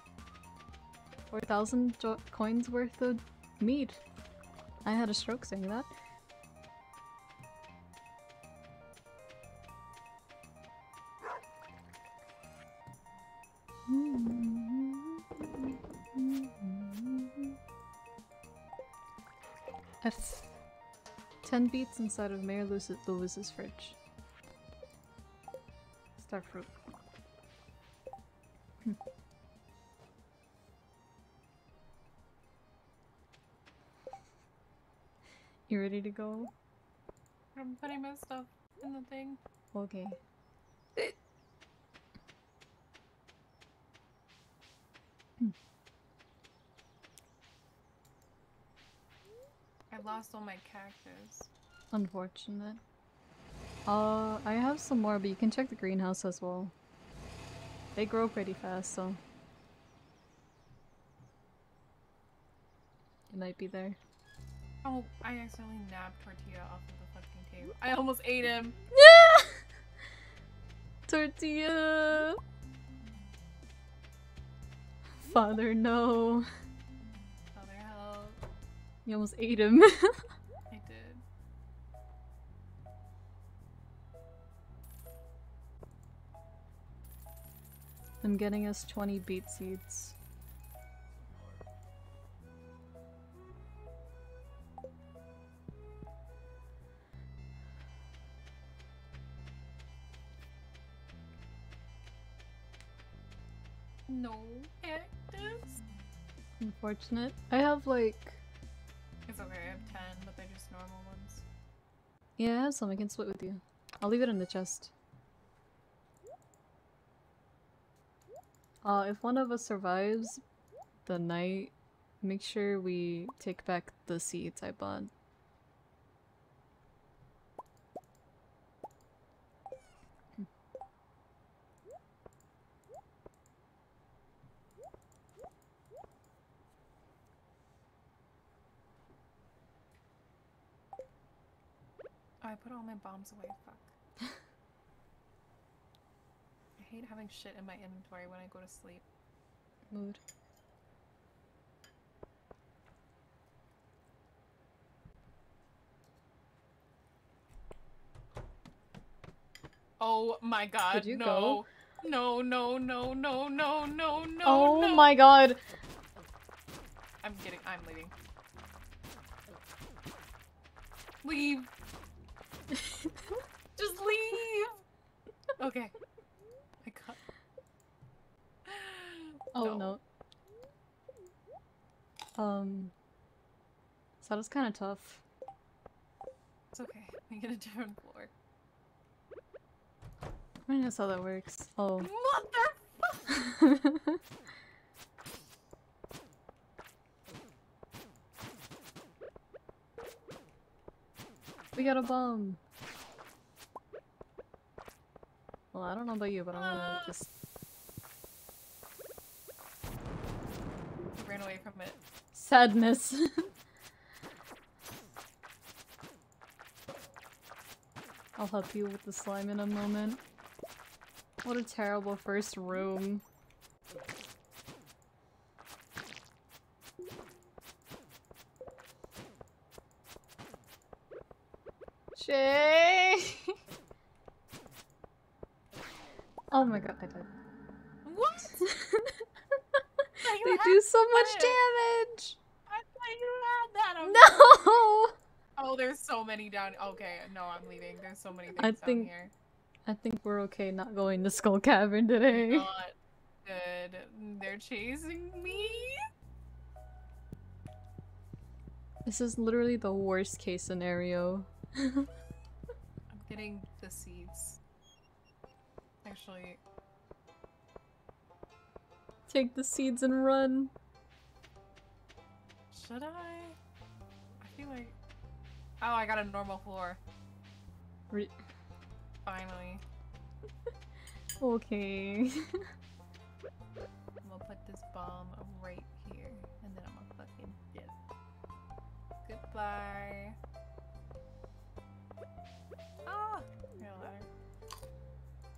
4,000 coins worth of meat. I had a stroke saying that. 10 beets inside of Mayor Lewis- Lewis's fridge. Starfruit. You ready to go? I'm putting my stuff in the thing. Okay. I lost all my cactus. Unfortunate. Uh, I have some more, but you can check the greenhouse as well. They grow pretty fast, so. It might be there. Oh, I accidentally nabbed Tortilla off of the fucking table. I almost ate him. Tortilla! Father, no. You almost ate him. I did. I'm getting us 20 beet seeds. No cactus. Unfortunate. I have like. Yeah, I have some I can split with you. I'll leave it in the chest. Uh, if one of us survives the night, make sure we take back the seeds I bought. Oh, I put all my bombs away. Fuck. I hate having shit in my inventory when I go to sleep. Mood. Oh my god, Did you no. go? No, no, no, no, no, no, no. oh no. my god! I'm getting. I'm leaving. Leave. Just leave. Okay. I cut. Oh no. Um. So that was kind of tough. It's okay. We get a different floor. I mean, that's how that works. Oh. Mother. we got a bomb! Well, I don't know about you, but I'm gonna Ah. just ran away from it. Sadness. I'll help you with the slime in a moment. What a terrible first room. Chae! oh my god, I died. What? they do so much damage! I thought you had that. I'm No! Oh, there's so many down. Okay, no, I'm leaving. There's so many things I down think- here. I think we're okay not going to Skull Cavern today. Not good. They're chasing me. This is literally the worst case scenario. I'm getting the seeds. Actually, Take the seeds and run. should I? I feel like. Oh, I got a normal floor. Re- Finally. okay. I'm gonna put this bomb right here, and then I'm gonna fucking dip. Goodbye. Ah!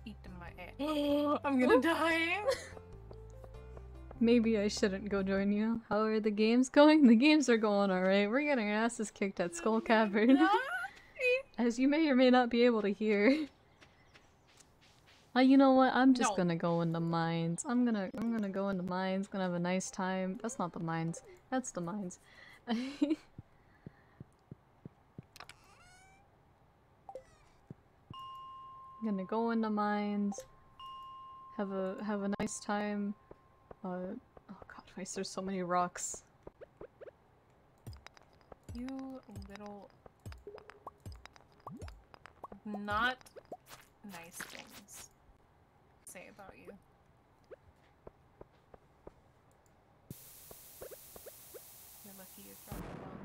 Ladder. My ass. I'm gonna die. Maybe I shouldn't go join you. How are the games going? The games are going alright. We're getting our asses kicked at Skull Cavern. As you may or may not be able to hear. Uh, you know what? I'm just No. gonna go in the mines. I'm gonna I'm gonna go in the mines, gonna have a nice time. That's not the mines. That's the mines. gonna go in the mines. Have a have a nice time. Uh oh god, why is there so many rocks? You little. Not nice things. Say about you. You're lucky you dropped the.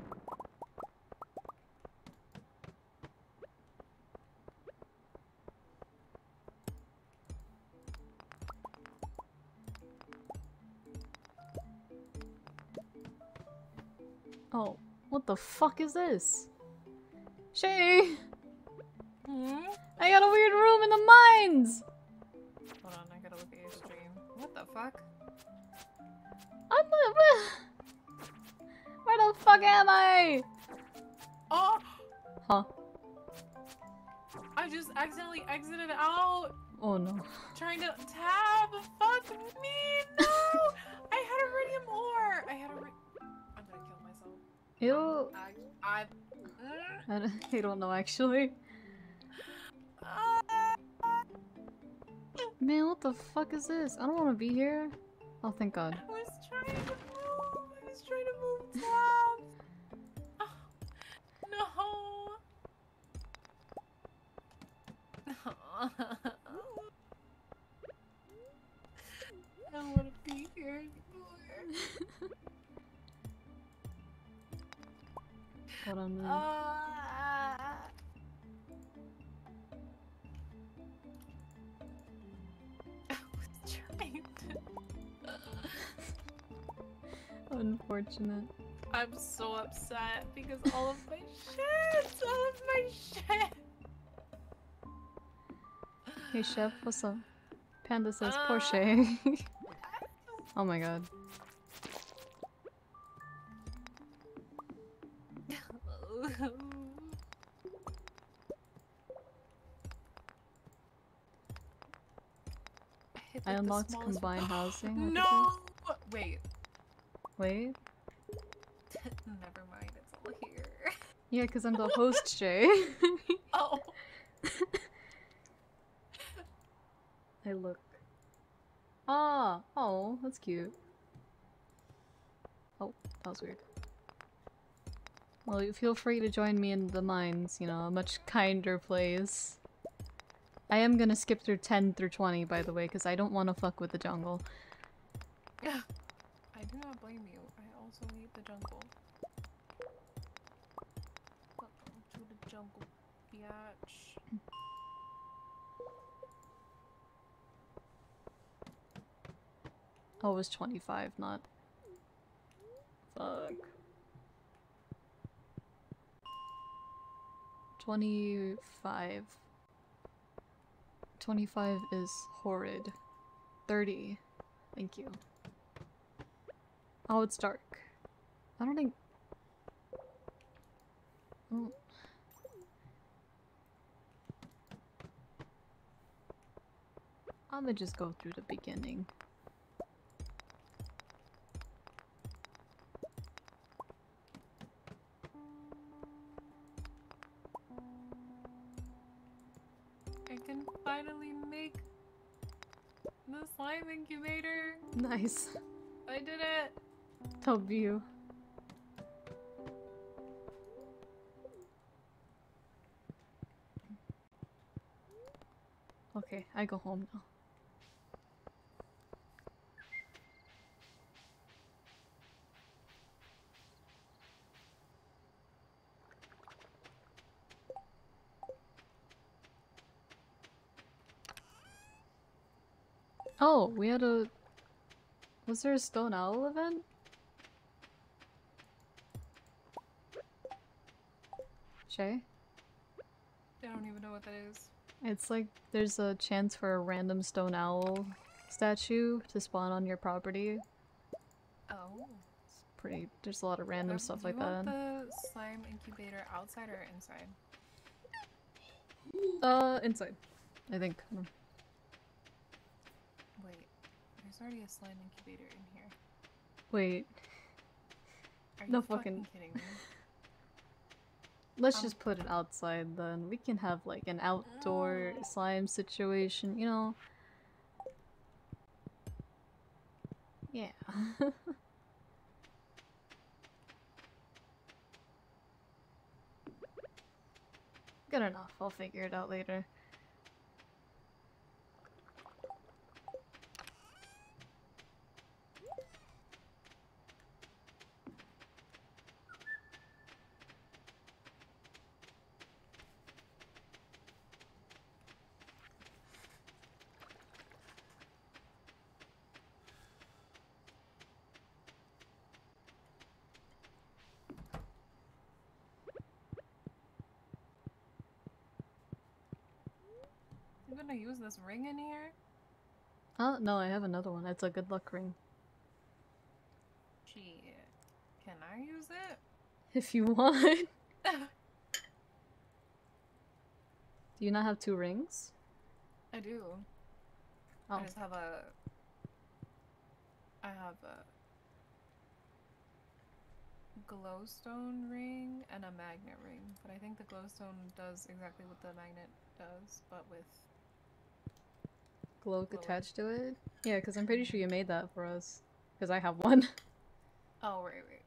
Oh, what the fuck is this? Chae! Hmm? I got a weird room in the mines! Hold on, I gotta look at your stream. What the fuck? I'm Where the fuck am I? Oh! Huh. I just accidentally exited out Oh no. trying to tab. Fuck me! No! I had iridium ore! I had a. I'm gonna kill myself. Ew. I. I. Don't, I don't know actually. Man, what the fuck is this? I don't want to be here. Oh, thank god. I was trying to move. I was trying to move tabs. Oh, no. I don't want to be here anymore. what I'm. Uh, I was trying to. Unfortunate. I'm so upset because all of my shit! All of my shit! Hey, Chef, what's up? Panda says uh, Porsche. oh my god. I the unlocked smallest- combined housing. No! Wait. Wait. Never mind, it's all here. Yeah, because I'm the host, Jay. Oh! I look. Ah! Oh, that's cute. Oh, that was weird. Well, you feel free to join me in the mines, you know, a much kinder place. I am gonna skip through 10 through 20, by the way, because I don't want to fuck with the jungle. Yeah. I do not blame you. I also hate the jungle. Welcome to the jungle, biatch. Oh, it was 25, not... Fuck. 25. 25 is horrid. 30. Thank you. Oh, it's dark. I don't think... Oh. I'm gonna just go through the beginning. Finally make the slime incubator. Nice. I did it. Help you. Okay, I go home now. Oh, we had a was there a Stone Owl event? Chae? I don't even know what that is. It's like there's a chance for a random Stone Owl statue to spawn on your property. Oh. It's pretty. There's a lot of random Um, stuff do like you want that. the slime incubator outside or inside? Uh, inside. I think. Mm. Wait, there's already a slime incubator in here. Wait, Are No you fucking, fucking- kidding me? let's Um, just put it outside then. We can have like an outdoor slime situation, you know? Yeah. Good enough. I'll figure it out later. I'm gonna use this ring in here. Oh, no, I have another one. It's a good luck ring. Shit. Can I use it? If you want. Do you not have two rings? I do. Oh. I just have a. I have a glowstone ring and a magnet ring, but I think the glowstone does exactly what the magnet does, but with Glow. attached to it? Yeah, because I'm pretty sure you made that for us. Because I have one. oh right right.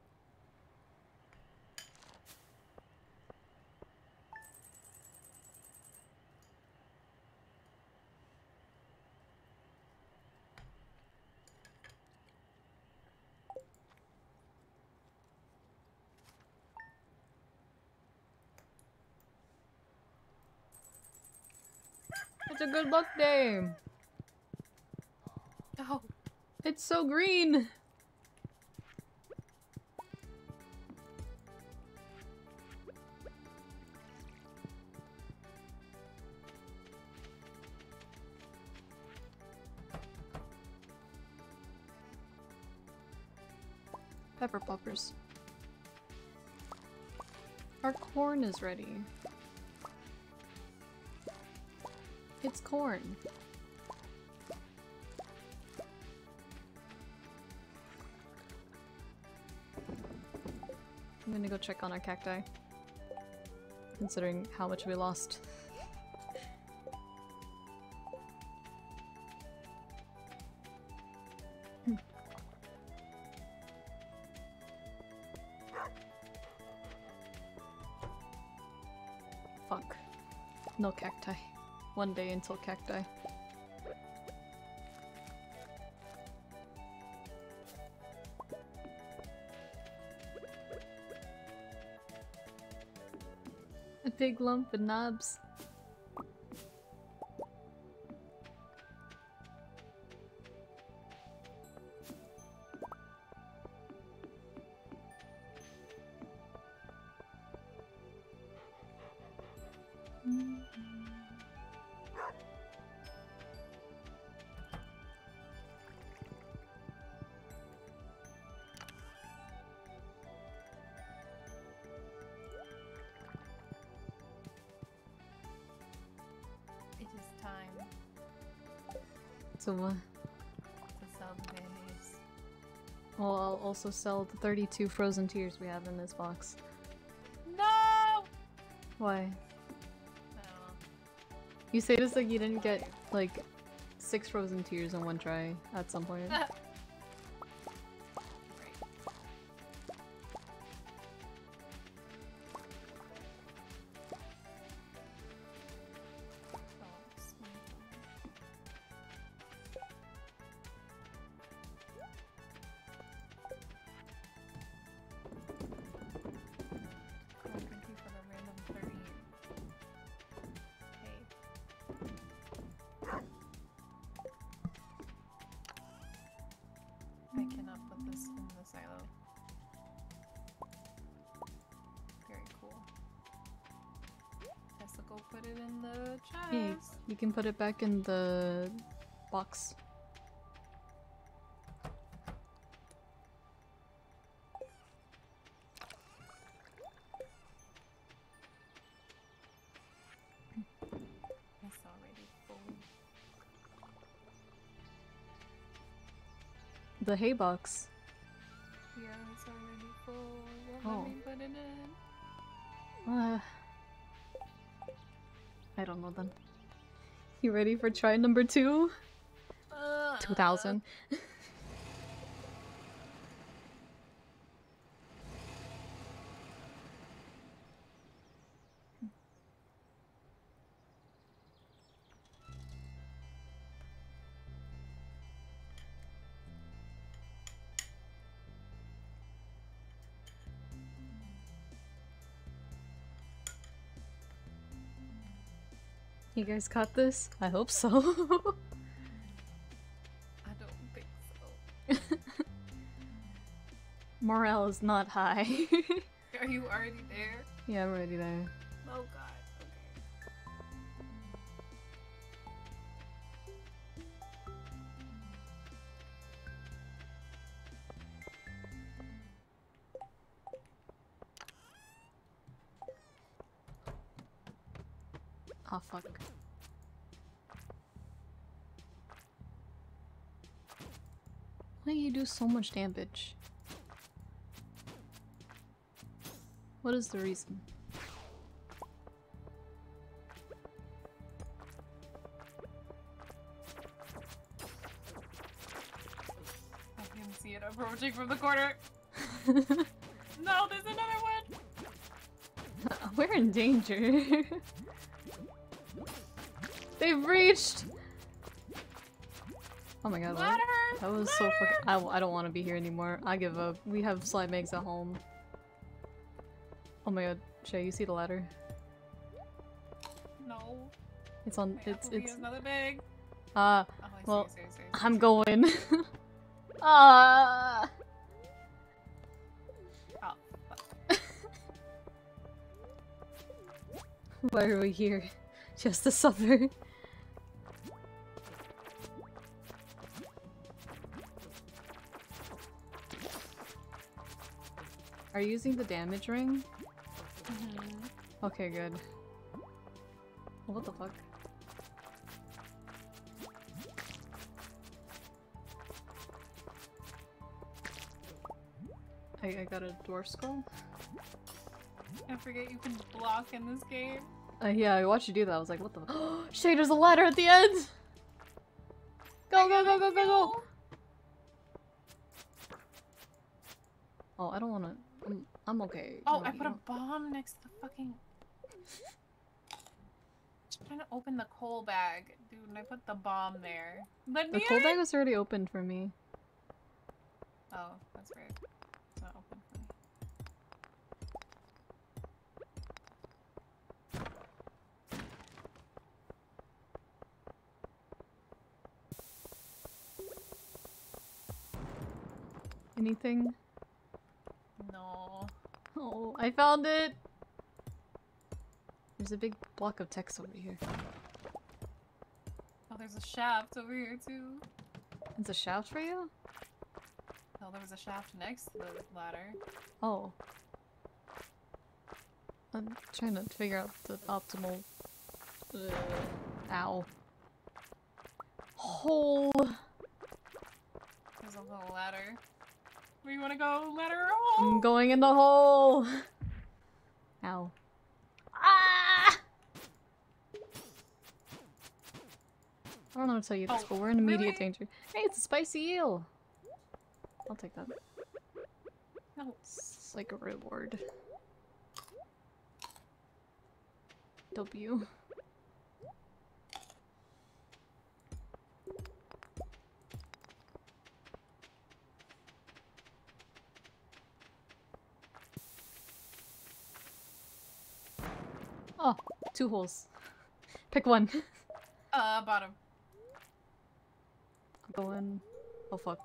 It's a good luck day! Oh, it's so green! Pepper poppers. Our corn is ready. It's corn. I'm gonna go check on our cacti. Considering how much we lost. Hmm. Fuck. No cacti. One day until cacti. Big lump of knobs. So, to sell the mayonnaise. well, I'll also sell the 32 frozen tears we have in this box. No! Why? Oh. You say this like you didn't get, like, six frozen tears in one try at some point. you can put it back in the box. It's already full. The hay box. Ready for try number two? Uh, 2000. You guys caught this? I hope so. I don't think so. Morale is not high. Are you already there? yeah, I'm already there. Oh god. Oh fuck. Why do you do so much damage? What is the reason? I can see it approaching from the corner. No, there's another one. We're in danger. They've reached! Oh my god? Ladder. That was so fucking- I, I don't want to be here anymore. I give up. We have slime eggs at home. Oh my god, Chae, you see the ladder? No. It's on- My it's- it's- another bag. Ah, Oh, I see, well, see, see, see. I'm going. Ah. Oh, Why are we here? Just to suffer. Are you using the damage ring? Mhm. Okay, good. What the fuck? I, I got a dwarf skull? I forget you can block in this game. Uh, yeah, I watched you do that. I was like, what the Shade, there's a ladder at the end! Go, go, go, go, go, go! Oh, I don't wanna... I'm, I'm okay. Oh, I put a bomb next to the fucking. Just trying to open the coal bag, dude, and I put the bomb there. Let The coal bag was already opened for me. Oh, that's weird. It's not open for me. Anything? Oh, I found it! There's a big block of text over here. Oh, there's a shaft over here too. It's a shaft for you? Oh, there was a shaft next to the ladder. Oh. I'm trying to figure out the optimal... Uh, ow. Hole! There's a little ladder. Where you wanna go? Or hole? I'm going in the hole! Ow. Ah! I don't know how to tell you this, Oh, but we're in immediate really? danger. Hey, it's a spicy eel! I'll take that. No. It's like a reward. W. Oh, two holes. Pick one. Uh, bottom. I'm going. Oh fuck.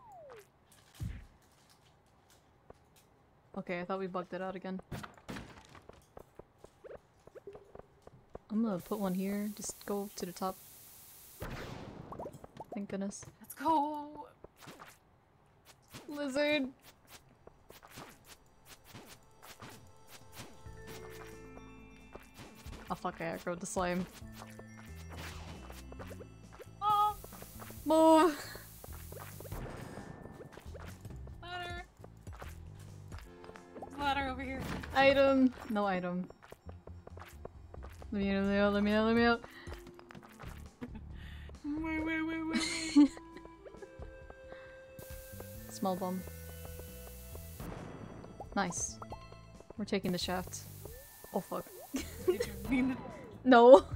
Okay, I thought we bugged it out again. I'm gonna put one here. Just go to the top. Thank goodness. Let's go. Lizard! Oh fuck, I aggroed the slime. Oh, Move! ladder. Ladder over here. Item! No item. Let me out, let me out, let me out, let me out. Wait, wait, wait, wait, wait. Small bomb. Nice. We're taking the shaft. Oh fuck. Did you mean No!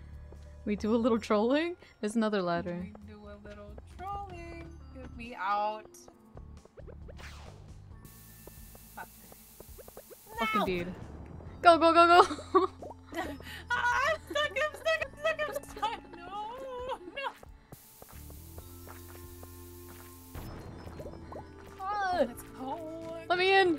we do a little trolling? There's another ladder. we do a little trolling? Get me out. Fuck. Fucking No! dude. Go, go, go, go! ah, I'm stuck, I'm stuck, I'm stuck, I'm stuck. No, no. Ah, Let's go. let me in!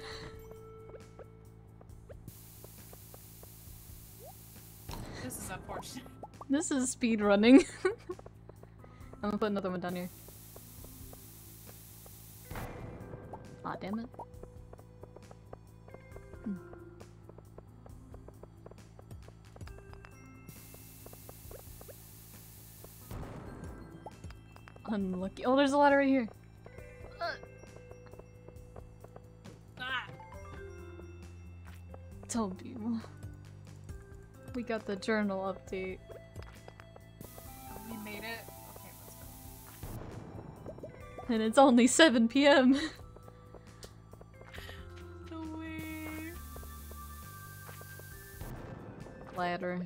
This is speed running. I'm gonna put another one down here. Ah, damn it. Hmm. Unlucky. Oh, there's a ladder right here. Ah, Told you. We got the journal update. And it's only 7 p.m. No way. Ladder.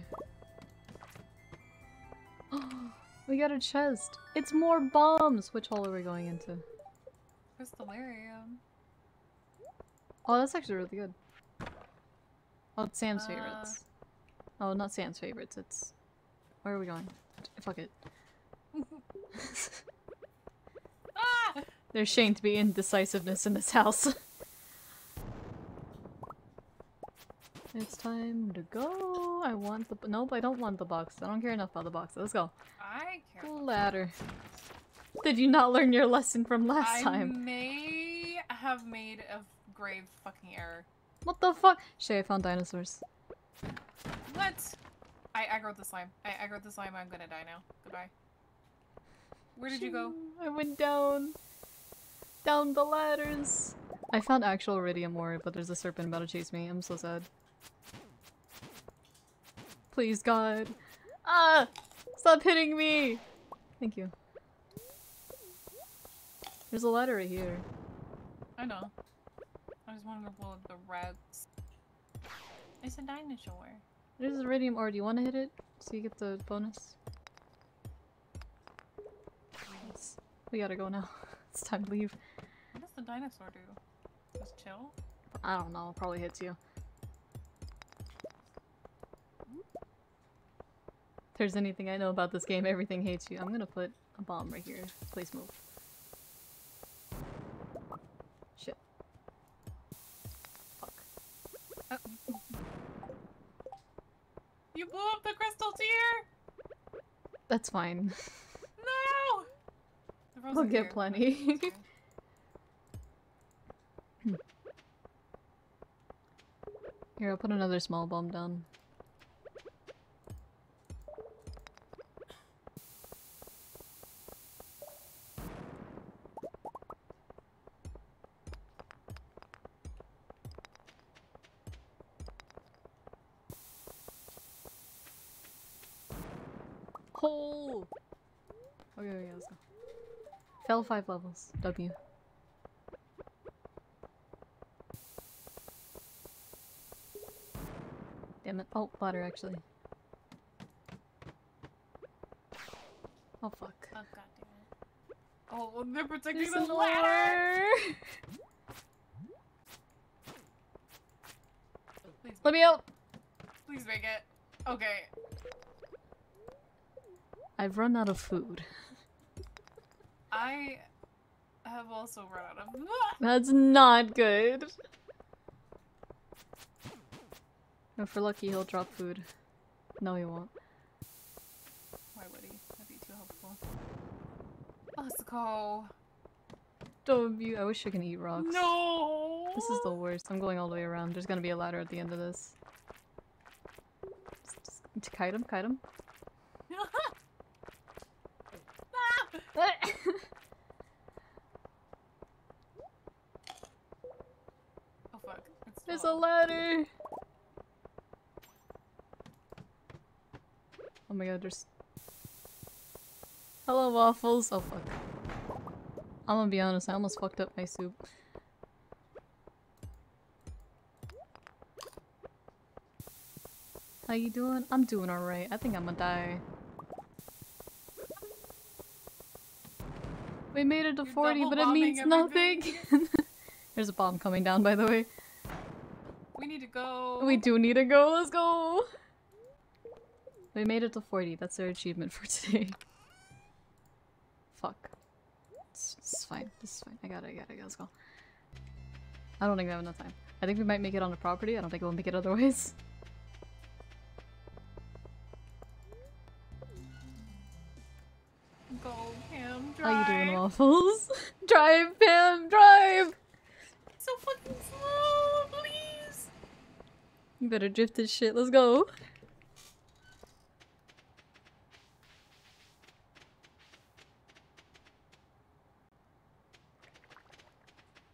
we got a chest. It's more bombs. Which hole are we going into? Crystallarium. Oh, that's actually really good. Oh, it's Sam's Uh. favorites. Oh, not Sam's favorites. It's where are we going? Fuck it. Ah! There's shame to be indecisiveness in this house. it's time to go. I want the nope. I don't want the box. I don't care enough about the box. Let's go. I care. Ladder. Did you not learn your lesson from last I time? I may have made a grave fucking error. What the fuck? Chae, I found dinosaurs. What? I aggroed the slime. I aggroed the slime. I'm gonna die now. Goodbye. Where did you go? I went down. Down the ladders. I found actual iridium ore, but there's a serpent about to chase me. I'm so sad. Please, God. Ah! Stop hitting me! Thank you. There's a ladder right here. I know. I just wanted to blow up the rags. It's a dinosaur. There's iridium ore. Do you want to hit it? So you get the bonus? We gotta go now. it's time to leave. What does the dinosaur do? Just chill? I don't know. Probably hits you. If there's anything I know about this game, everything hates you. I'm gonna put a bomb right here. Please move. Shit. Fuck. Uh, you blew up the crystal tier! That's fine. No! We'll get plenty. Here, I'll put another small bomb down. Hole! Okay, okay, let's go. Fell five levels. W. Damn it. Oh, ladder actually. Oh fuck. Oh god damn it. Oh, they're protecting There's the ladder! Please, Let me out! please make it. Okay. I've run out of food. I have also run out of. That's not good. If we're lucky, he'll drop food. No, he won't. Why would he? That'd be too helpful. Let's go. Don't you? I wish I can eat rocks. No! This is the worst. I'm going all the way around. There's gonna be a ladder at the end of this. Just, just kite him, kite him. Oh fuck. There's a ladder! Oh my god, there's... Hello, waffles! Oh fuck. I'm gonna be honest, I almost fucked up my soup. How you doing? I'm doing alright. I think I'm gonna die. We made it to You're 40, but it means bombing nothing! There's a bomb coming down, by the way. We need to go. We do need to go. Let's go. We made it to 40. That's our achievement for today. Fuck. It's, it's fine. This is fine. I got it. I got it. Let's go. I don't think we have enough time. I think we might make it on the property. I don't think we'll make it otherwise. Go, Pam. How you doing, waffles? drive, Pam. Drive. So fucking slow, please. You better drift this shit. Let's go.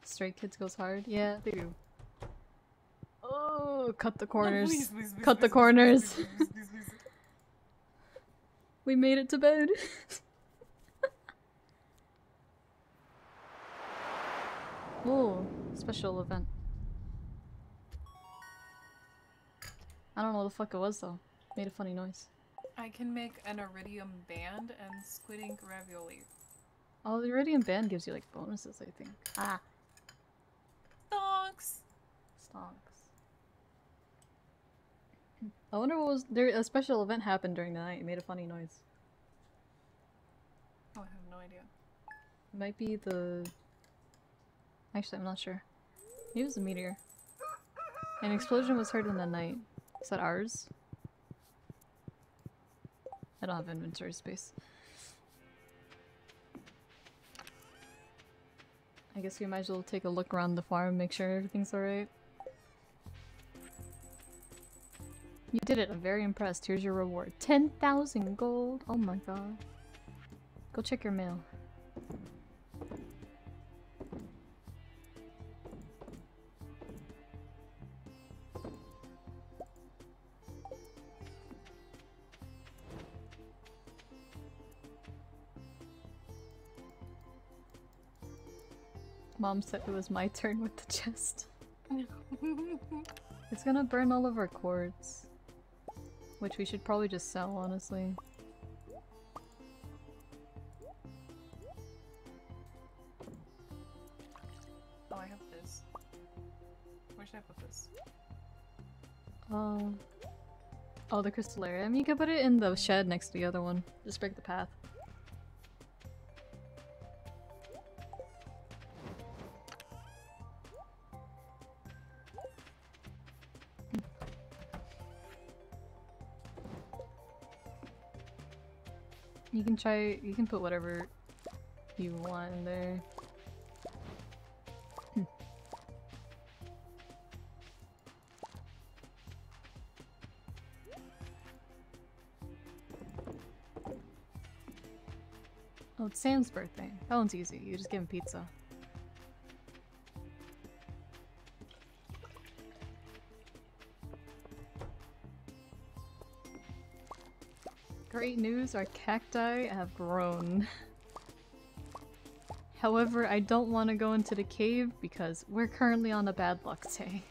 Stray Kids goes hard. Yeah, they do. Oh, cut the No, corners. please, please, please, Cut the please, please, corners. please, please, please, please. We made it to bed. oh, special event. I don't know what the fuck it was though. Made a funny noise. I can make an iridium band and squid ink ravioli. Oh, the Iridium Band gives you like bonuses, I think. Ah, Stonks. stonks. I wonder what was there. A special event happened during the night. It made a funny noise. Oh, I have no idea. Might be the. Actually, I'm not sure. Maybe it was a meteor. An explosion was heard in the night. Is that ours? I don't have inventory space. I guess we might as well take a look around the farm, make sure everything's alright. You did it, I'm very impressed. Here's your reward. 10,000 gold! Oh my god. Go check your mail. Mom said it was my turn with the chest. It's gonna burn all of our quartz. Which we should probably just sell, honestly. Oh, I have this. Where should I put this? Uh, oh, the crystallarium. You can put it in the shed next to the other one. Just break the path. You can try, you can put whatever you want in there. Oh, it's Sam's birthday. That one's easy. You just give him pizza. Great news, our cacti have grown. However, I don't want to go into the cave because we're currently on a bad luck day.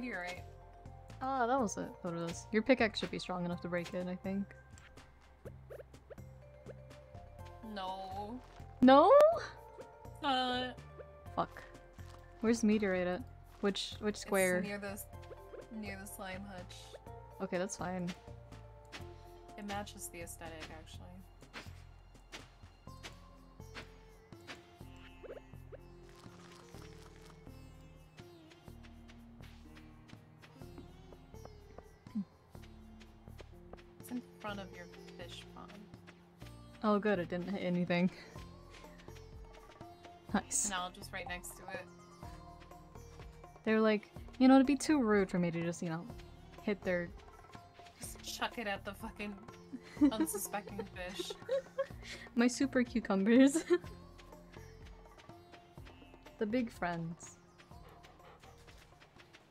Meteorite. Ah, that was it. What it was. Your pickaxe should be strong enough to break it, I think. No. No? Uh, Fuck. Where's the meteorite at? Which which square? It's near the near the slime hutch. Okay, that's fine. It matches the aesthetic, actually. Oh good, it didn't hit anything. Nice. Now just right next to it. They're like, you know, it'd be too rude for me to just, you know, hit their Just chuck it at the fucking unsuspecting fish. my super cucumbers. the big friends.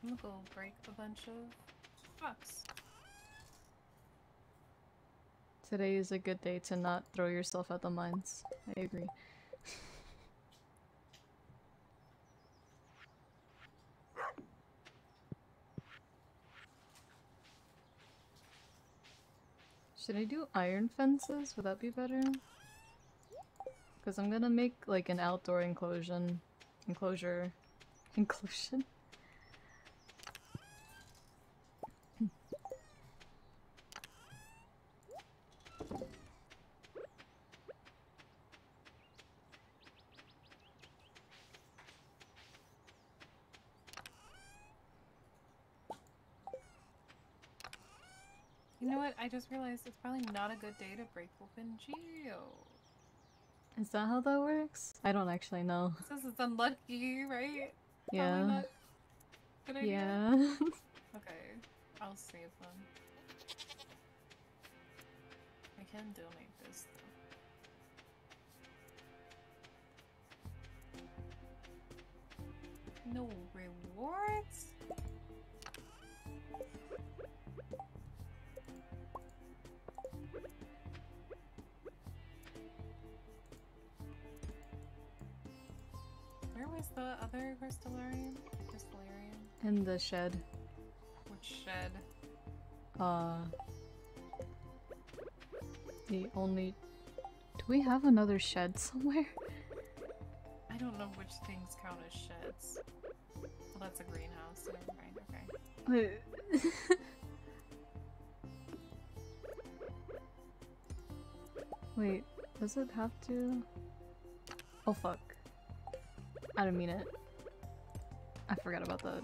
I'm gonna go break a bunch of rocks. Today is a good day to not throw yourself at the mines. I agree. Should I do iron fences? Would that be better? Because I'm gonna make like an outdoor enclosure. Enclosure. Inclusion? Know what? I just realized it's probably not a good day to break open Geo. Is that how that works? I don't actually know. It says it's unlucky, right? Yeah. not Good idea. Yeah. Okay, I'll save them. I can donate this though. No rewards? Was the other crystallarium? Crystallarium? In the shed. Which shed? Uh. The only. Do we have another shed somewhere? I don't know which things count as sheds. Well, that's a greenhouse. Never mind. Okay. Wait, does it have to? Oh fuck. I didn't mean it. I forgot about that.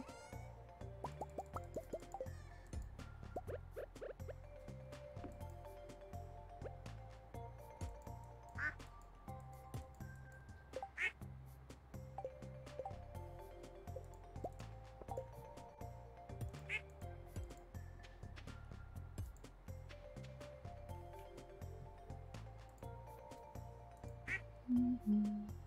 Mhm.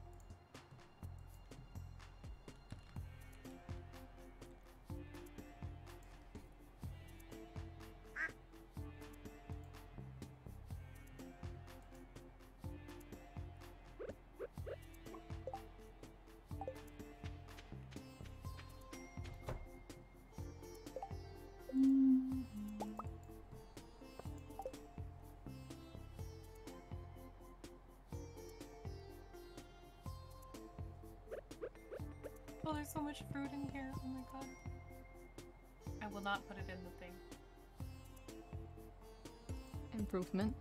There's so much fruit in here. Oh my god. I will not put it in the thing. Improvement.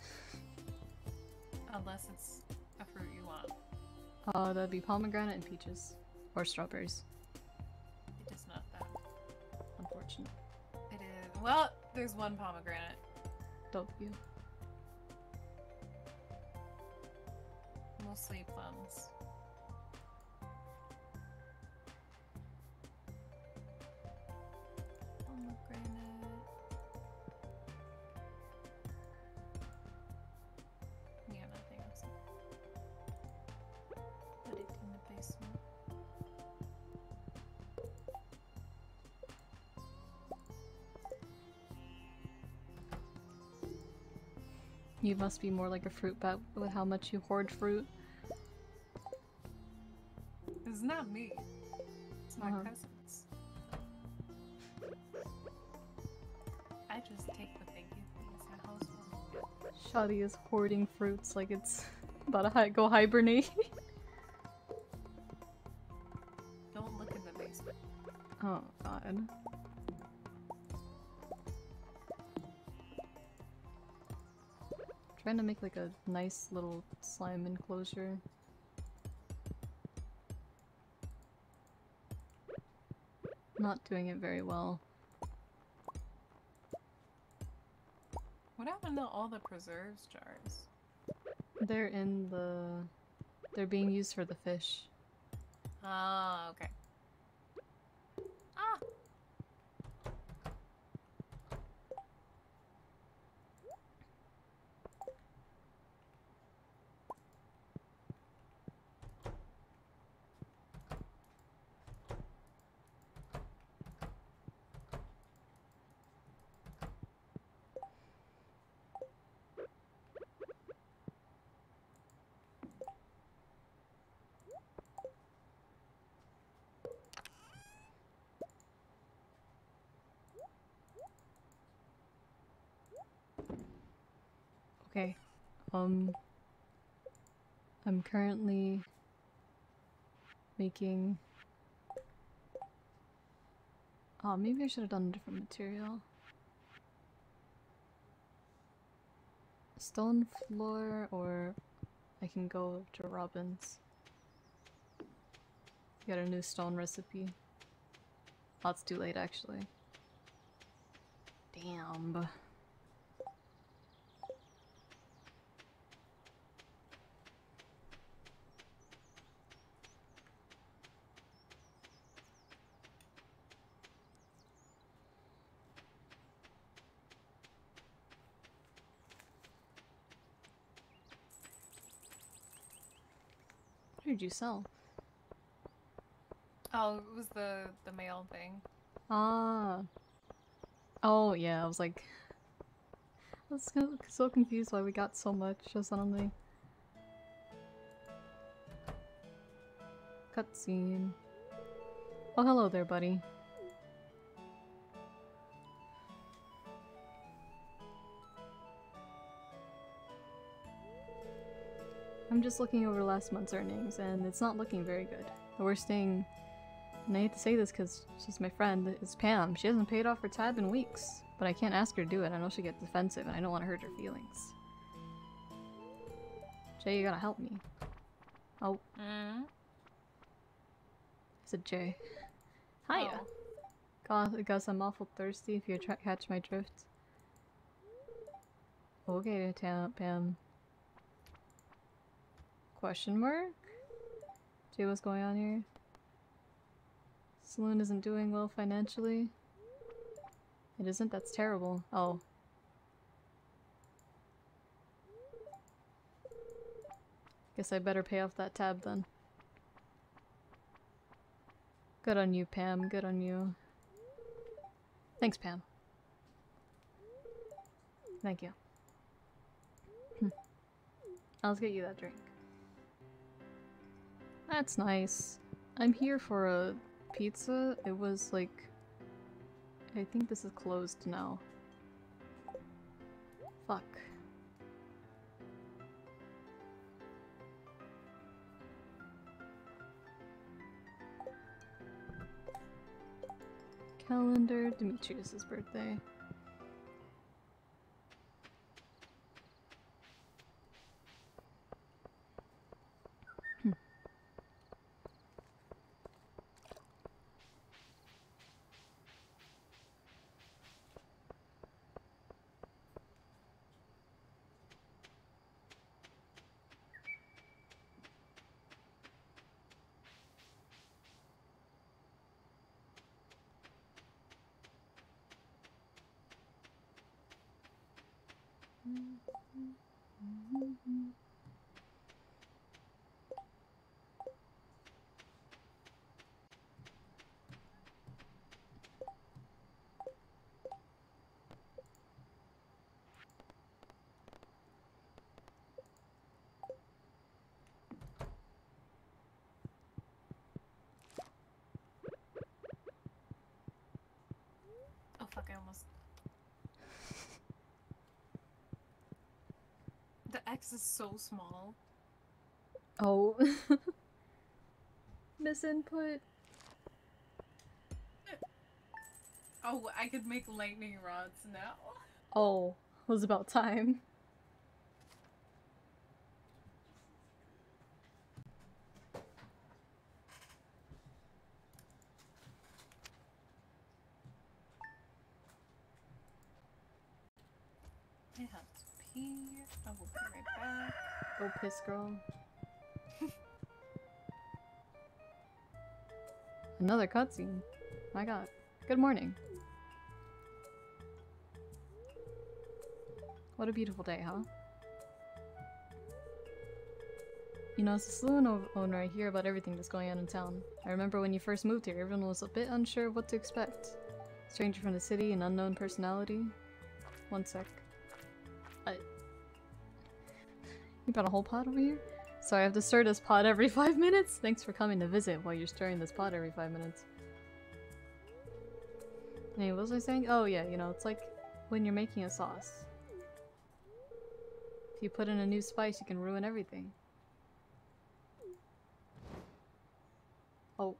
Unless it's a fruit you want. Uh, that'd be pomegranate and peaches. Or strawberries. It is not that. Unfortunate. It is. Well, there's one pomegranate. W. You must be more like a fruit bat with how much you hoard fruit. It's not me. It's my Uh-huh. cousins. I just take what they give me as a household. Shadi is hoarding fruits like it's about to hi go hibernate. like a nice little slime enclosure. Not doing it very well. What happened to all the preserves jars? They're in the... They're being used for the fish. Ah, okay. Ah! Okay. Um I'm currently making Oh, maybe I should have done a different material. Stone floor or I can go to Robin's. Get a new stone recipe. Oh, it's too late actually. Damn. Did you sell? Oh, it was the the mail thing. Ah. Oh, yeah, I was like... I was so, so confused why we got so much just suddenly. Cutscene. Oh, hello there, buddy. I'm just looking over last month's earnings, and it's not looking very good. The worst thing, and I hate to say this because she's my friend, is Pam. She hasn't paid off her tab in weeks, but I can't ask her to do it. I know she'll get defensive, and I don't want to hurt her feelings. Jay, you gotta help me. Oh, Mm. it's a Jay. Hiya. Oh. God, Gus, I'm awful thirsty if you catch my drift. Okay, Pam. Question mark? Jay, what's going on here? Saloon isn't doing well financially. It isn't? That's terrible. Oh. Guess I better pay off that tab then. Good on you, Pam. Good on you. Thanks, Pam. Thank you. I'll just get you that drink. That's nice. I'm here for a pizza. It was like... I think this is closed now. Fuck. Calendar, Demetrius's birthday. Hmm. Oh fuck! I almost. The X is so small. Oh. Misinput. Oh, I could make lightning rods now. Oh, it was about time. I have to pee. I will back. Go piss, girl. Another cutscene. My god. Good morning. What a beautiful day, huh? You know, as a saloon owner, I hear about everything that's going on in town. I remember when you first moved here, everyone was a bit unsure of what to expect. Stranger from the city, an unknown personality. One sec. You got a whole pot over here? Sorry, I have to stir this pot every five minutes? Thanks for coming to visit while you're stirring this pot every five minutes. Hey, what was I saying? Oh yeah, you know, it's like when you're making a sauce. If you put in a new spice, you can ruin everything. Oh.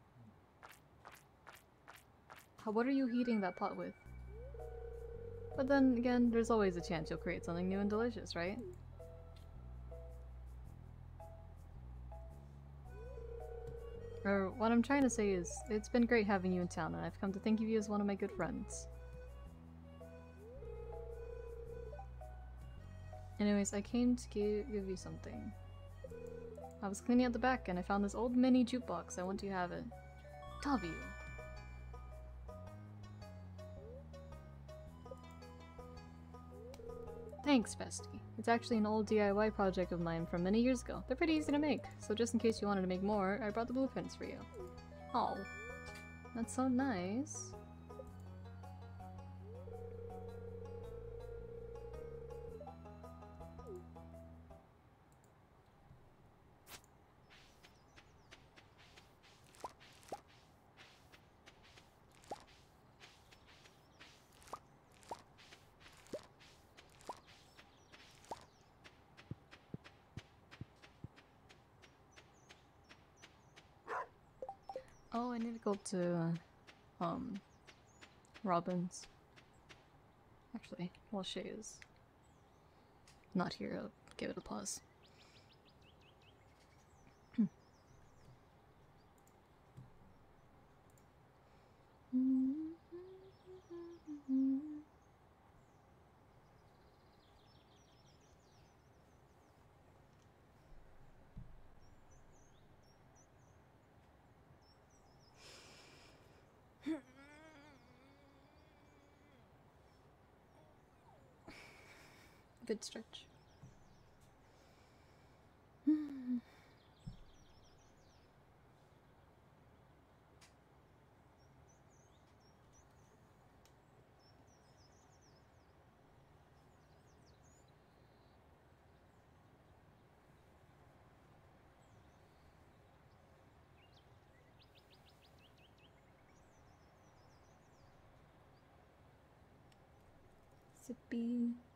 How, what are you heating that pot with? But then again, there's always a chance you'll create something new and delicious, right? Or what I'm trying to say is, it's been great having you in town, and I've come to think of you as one of my good friends. Anyways, I came to give, you something. I was cleaning out the back and I found this old mini jukebox. I want you to have it. W. Thanks, Bestie. It's actually an old DIY project of mine from many years ago. They're pretty easy to make, so just in case you wanted to make more, I brought the blueprints for you. Oh, that's so nice. Need to um, Robin's. Actually, while she is not here, I'll give it a pause. Good stretch. Sippy. Oh,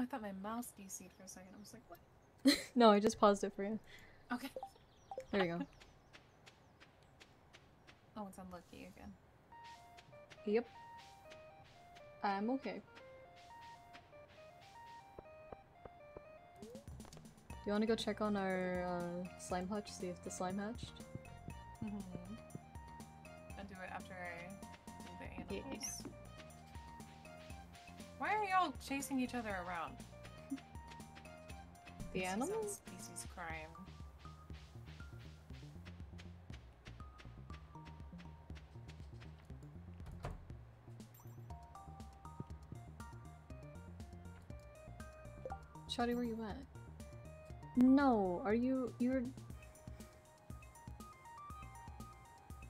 I thought my mouse DC'd for a second. I was like, what? No, I just paused it for you. Okay. There you go. Oh, it's unlucky again. Yep. I'm okay. Do you want to go check on our uh, slime hutch, see if the slime hatched? Mm-hmm. I'll do it after I do the Yeah. Animals. Why are y'all chasing each other around? The This is a animals? Species crime. Shawty, where you at? No, are you- you're-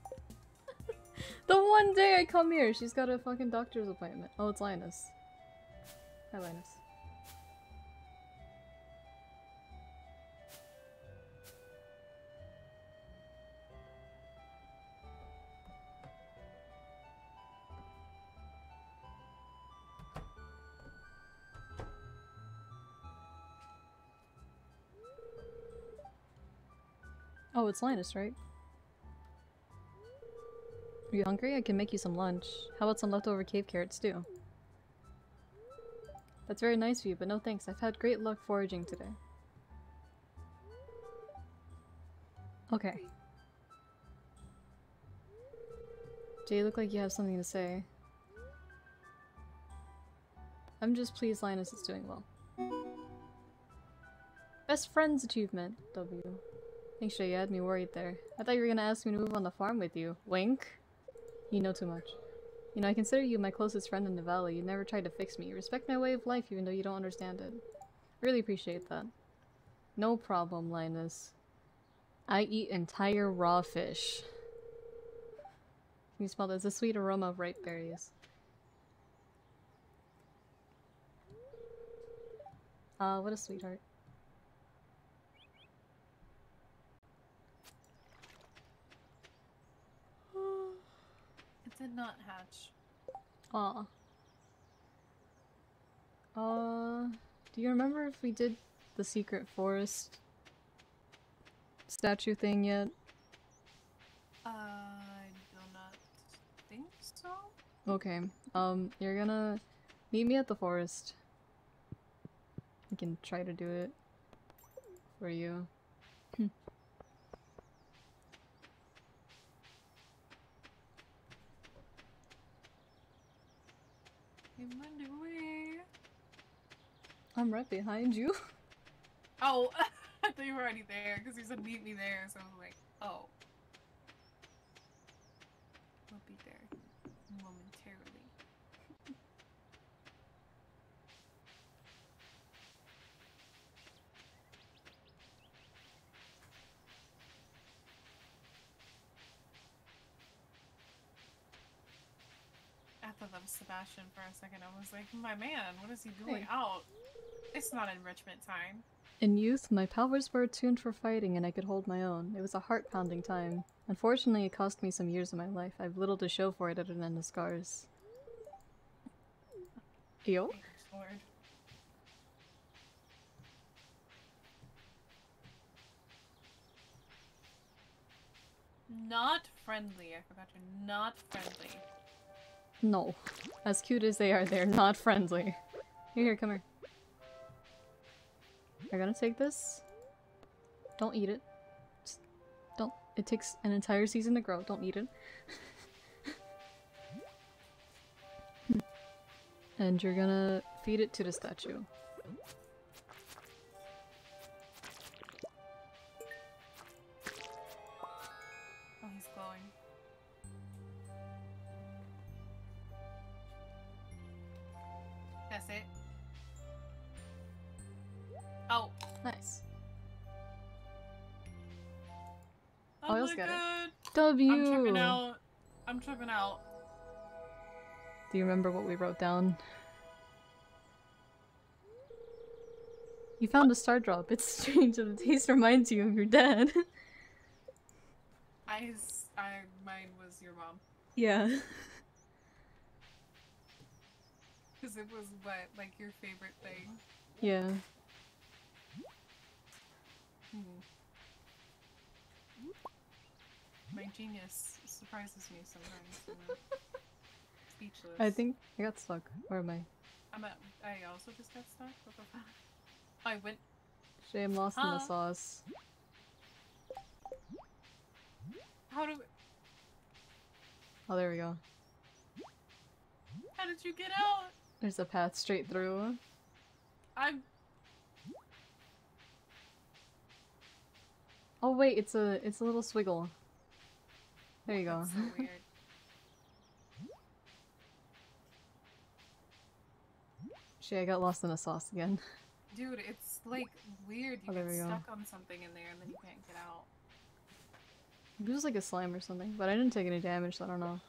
The one day I come here, she's got a fucking doctor's appointment. Oh, it's Linus. Ah, Hi, Oh, it's Linus, right? Are you hungry? I can make you some lunch. How about some leftover cave carrots too? That's very nice of you, but no thanks. I've had great luck foraging today. Okay. Jay, you look like you have something to say. I'm just pleased Linus is doing well. Best friends achievement, W. Thanks, Chae, you had me worried there. I thought you were gonna ask me to move on the farm with you. Wink. You know too much. You know, I consider you my closest friend in the valley. You never tried to fix me. You respect my way of life even though you don't understand it. Really appreciate that. No problem, Linus. I eat entire raw fish. Can you smell this? The sweet aroma of ripe berries. Ah, what a sweetheart. Did not hatch. Aw. Uh, do you remember if we did the secret forest statue thing yet? I do not think so. Okay. Um, you're gonna meet me at the forest. I can try to do it for you. In my new way. I'm right behind you. Oh, I thought you were already there because you said meet me there, so I was like, oh. I'll be there momentarily. I thought that was Sebastian for a second. I was like, my man, what is he doing Hey. out? It's not enrichment time. In youth, my powers were attuned for fighting and I could hold my own. It was a heart-pounding time. Unfortunately, it cost me some years of my life. I've little to show for it other than the scars. Yo? Thank you, Sword. Not friendly. I forgot you're not friendly. No. As cute as they are, they're not friendly. Here, here, come here. You're gonna take this. Don't eat it. Just don't. It takes an entire season to grow. Don't eat it. and you're gonna feed it to the statue. Oil's my got it. god. W! I'm tripping out. I'm tripping out. Do you remember what we wrote down? You found a Stardrop. It's strange that the taste reminds you of your dad. I, s- I, mine was your mom. yeah. Because it was what, like your favorite thing? Yeah. Hmm. My genius surprises me sometimes. Speechless. I think I got stuck. Where am I? I'm at. I also just got stuck. What the fuck? I went. Shame I'm lost in the sauce. How do? Oh, there we go. How did you get out? There's a path straight through. I'm. Oh wait, it's a it's a little swiggle. There you go. So. I got lost in the sauce again. Dude, it's like weird. You Oh, get we go. stuck on something in there and then you can't get out. It was like a slime or something, but I didn't take any damage, so I don't know.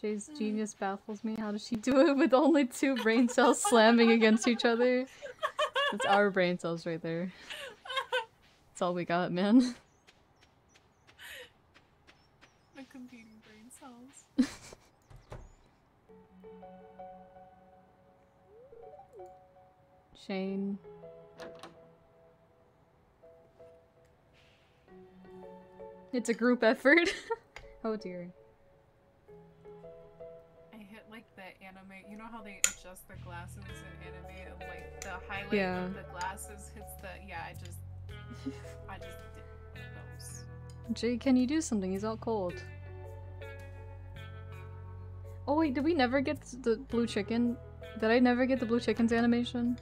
Chae's Hmm. genius baffles me. How does she do it with only two brain cells slamming against each other? It's our brain cells right there. That's all we got, man. Shane. It's a group effort. oh dear. I hit like the anime. You know how they adjust the glasses in anime? and, Like the highlight Yeah. of the glasses hits the. Yeah, I just. I just did those. Jay, can you do something? He's out cold. Oh wait, did we never get the blue chicken? Did I never get the blue chicken's animation?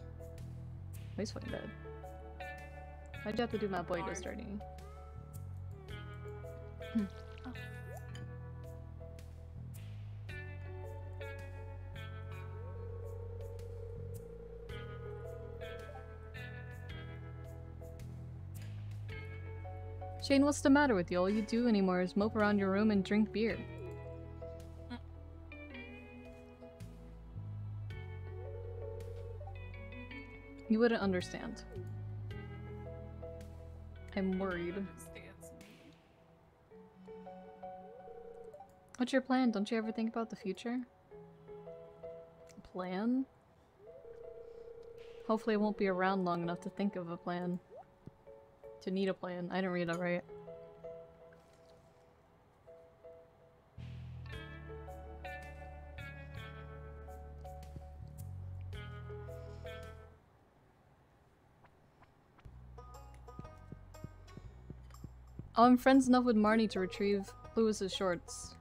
Oh, he's fucking dead. Why'd you have to do my boy just dirty? Shane, what's the matter with you? All you do anymore is mope around your room and drink beer. You wouldn't understand. I'm worried. What's your plan? Don't you ever think about the future? Plan? Hopefully I won't be around long enough to think of a plan. To need a plan. I didn't read it right. Oh, I'm friends enough with Marnie to retrieve Lewis's shorts.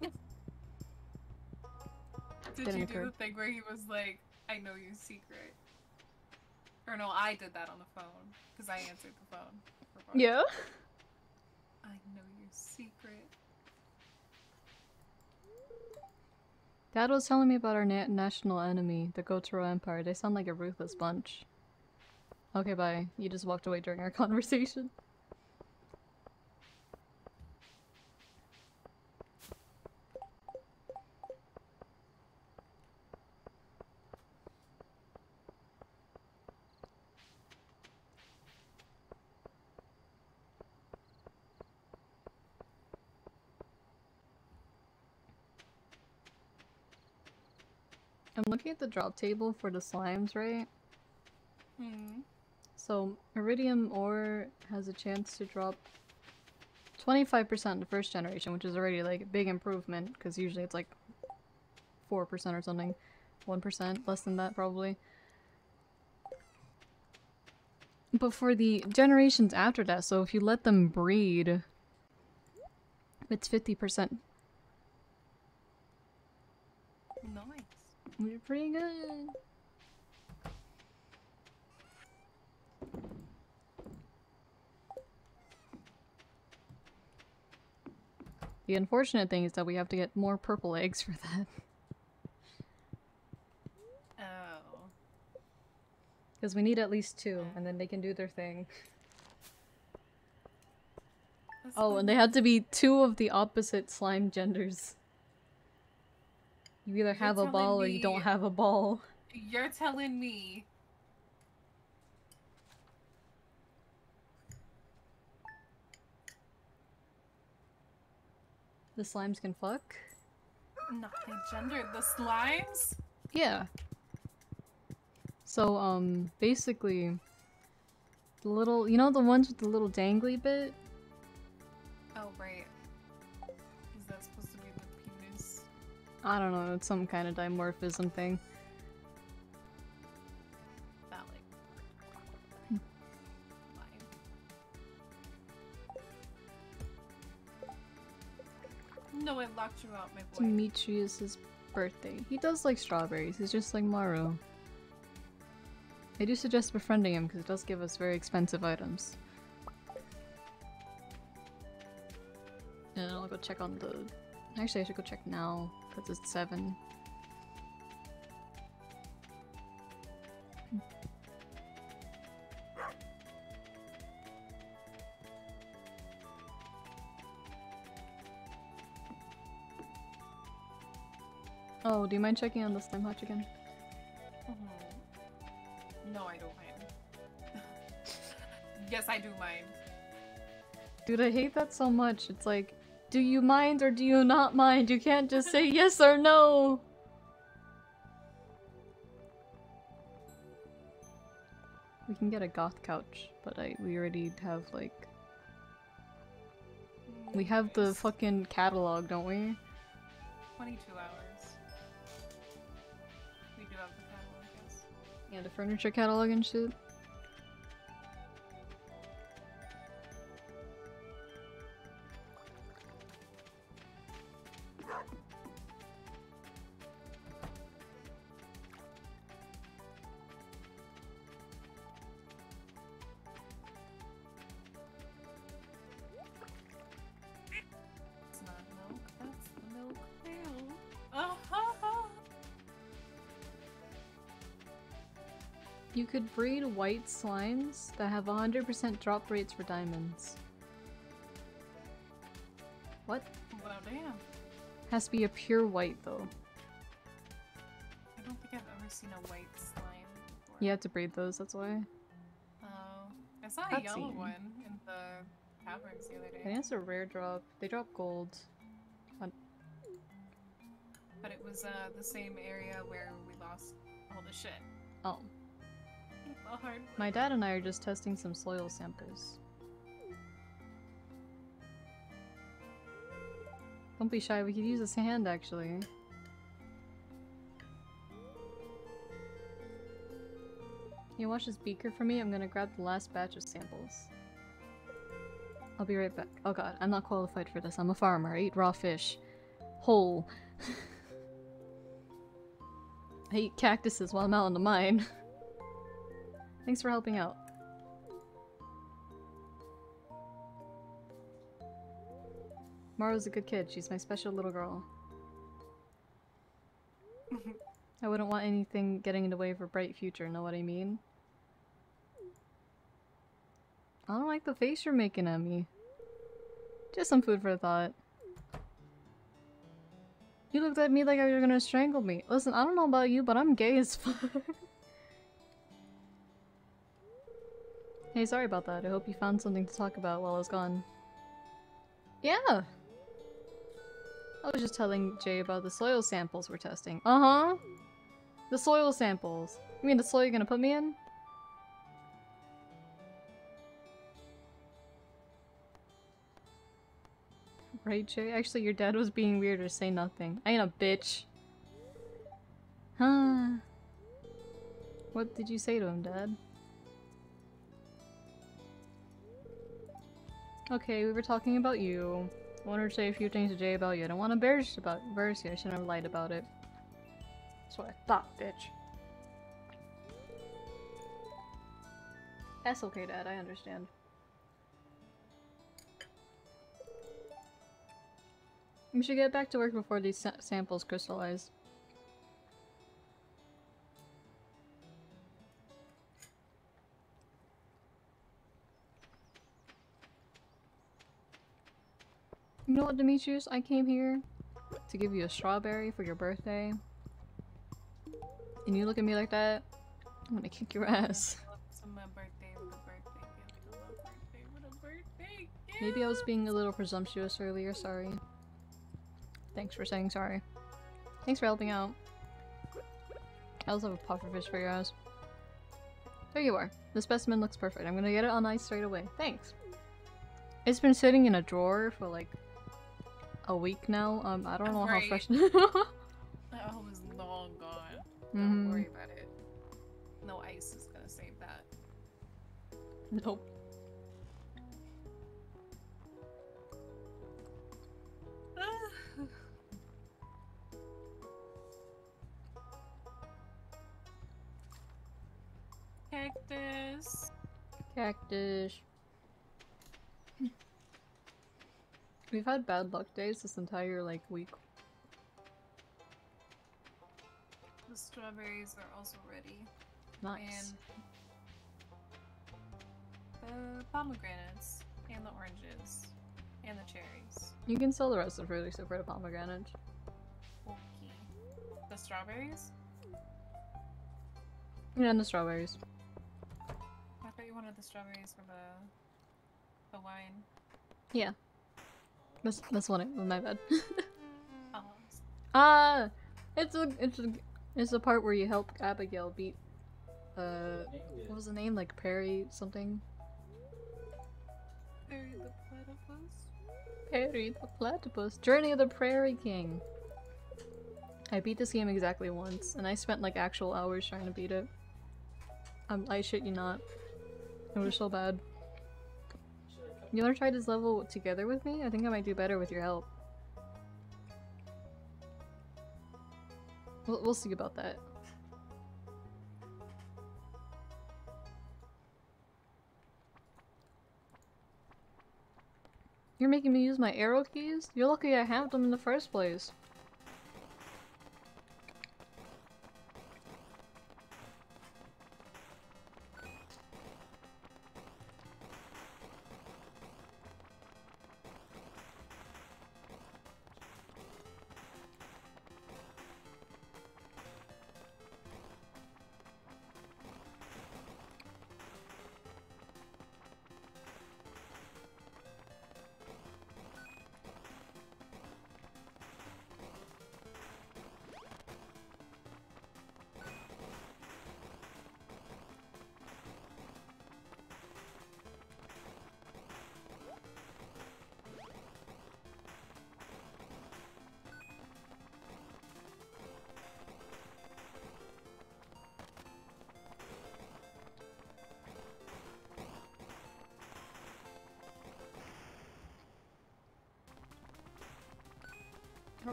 Did Getting you do card. the thing where he was like, I know your secret? Or no, I did that on the phone. Because I answered the phone. for Yeah. I know your secret. Dad was telling me about our na- national enemy, the Gotoro Empire. They sound like a ruthless bunch. Okay, bye. You just walked away during our conversation. Looking at the drop table for the slimes, right? Hmm. So, Iridium Ore has a chance to drop 25% in the first generation, which is already like a big improvement, because usually it's like 4% or something. 1%, less than that probably. But for the generations after that, so if you let them breed, it's 50%. Nice. Is pretty good. The unfortunate thing is that we have to get more purple eggs for that. Oh. Because we need at least two, and then they can do their thing. That's Oh, and they had to be two of the opposite slime genders. You either You're have a ball or you don't have a ball. You're telling me. The slimes can fuck? Not they gendered the slimes? Yeah. So, um, basically, the little, you know the ones with the little dangly bit? Oh, right. I don't know, it's some kind of dimorphism thing. No, it locked you out, my boy. Demetrius's birthday. He does like strawberries, he's just like Maru. I do suggest befriending him because it does give us very expensive items. And I'll go check on the... Actually, I should go check now because it's 7. Oh, do you mind checking on the slime hutch again? Mhm. No, I don't mind. yes, I do mind. Dude, I hate that so much. It's like, do you mind or do you not mind? You can't just say yes or no! We can get a goth couch, but I we already have like we have the fucking catalog, don't we? 22 hours. We do have the catalog, yes. Yeah, the furniture catalog and shit. Breed white slimes that have 100% drop rates for diamonds. What? Well, damn. Has to be a pure white though. I don't think I've ever seen a white slime before. You have to breed those, that's why. Oh. I saw a yellow Cutscene. one in the caverns the other day. I think it's a rare drop. They drop gold. But it was uh, the same area where we lost all the shit. Oh. My dad and I are just testing some soil samples. Don't be shy, we could use this hand actually. You watch this beaker for me? I'm gonna grab the last batch of samples. I'll be right back. Oh god, I'm not qualified for this. I'm a farmer. I eat raw fish. Whole. I eat cactuses while I'm out in the mine. Thanks for helping out. Maru's a good kid. She's my special little girl. I wouldn't want anything getting in the way of her bright future, know what I mean? I don't like the face you're making at me. Just some food for thought. You looked at me like you were gonna strangle me. Listen, I don't know about you, but I'm gay as fuck. Hey, sorry about that. I hope you found something to talk about while I was gone. Yeah! I was just telling Jay about the soil samples we're testing. Uh-huh! The soil samples. You mean the soil you're gonna put me in? Right, Jay? Actually, your dad was being weird or say nothing. I ain't a bitch. Huh. What did you say to him, Dad? Okay, we were talking about you. I wanted to say a few things to Jay about you. I don't want to embarrass about embarrass you. I shouldn't have lied about it. That's what I thought, bitch. That's okay, Dad. I understand. We should get back to work before these sa samples crystallize. You know what, Demetrius? I came here to give you a strawberry for your birthday. And you look at me like that, I'm gonna kick your ass. Maybe I was being a little presumptuous earlier, sorry. Thanks for saying sorry. Thanks for helping out. I also have a pufferfish for your ass. There you are. The specimen looks perfect. I'm gonna get it on ice straight away. Thanks. It's been sitting in a drawer for like a week now. Um, I don't know Right. how fresh. That home is long gone. Don't Mhm. worry about it. No ice is gonna save that. Nope. Cactus. Cactus. We've had bad luck days this entire like week. The strawberries are also ready. Nice. And the pomegranates. And the oranges. And the cherries. You can sell the rest of the fruit except for the pomegranate. Okay. The strawberries? Yeah, and the strawberries. I thought you wanted the strawberries for the the wine. Yeah. That's that's one. My bad. Ah, it's a it's a it's the part where you help Abigail beat. Uh, what was the name? Like Perry something. Perry the platypus. Perry the Platypus. Journey of the Prairie King. I beat this game exactly once, and I spent like actual hours trying to beat it. Um, I shit you not. It was so bad. You wanna try this level together with me? I think I might do better with your help. We'll, we'll see about that. You're making me use my arrow keys? You're lucky I have them in the first place.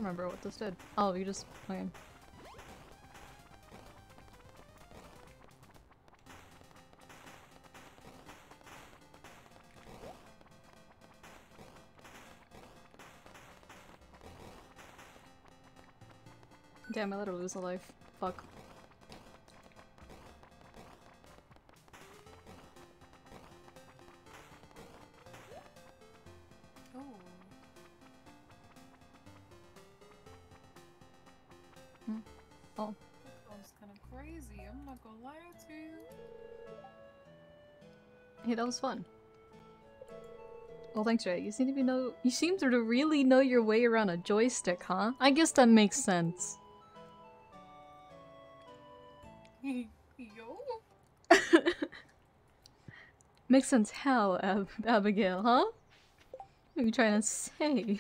Remember what this did. Oh, you just okay. Damn, I let her lose a life. Fuck. Hey, that was fun. Well, thanks, Ray. You seem to be know. You seem to really know your way around a joystick, huh? I guess that makes sense. Yo. Makes sense how, Ab- Abigail, huh? What are you trying to say?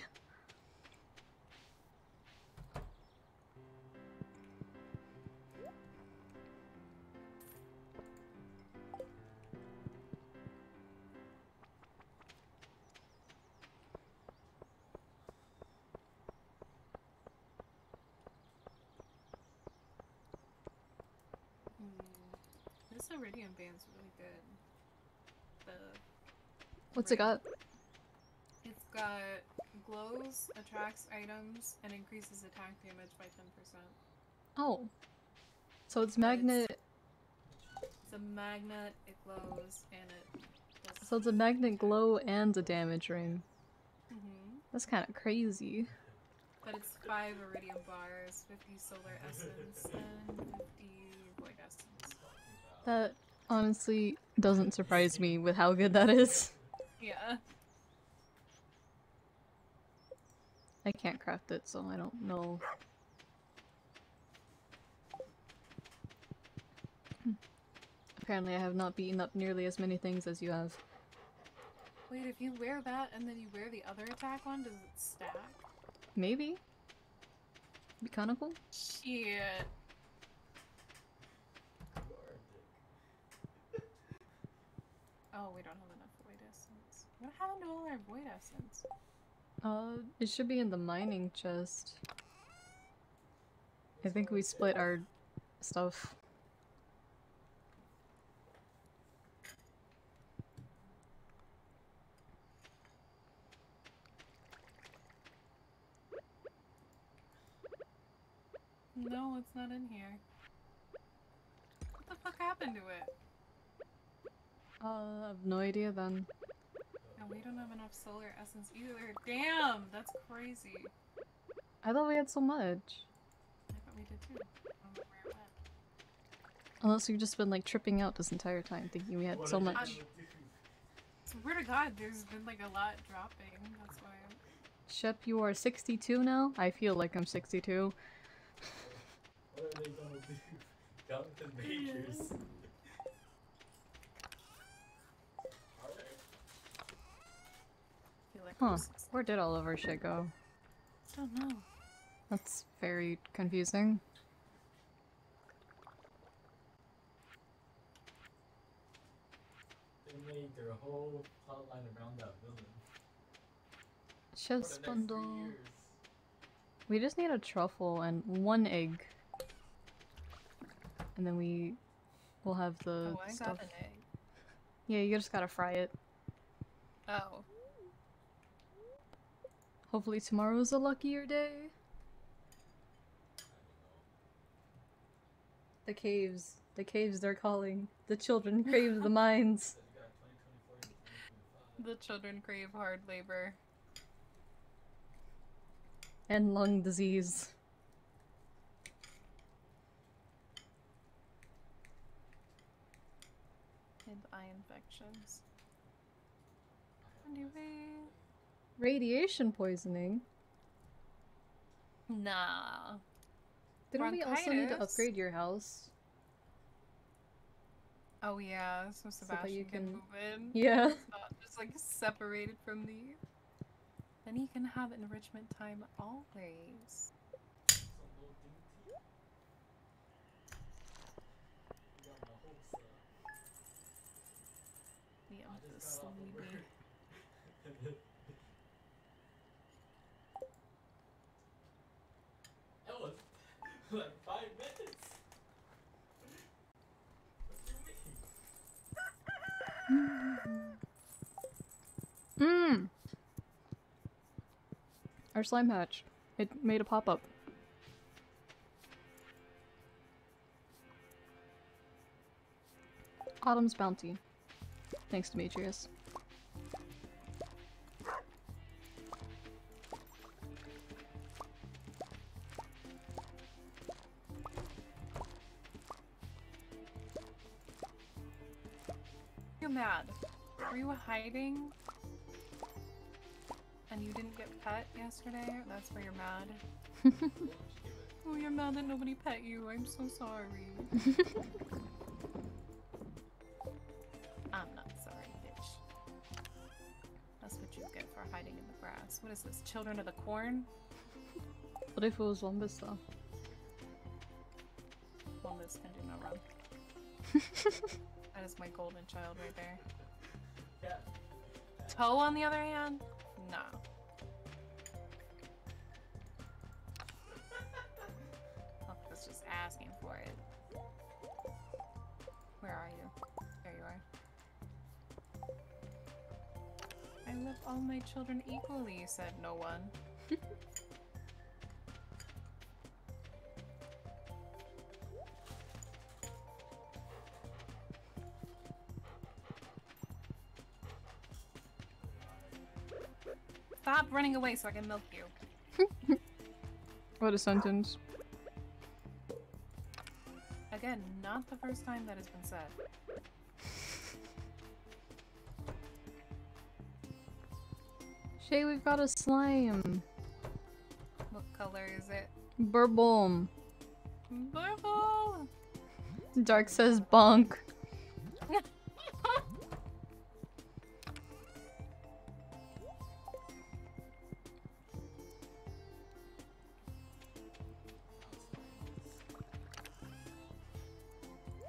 What's it got? It's got glows, attracts items, and increases attack damage by 10%. Oh. So it's But it's- magnet. It's a magnet, it glows, and it. So it's a magnet glow and a damage ring. hmm That's kind of crazy. But it's 5 iridium bars, 50 solar essence, and 50 void essence. That honestly doesn't surprise me with how good that is. Yeah. I can't craft it, so I don't know. Apparently I have not beaten up nearly as many things as you have. Wait, if you wear that and then you wear the other attack one, does it stack? Maybe? Be kinda cool. Shit. Oh, we don't have enough void essence. What happened to all our void essence? Uh, it should be in the mining chest. I think we split our stuff. No, it's not in here. What the fuck happened to it? Uh, I have no idea then. And we don't have enough solar essence either. Damn, that's crazy. I thought we had so much. I thought we did too. I don't know where it went. Unless you've just been like tripping out this entire time thinking we had so much. Swear to God, there's been like a lot dropping. That's why. I'm... Shep, you are 62 now? I feel like I'm 62. What are they gonna do? Jonathan Majors. feel like Huh. Where did all of our shit go? I don't know. That's very confusing. They made their whole plotline around that villain. For Chef's bundle. We just need a truffle and one egg. And then we will have the oh, I stuff. got an egg. Yeah, you just gotta fry it. Oh. Hopefully tomorrow's a luckier day. The caves. The caves they're calling. The children crave the mines. So you got 2024 to 2025. The children crave hard labor. And lung disease. And eye infections. Anyway. Radiation poisoning. Nah. Didn't we also need to upgrade your house? Oh yeah, so Sebastian you can can- move in. Yeah. It's not just like separated from the. Then he can have enrichment time always. Some little dainty. You got my hopes up. The I the just got off of sleepy. work. that was like five minutes. What do you mean? Mmm. Our slime hutch. It made a pop up. Autumn's bounty. Thanks, Demetrius. Mad? Were you hiding? And you didn't get pet yesterday? That's why you're mad. What would you give it? Oh, you're mad that nobody pet you. I'm so sorry. I'm not sorry, bitch. That's what you get for hiding in the grass. What is this? Children of the Corn? What if it was Wumbus though? Wombus can do no wrong. that is my golden child right there. Yeah. Toe, on the other hand, no. Octopus just asking for it. Where are you? There you are. I love all my children equally, said no one. Stop running away so I can milk you. What a sentence. Again, not the first time that has been said. Chae, we've got a slime. What color is it? Burble. Purple! Dark says bonk.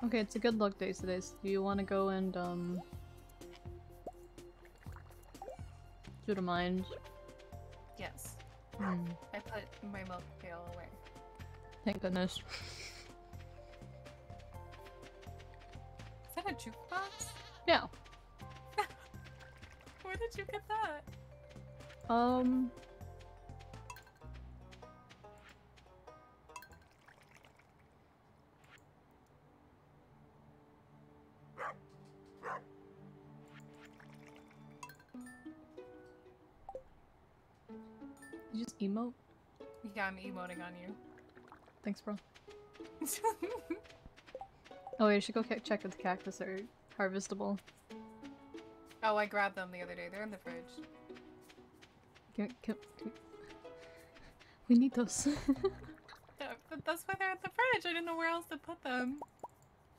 Okay, it's a good luck day today. So do you want to go and um do the mind? Yes. Hmm, I put my milk pail away. thank goodness. Is that a jukebox? No. Where did you get that? Um. Emote? Yeah, I'm emoting on you. Thanks, bro. Oh, wait, I should go check if the cactus are harvestable. oh, I grabbed them the other day. They're in the fridge. Can, can, can- We need those. Yeah, but that's why they're at the fridge. I didn't know where else to put them.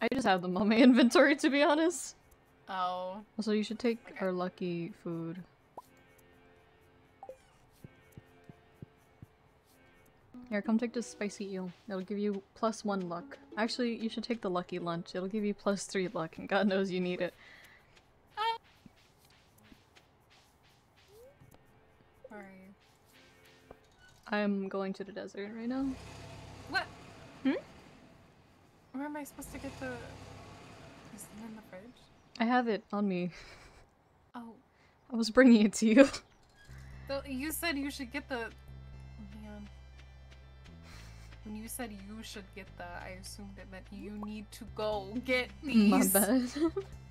I just have them on my inventory, to be honest. Oh. Also, you should take Okay. our lucky food. Here, come take this spicy eel. It'll give you plus one luck. Actually, you should take the lucky lunch. It'll give you plus three luck, and God knows you need it. Where are you? I'm going to the desert right now. What? Hmm? Where am I supposed to get the... Is it in the fridge? I have it on me. Oh. I was bringing it to you. So you said you should get the... When you said you should get the, I assumed it meant you need to go get these. My bad.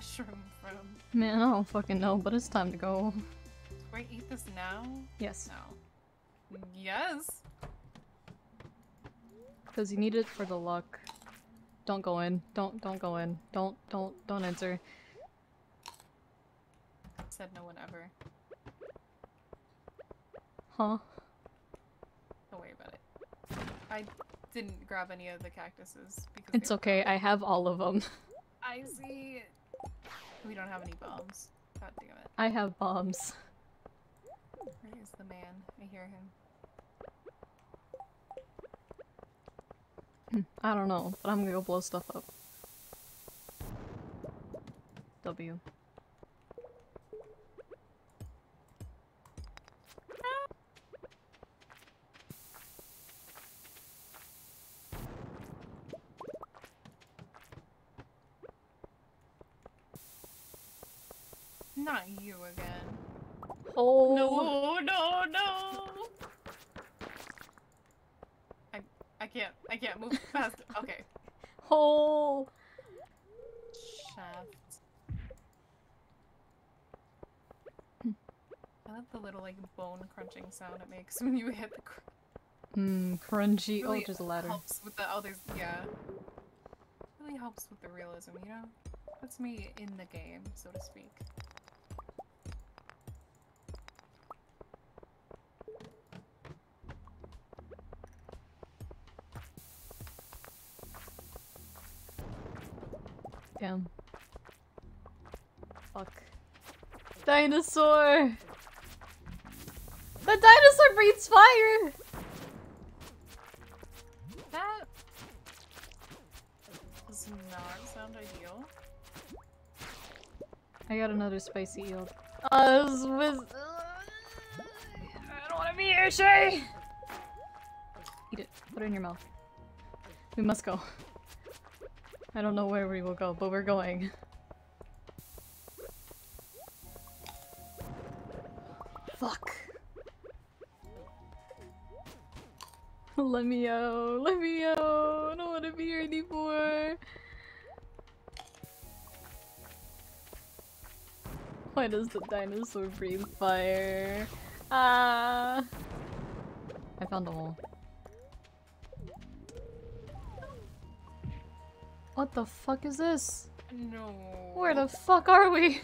mushroom from? Man, I don't fucking know, but it's time to go. Do I eat this now? Yes, No. Yes. because you need it for the luck. Don't go in. Don't don't go in. Don't don't don't enter. Said no one ever. Huh? Don't worry about it. I didn't grab any of the cactuses because It's okay. I have all of them. I see. We don't have any bombs. God damn it. I have bombs. Where is the man? I hear him. Hmm, I don't know, but I'm gonna go blow stuff up. W. Not you again. Oh No, no, no! I I can't I can't move fast. Okay. Oh. Shaft. I love the little like bone crunching sound it makes when you hit the. Cr- Hmm, crunchy. Really oh, there's a ladder. helps with the oh, there's yeah. Really helps with the realism, you know. Puts me in the game, so to speak. Damn. Fuck. Dinosaur! The dinosaur breathes fire! That does not sound ideal. I got another spicy eel. Uh, this was. I don't want to be here, Chae! Eat it. Put it in your mouth. We must go. I don't know where we will go, but we're going. Fuck. Let me out. Let me out. I don't want to be here anymore. Why does the dinosaur breathe fire? Ah! I found a hole. What the fuck is this? No. Where the fuck are we?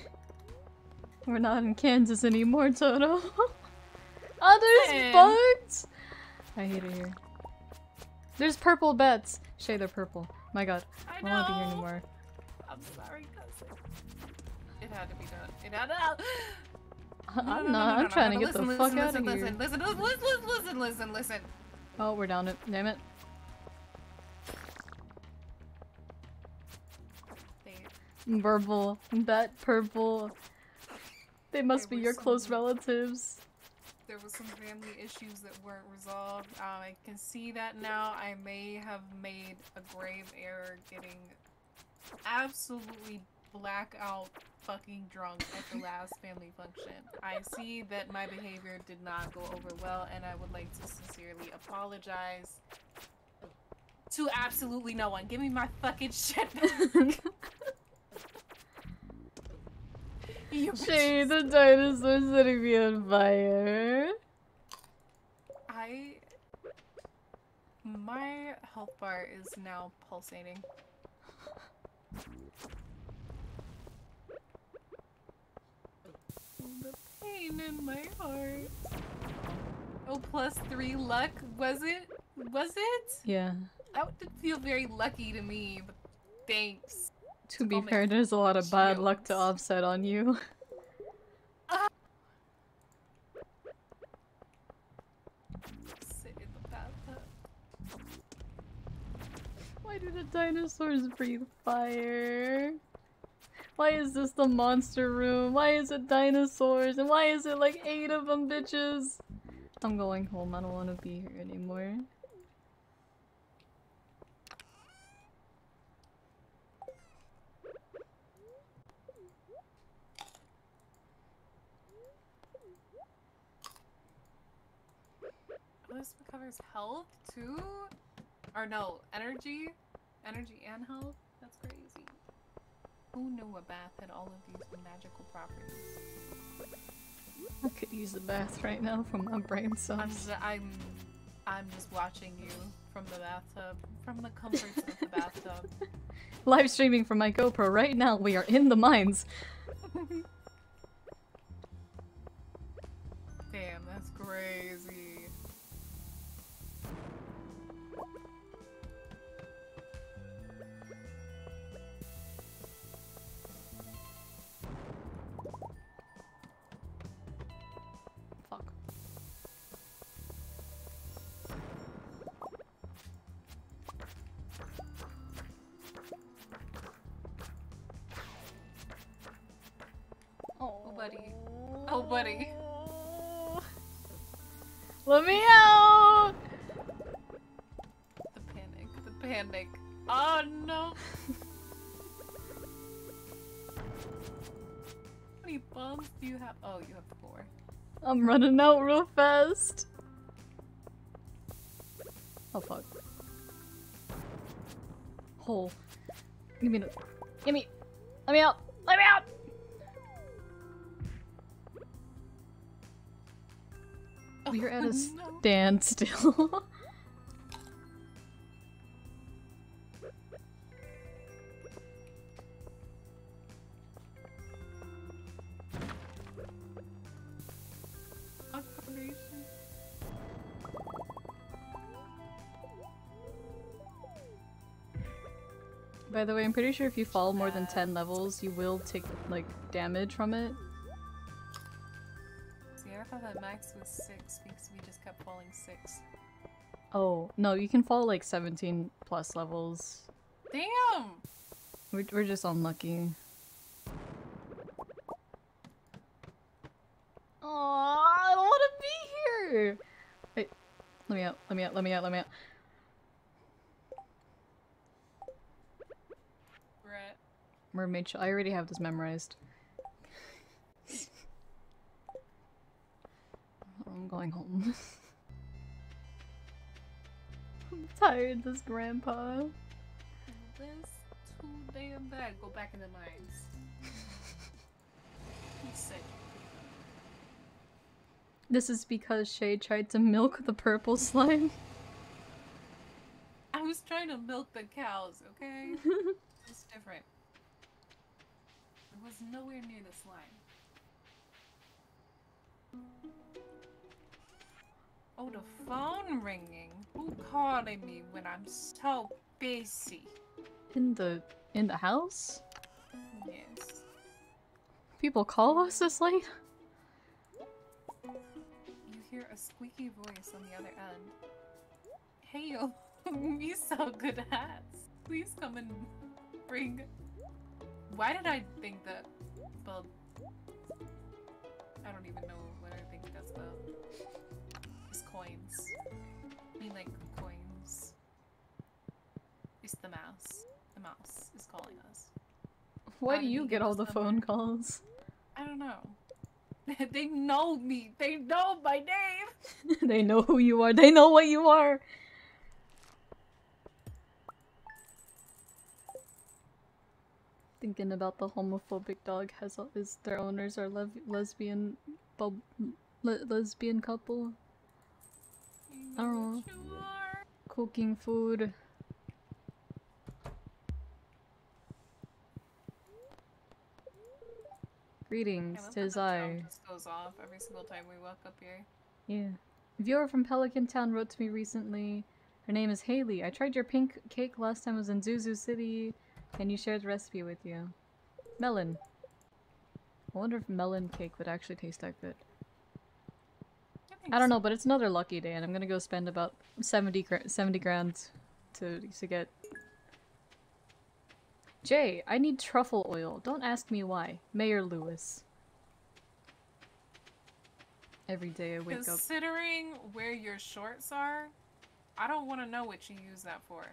We're not in Kansas anymore, Toto. oh, there's Man. bugs! I hate it here. There's purple bets. Chae, they're purple. My god. I, I don't want to be here anymore. I'm sorry, cousin. It had to be done. It had to. I'm No, no, no, not. no, I'm trying to get listen, the listen, fuck out listen, of here. listen, Listen, listen, listen, listen, listen, listen. Oh, we're down it. Damn it. Purple. Bet purple. They must There be your close some- relatives. There was some family issues that weren't resolved. Um, I can see that now. I may have made a grave error getting absolutely blackout fucking drunk at the last family function. I see that my behavior did not go over well, and I would like to sincerely apologize to absolutely no one. Give me my fucking shit back. You bitches. the dinosaur's setting me on fire. I. My health bar is now pulsating. The pain in my heart. Oh, plus three luck, was it? Was it? Yeah. That did feel very lucky to me, but thanks. To be fair, there's a lot of bad luck to offset on you. Sit in the bathtub. Why do the dinosaurs breathe fire? Why is this the monster room? Why is it dinosaurs? And why is it like eight of them bitches? I'm going home. I don't want to be here anymore. Oh, this covers health too? Or no, energy? Energy and health? That's crazy. Who knew a bath had all of these magical properties? I could use a bath right now from my brain I'm just, I'm I'm just watching you from the bathtub, from the comforts of the bathtub. Live streaming from my GoPro right now. We are in the mines. Damn, that's crazy. Let me out! The panic. The panic. Oh no. How many bombs do you have? Oh, you have four. I'm running out real fast. Oh fuck. Hole. Give me the. Give me. Let me out. Let me out. Oh, We're at a standstill. By the way, I'm pretty sure if you fall more than 10 levels, you will take, like, damage from it. See, max was 6 kept falling six. Oh, no, you can fall, like, 17 plus levels. Damn! We're, we're just unlucky. Oh, I don't want to be here! Wait, let me out, let me out, let me out, let me out. Brett. Mermaid I already have this memorized. I'm going home. I'm tired, this grandpa. This too damn bad. Go back in the mines. He's sick. This is because Chae tried to milk the purple slime. I was trying to milk the cows, okay? it's different. It was nowhere near the slime. Oh, the phone ringing. Who calling me when I'm so busy? In the in the house? Yes. People call us this late? You hear a squeaky voice on the other end. Hey, yo, you sell good hats. Please come and bring. Why did I think that Well, I don't even know what I think that's spelled. Coins. I mean, like coins. It's the mouse. The mouse is calling us. Why How do you get all the number? phone calls? I don't know. they know me. They know my name. they know who you are. They know what you are. Thinking about the homophobic dog has is their owners are lev- lesbian, bub- le- lesbian couple I don't know. what you are. cooking food. Greetings, that tis I. just goes off every single time we walk up here. Yeah. A viewer from Pelican Town wrote to me recently. Her name is Haley. I tried your pink cake last time I was in Zuzu City. Can you share the recipe with you? Melon. I wonder if melon cake would actually taste that good. I don't know, but it's another lucky day, and I'm gonna go spend about 70, gra- 70 grand to, to get... Jay, I need truffle oil. Don't ask me why. Mayor Lewis. Every day I wake up. Considering where your shorts are, I don't want to know what you use that for.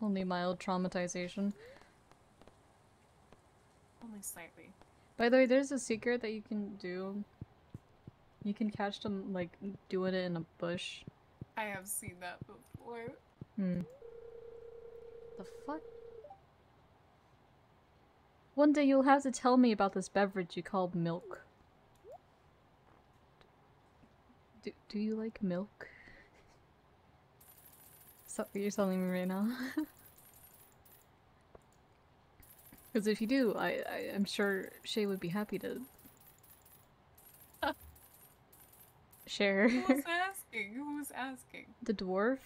Only mild traumatization. Only slightly. By the way, there's a secret that you can do. You can catch them, like, doing it in a bush. I have seen that before. Hmm. The fuck? One day you'll have to tell me about this beverage you call milk. Do, do you like milk? So you're telling me right now? Because if you do, I, I I'm sure Chae would be happy to share. Who's asking? Who's asking? The dwarf?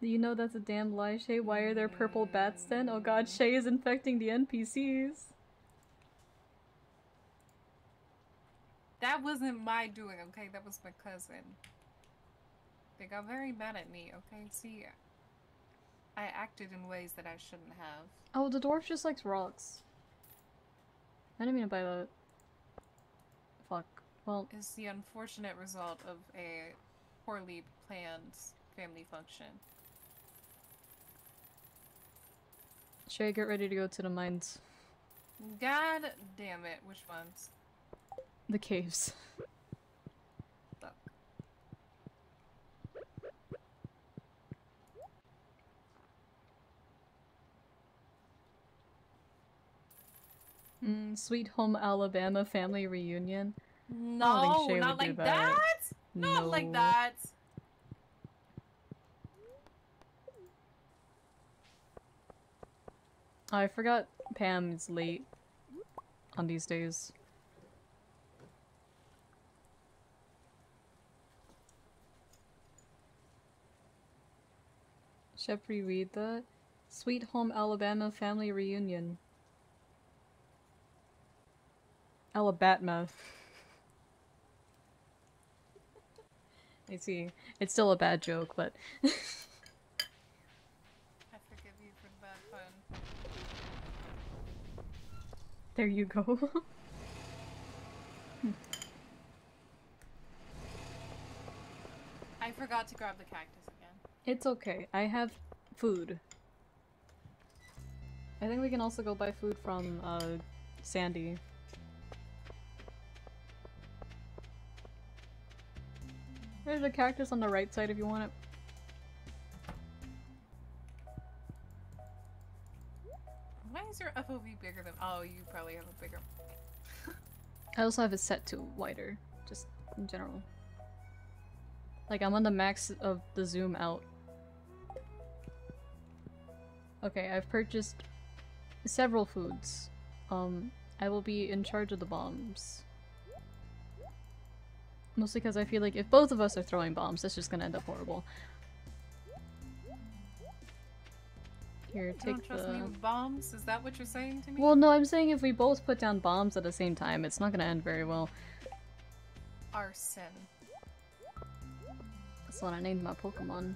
Do you know that's a damn lie, Chae? Why are there purple bats then? Oh god, mm. Chae is infecting the NPCs. That wasn't my doing, okay? That was my cousin. They got very mad at me, okay? See, I acted in ways that I shouldn't have. Oh, the dwarf just likes rocks. I didn't mean to buy that. Fuck. Well, Is the unfortunate result of a poorly planned family function. Should I get ready to go to the mines. God damn it, which ones? The caves. Fuck. Mm, Sweet Home Alabama family reunion. No, not like that. that. Not like No. that. I forgot Pam is late on these days. Shepri read that? Sweet Home Alabama Family Reunion. Alabama. I see. It's still a bad joke, but I forgive you for the bad pun. there you go. I forgot to grab the cactus again. it's okay. I have food. I think we can also go buy food from uh Sandy. There's a cactus on the right side if you want it. Why is your FOV bigger than- Oh, you probably have a bigger- I also have it set to wider, just in general. Like I'm on the max of the zoom out. Okay, I've purchased several foods. Um, I will be in charge of the bombs. Mostly because I feel like if both of us are throwing bombs, that's just gonna end up horrible. Here, You take don't trust the. me with bombs? Is that what you're saying to me? Well, no, I'm saying if we both put down bombs at the same time, it's not gonna end very well. Arson. That's what I named my Pokemon.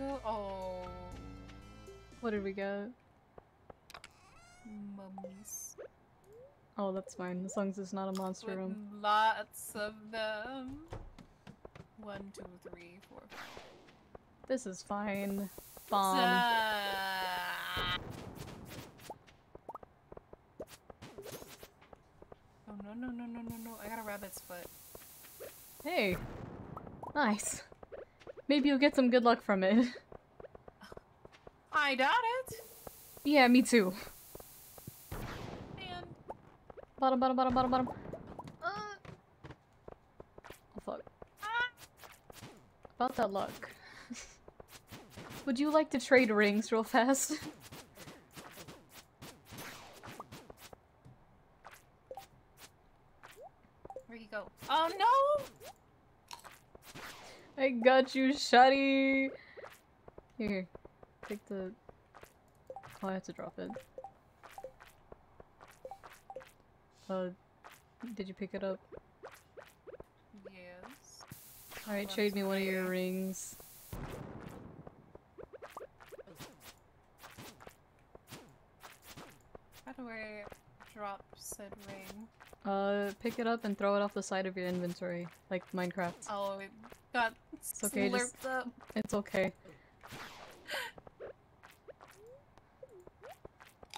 Oh, What did we get? mummies. Oh, that's fine. As long as it's not a monster With room. lots of them. One, two, three, four, five. This is fine. Bomb. Oh no no no no no no! I got a rabbit's foot. Hey. Nice. Maybe you'll get some good luck from it. I doubt it. yeah, me too. Man, Bottom, bottom, bottom, bottom, bottom. Uh. Oh, fuck. About that luck. Would you like to trade rings real fast? where'd he go? Oh no! I got you, Shotty! Here, take the... Oh, I have to drop it. Uh, did you pick it up? Yes. Alright, trade me one of your rings. How do I drop said ring? Uh, pick it up and throw it off the side of your inventory, like Minecraft. Oh, it got It's okay, slurped just- up. It's okay.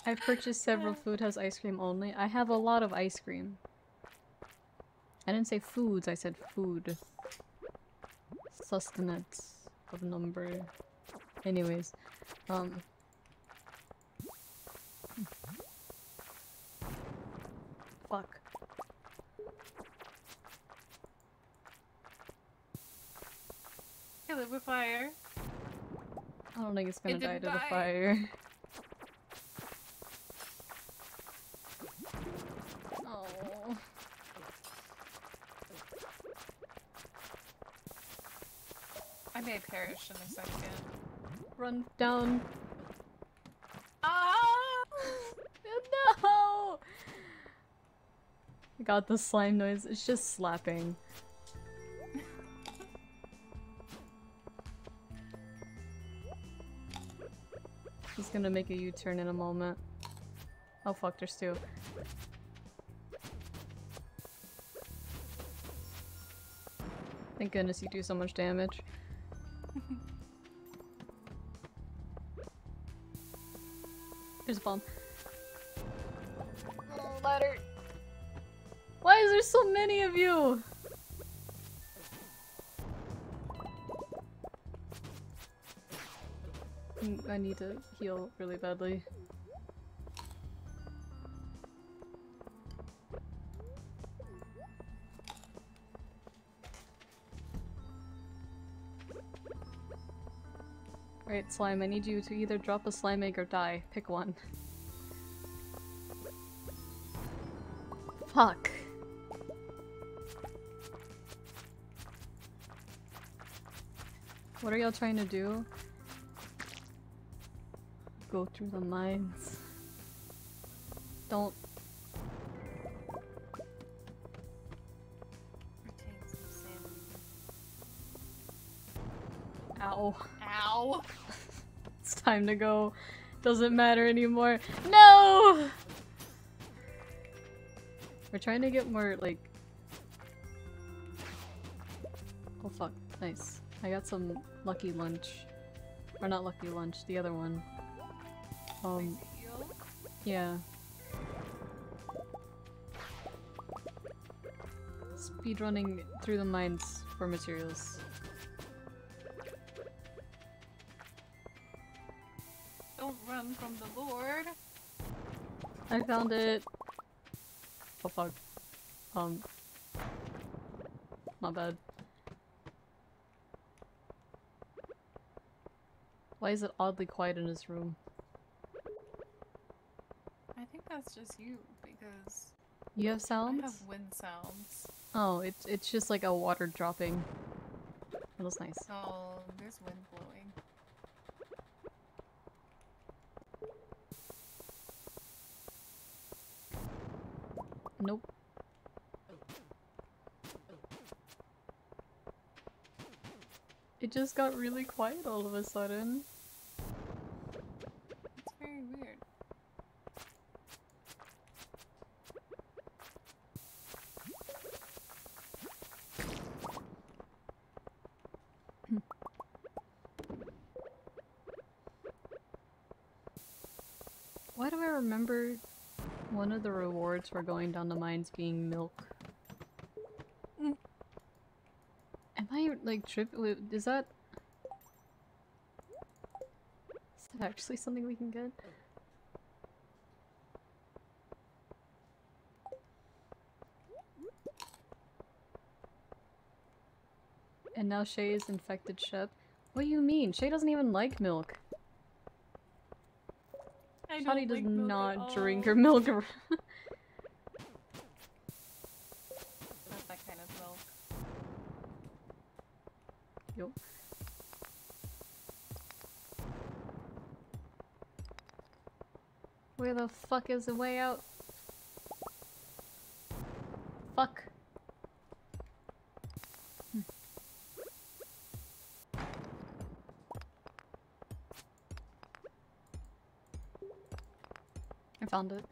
I've purchased several food has ice cream only. I have a lot of ice cream. I didn't say foods, I said food. Sustenance of number. Anyways, um. Fuck. It with fire. I don't think it's gonna It die to didn't the fire. Oh. I may perish in a second. Run down. Ah! no! I got the slime noise. It's just slapping. Gonna make a U-turn in a moment. Oh fuck, there's two. Thank goodness you do so much damage. There's a bomb. Ladder. Why is there so many of you? I need to heal really badly. Alright, slime, I need you to either drop a slime egg or die. Pick one. Fuck. What are y'all trying to do? Go through the mines. Don't. Ow. Ow! It's time to go. Doesn't matter anymore. No! We're trying to get more, like... Oh fuck, nice. I got some lucky lunch. Or not lucky lunch, the other one. Um, yeah. Speedrunning through the mines for materials. Don't run from the Lord. I found it! Oh fuck. Um. My bad. Why is it oddly quiet in this room? That's just you because You have sounds? I have wind sounds. Oh, it's it's just like a water dropping. That was nice. Oh, there's wind blowing. Nope. It just got really quiet all of a sudden. It's very weird. Why do I remember one of the for going down the mines being milk? Mm. Am I like tripping? Is that is that actually something we can get? And now Chae is infected Shep. What do you mean? Chae doesn't even like milk. I Shani does like milk not drink her milk. Not that kind of milk. Yo. Where the fuck is the way out? Fuck. Hmm. I found it.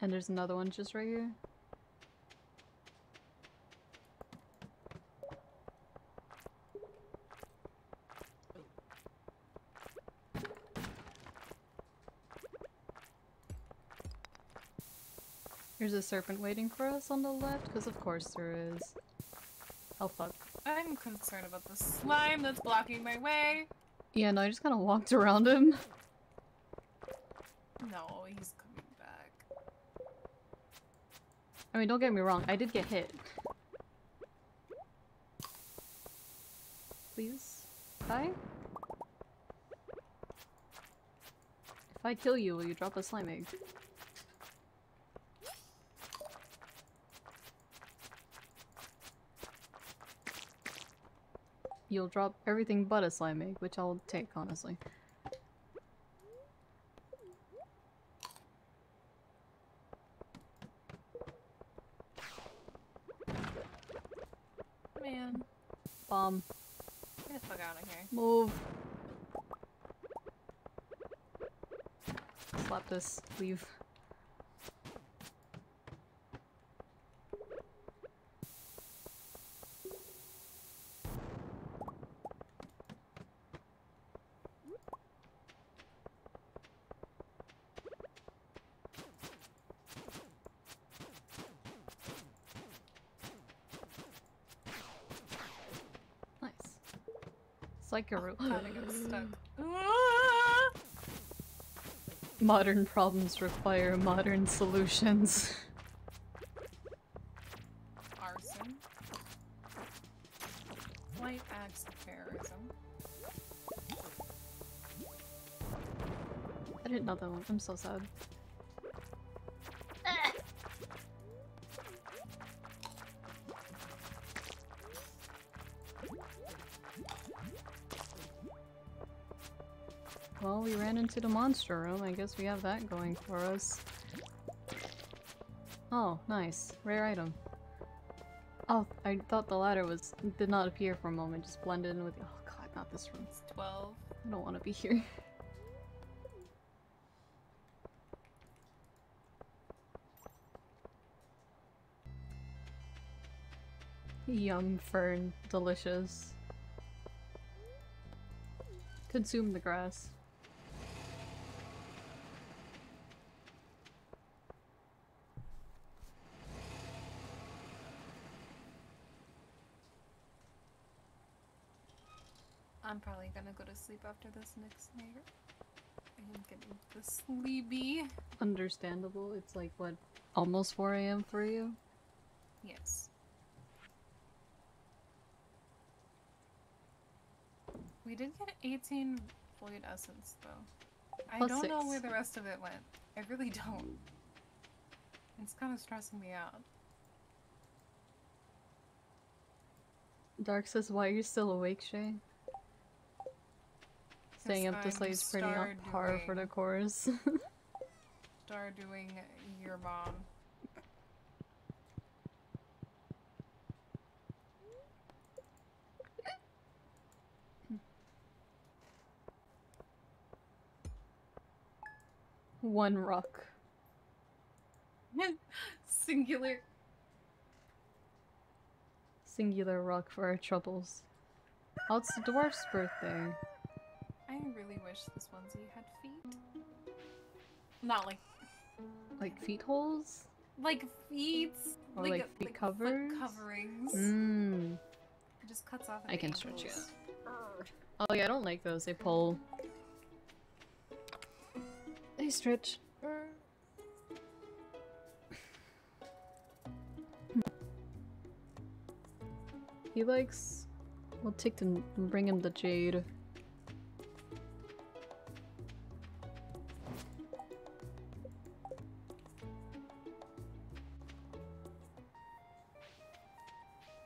And there's another one just right here. There's a serpent waiting for us on the left, because of course there is. Oh fuck. I'm concerned about the slime that's blocking my way. Yeah, no, I just kind of walked around him. No, he's coming back. I mean, don't get me wrong, I did get hit. Please? Hi? If I kill you, will you drop a slime egg? You'll drop everything but a slime egg, which I'll take, honestly. Man, Bomb. get the fuck out of here. Move. Slap this. Leave. Nice. Psycho God, I got stuck. Ah! Modern problems require modern solutions. Arson. White acts of terrorism. I didn't know that one. I'm so sad. Into the monster room. I guess we have that going for us. Oh, nice. Rare item. Oh, I thought the ladder was did not appear for a moment, just blended in with Oh god, not this room. It's 12. I don't want to be here. Yum fern, delicious. Consume the grass. I'm probably gonna go to sleep after this next night. I'm getting the sleepy. Understandable. It's like what, almost 4 a.m. for you? Yes. We did get 18 void essence though. I Plus don't know where the rest of it went. I really don't. It's kind of stressing me out. Dark says, why are you still awake, Chae? Staying up this late is pretty on par for the course. Star doing your mom. One rock. Singular. Singular rock for our troubles. Oh, it's the dwarf's birthday. I really wish this onesie had feet. Not like Like feet holes? like feet. Or like a- feet foot covers? coverings. Mmm. It just cuts off. I can stretch you. Oh yeah, I don't like those. They pull. They stretch. He likes. We'll take them bring him the jade.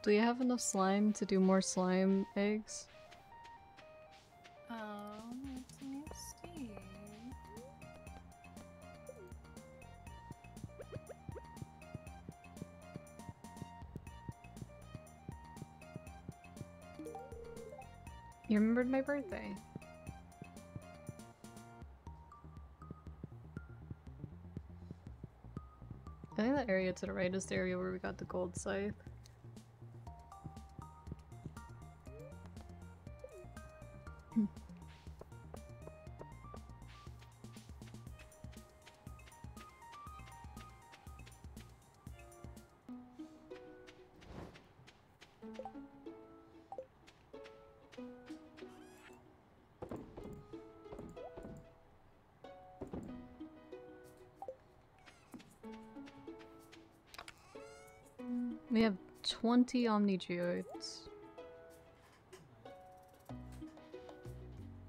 Do you have enough slime to do more slime eggs? Um, let me see. You remembered my birthday. I think that area to the right is the area where we got the gold scythe. 20 Omni Geodes.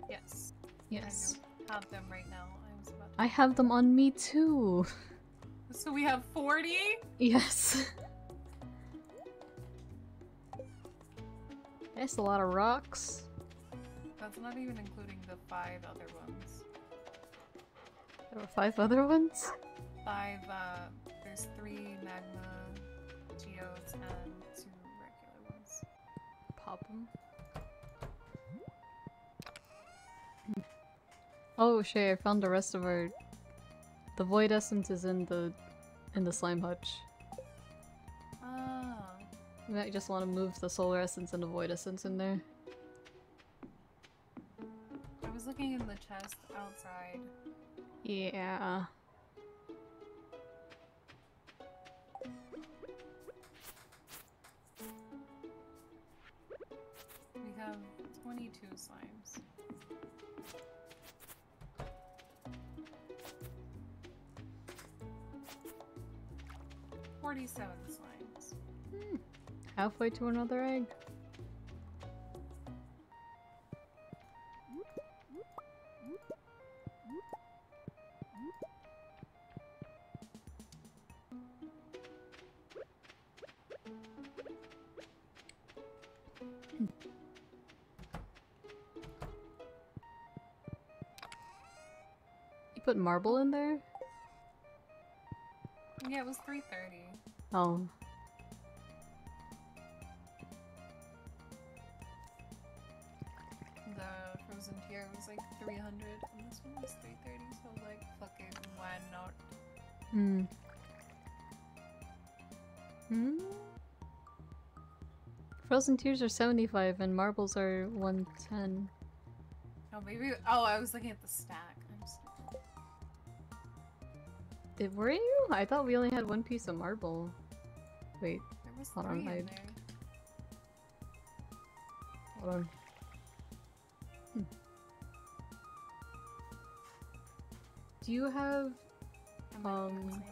Yes. Yes. I have them right now. I was about. I have them on me too. So we have forty. Yes. That's a lot of rocks. That's not even including the five other ones. There were five other ones? Five. Uh, there's three magma geodes and two regular ones. Oh, shit, I found the rest of our... The void essence is in the... in the slime hutch. Ah. You might just want to move the solar essence and the void essence in there. I was looking in the chest outside. Yeah. Have 22 slimes. Forty-seven slimes. Hmm. Halfway to another egg. Put marble in there? Yeah, it was 330. Oh. The frozen tear was like 300, and this one was 330, so like, fuck it, why not? Hmm. Hmm? Frozen tears are 75 and marbles are 110. Oh, maybe. Oh, I was looking at the stack. Did were you? I thought we only had one piece of marble. Wait, There was Hold on, I- there. hold on. Hmm. Do you have I might be Um.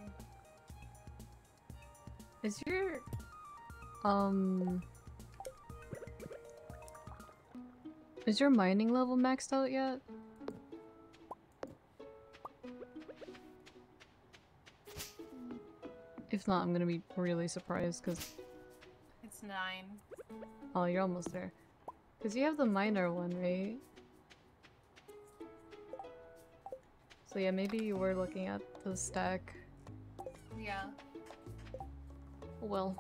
Is your um Is your mining level maxed out yet? If not, I'm gonna be really surprised because It's nine. oh, you're almost there. Because you have the minor one, right? So yeah, maybe you were looking at the stack. Yeah. Well,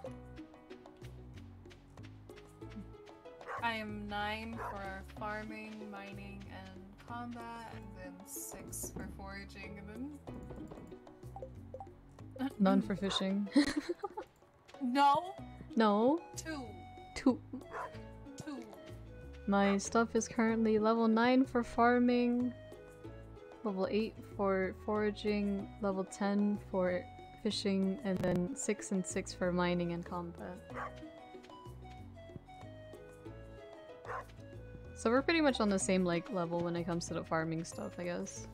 I am nine for farming, mining, and combat, and then six for foraging, and then. none for fishing. No! no, Two! two. Two! My stuff is currently level 9 for farming, level 8 for foraging, level 10 for fishing, and then 6 and 6 for mining and combat. So we're pretty much on the same like level when it comes to the farming stuff, I guess.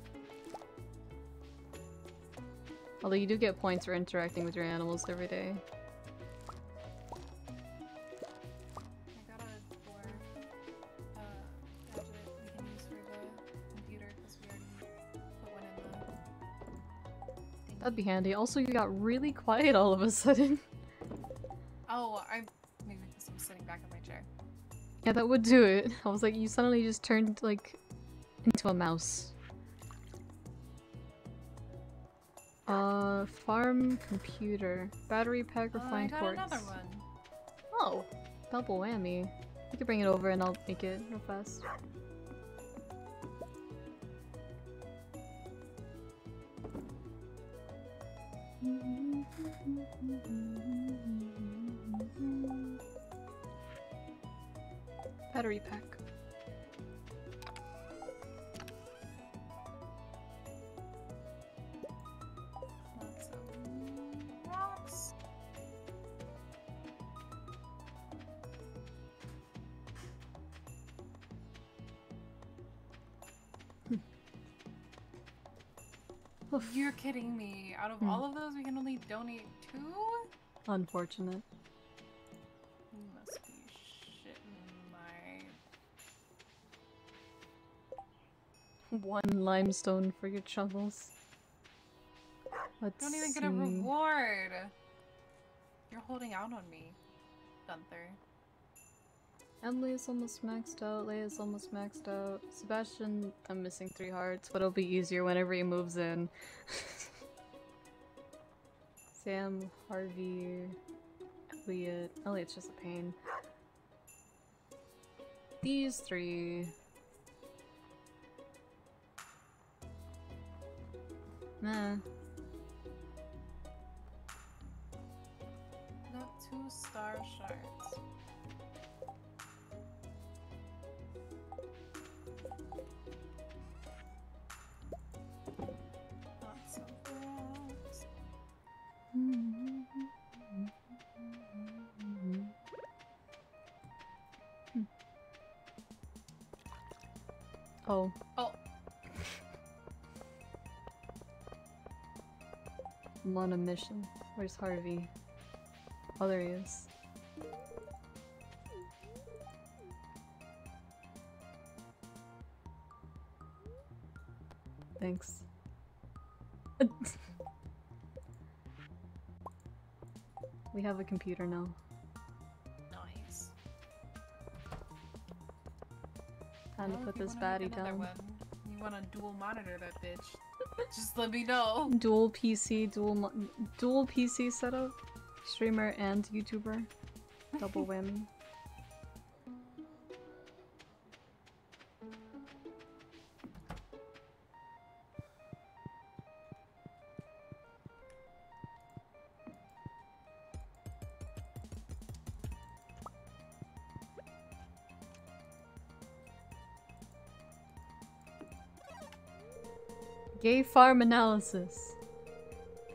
Although you do get points for interacting with your animals every day. I got a door uh, gadget we can use for the computer because we already put one in the. thingy. That'd be handy. Also, you got really quiet all of a sudden. Oh, I'm maybe because I'm sitting back in my chair. Yeah, that would do it. I was like, you suddenly just turned, like, into a mouse. Uh, farm computer. Battery pack, I refined got quartz. another one. Oh, double whammy. You can bring it over and I'll make it real fast. Battery pack. Oof. You're kidding me. Out of Hmm. all of those, we can only donate two? Unfortunate. You must be shitting my. One limestone for your troubles. Let's Don't even get a reward! You're holding out on me, Gunther. Emily is almost maxed out, Leah is almost maxed out. Sebastian, I'm missing three hearts, but it'll be easier whenever he moves in. Sam, Harvey, Elliot. Elliot's just a pain. These three. Nah. Got two star shards. Oh. Oh. I'm on a mission. Where's Harvey? Oh, there he is. Thanks. we have a computer now. Time to put this baddie down. One, you you wanna dual monitor that bitch, just let me know. Dual PC, dual dual PC setup, streamer and YouTuber, double whammy. Gay farm analysis.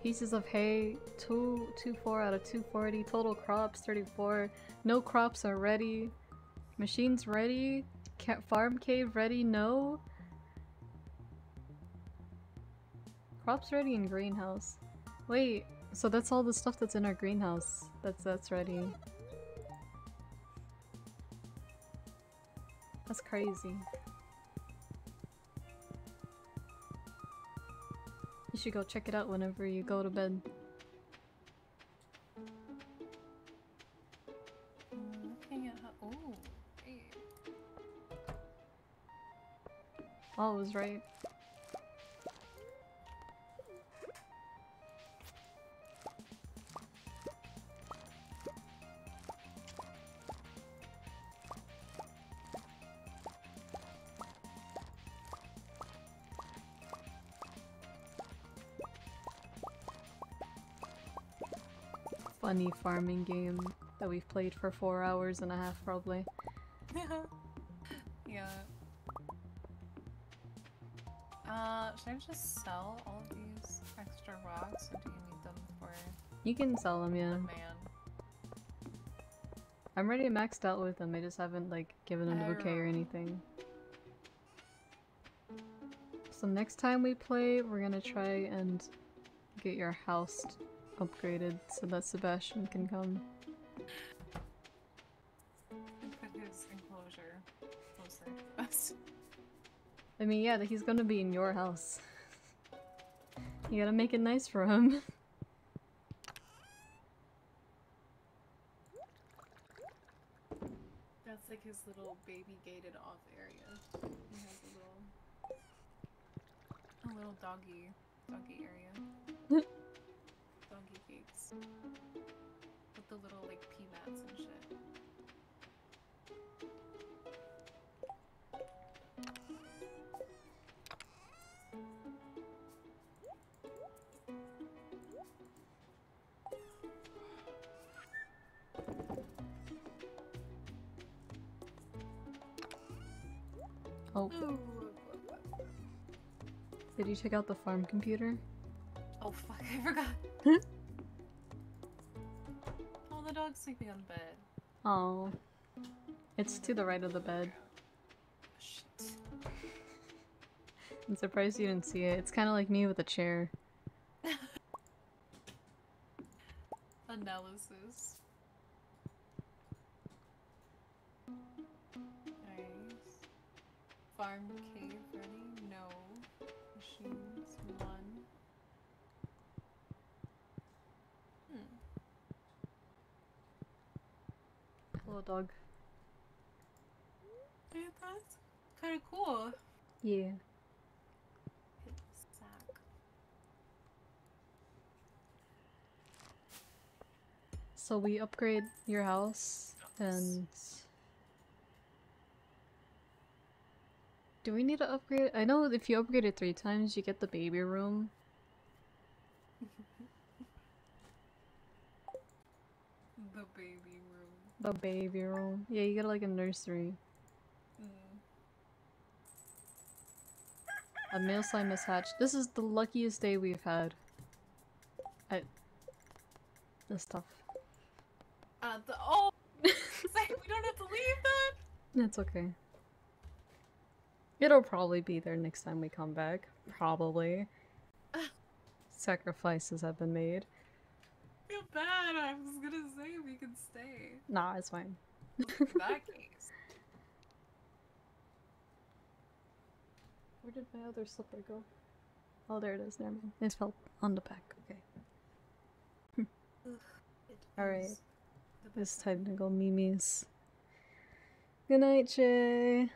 Pieces of hay, 224 2, out of 240. Total crops, 34. No crops are ready. Machines ready. Ca farm cave ready, no. Crops ready in greenhouse. Wait, so that's all the stuff that's in our greenhouse. That's that's ready. That's crazy. Should go check it out whenever you go to bed. Looking at how. Ooh. hey. Oh, I was right. Funny farming game that we've played for four hours and a half probably. yeah. Uh, should I just sell all of these extra rocks, or do you need them for You can sell them, yeah. the man? I'm already maxed out with them, I just haven't like given them a bouquet or anything. So next time we play, we're gonna try and get your house upgraded so that Sebastian can come. Put his enclosure closer to us. I mean, yeah, he's gonna be in your house. You gotta make it nice for him. That's like his little baby gated off area. He has a little, a little doggy, doggy area. With the little like pea mats and shit. Oh, did you check out the farm computer? Oh fuck, I forgot. the dog's sleeping on the bed. Oh. It's to the right of the bed. Shit. I'm surprised you didn't see it. It's kind of like me with a chair. Analysis. Nice. Farm cave Hello, dog. Yeah, that's kind of cool. Yeah. Sack. So we upgrade your house and do we need to upgrade? I know if you upgrade it three times, you get the baby room. The baby. The baby room. Yeah, you get like a nursery. Mm. A male slime is hatched. This is the luckiest day we've had. I. This stuff. Uh, the oh, we don't have to leave that. It's okay. It'll probably be there next time we come back. Probably. Sacrifices have been made. I feel bad. I was gonna say we could stay. Nah, it's fine. In that case. Where did my other slipper go? Oh, there it is. Never mind. It fell on the back. Okay. Alright. is It's time to go Mimi's. Good night, Jay.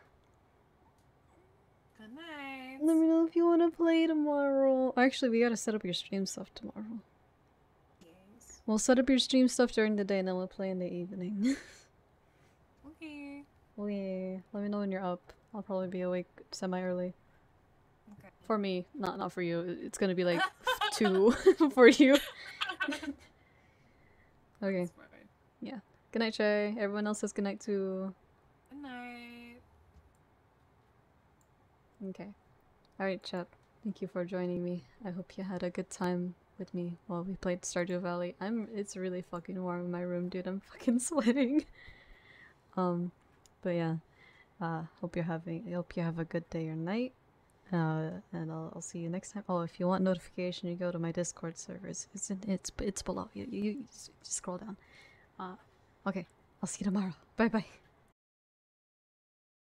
Good night. Let me know if you want to play tomorrow. Actually, we gotta set up your stream stuff tomorrow. We'll set up your stream stuff during the day and then we'll play in the evening. Okay. yeah. Let me know when you're up. I'll probably be awake semi early. Okay. For me, not not for you. It's gonna be like two for you. okay. Yeah. Good night, Chae. Everyone else says good night too. Good night. Okay. Alright, chat. Thank you for joining me. I hope you had a good time with me while we played Stardew Valley. I'm it's really fucking warm in my room, dude. I'm fucking sweating. um but yeah. Uh hope you're having hope you have a good day or night. Uh and I'll, I'll see you next time. Oh, if you want notification, you go to my Discord servers. It's in, it's it's below. You, you, you just scroll down. Uh okay. I'll see you tomorrow. Bye bye.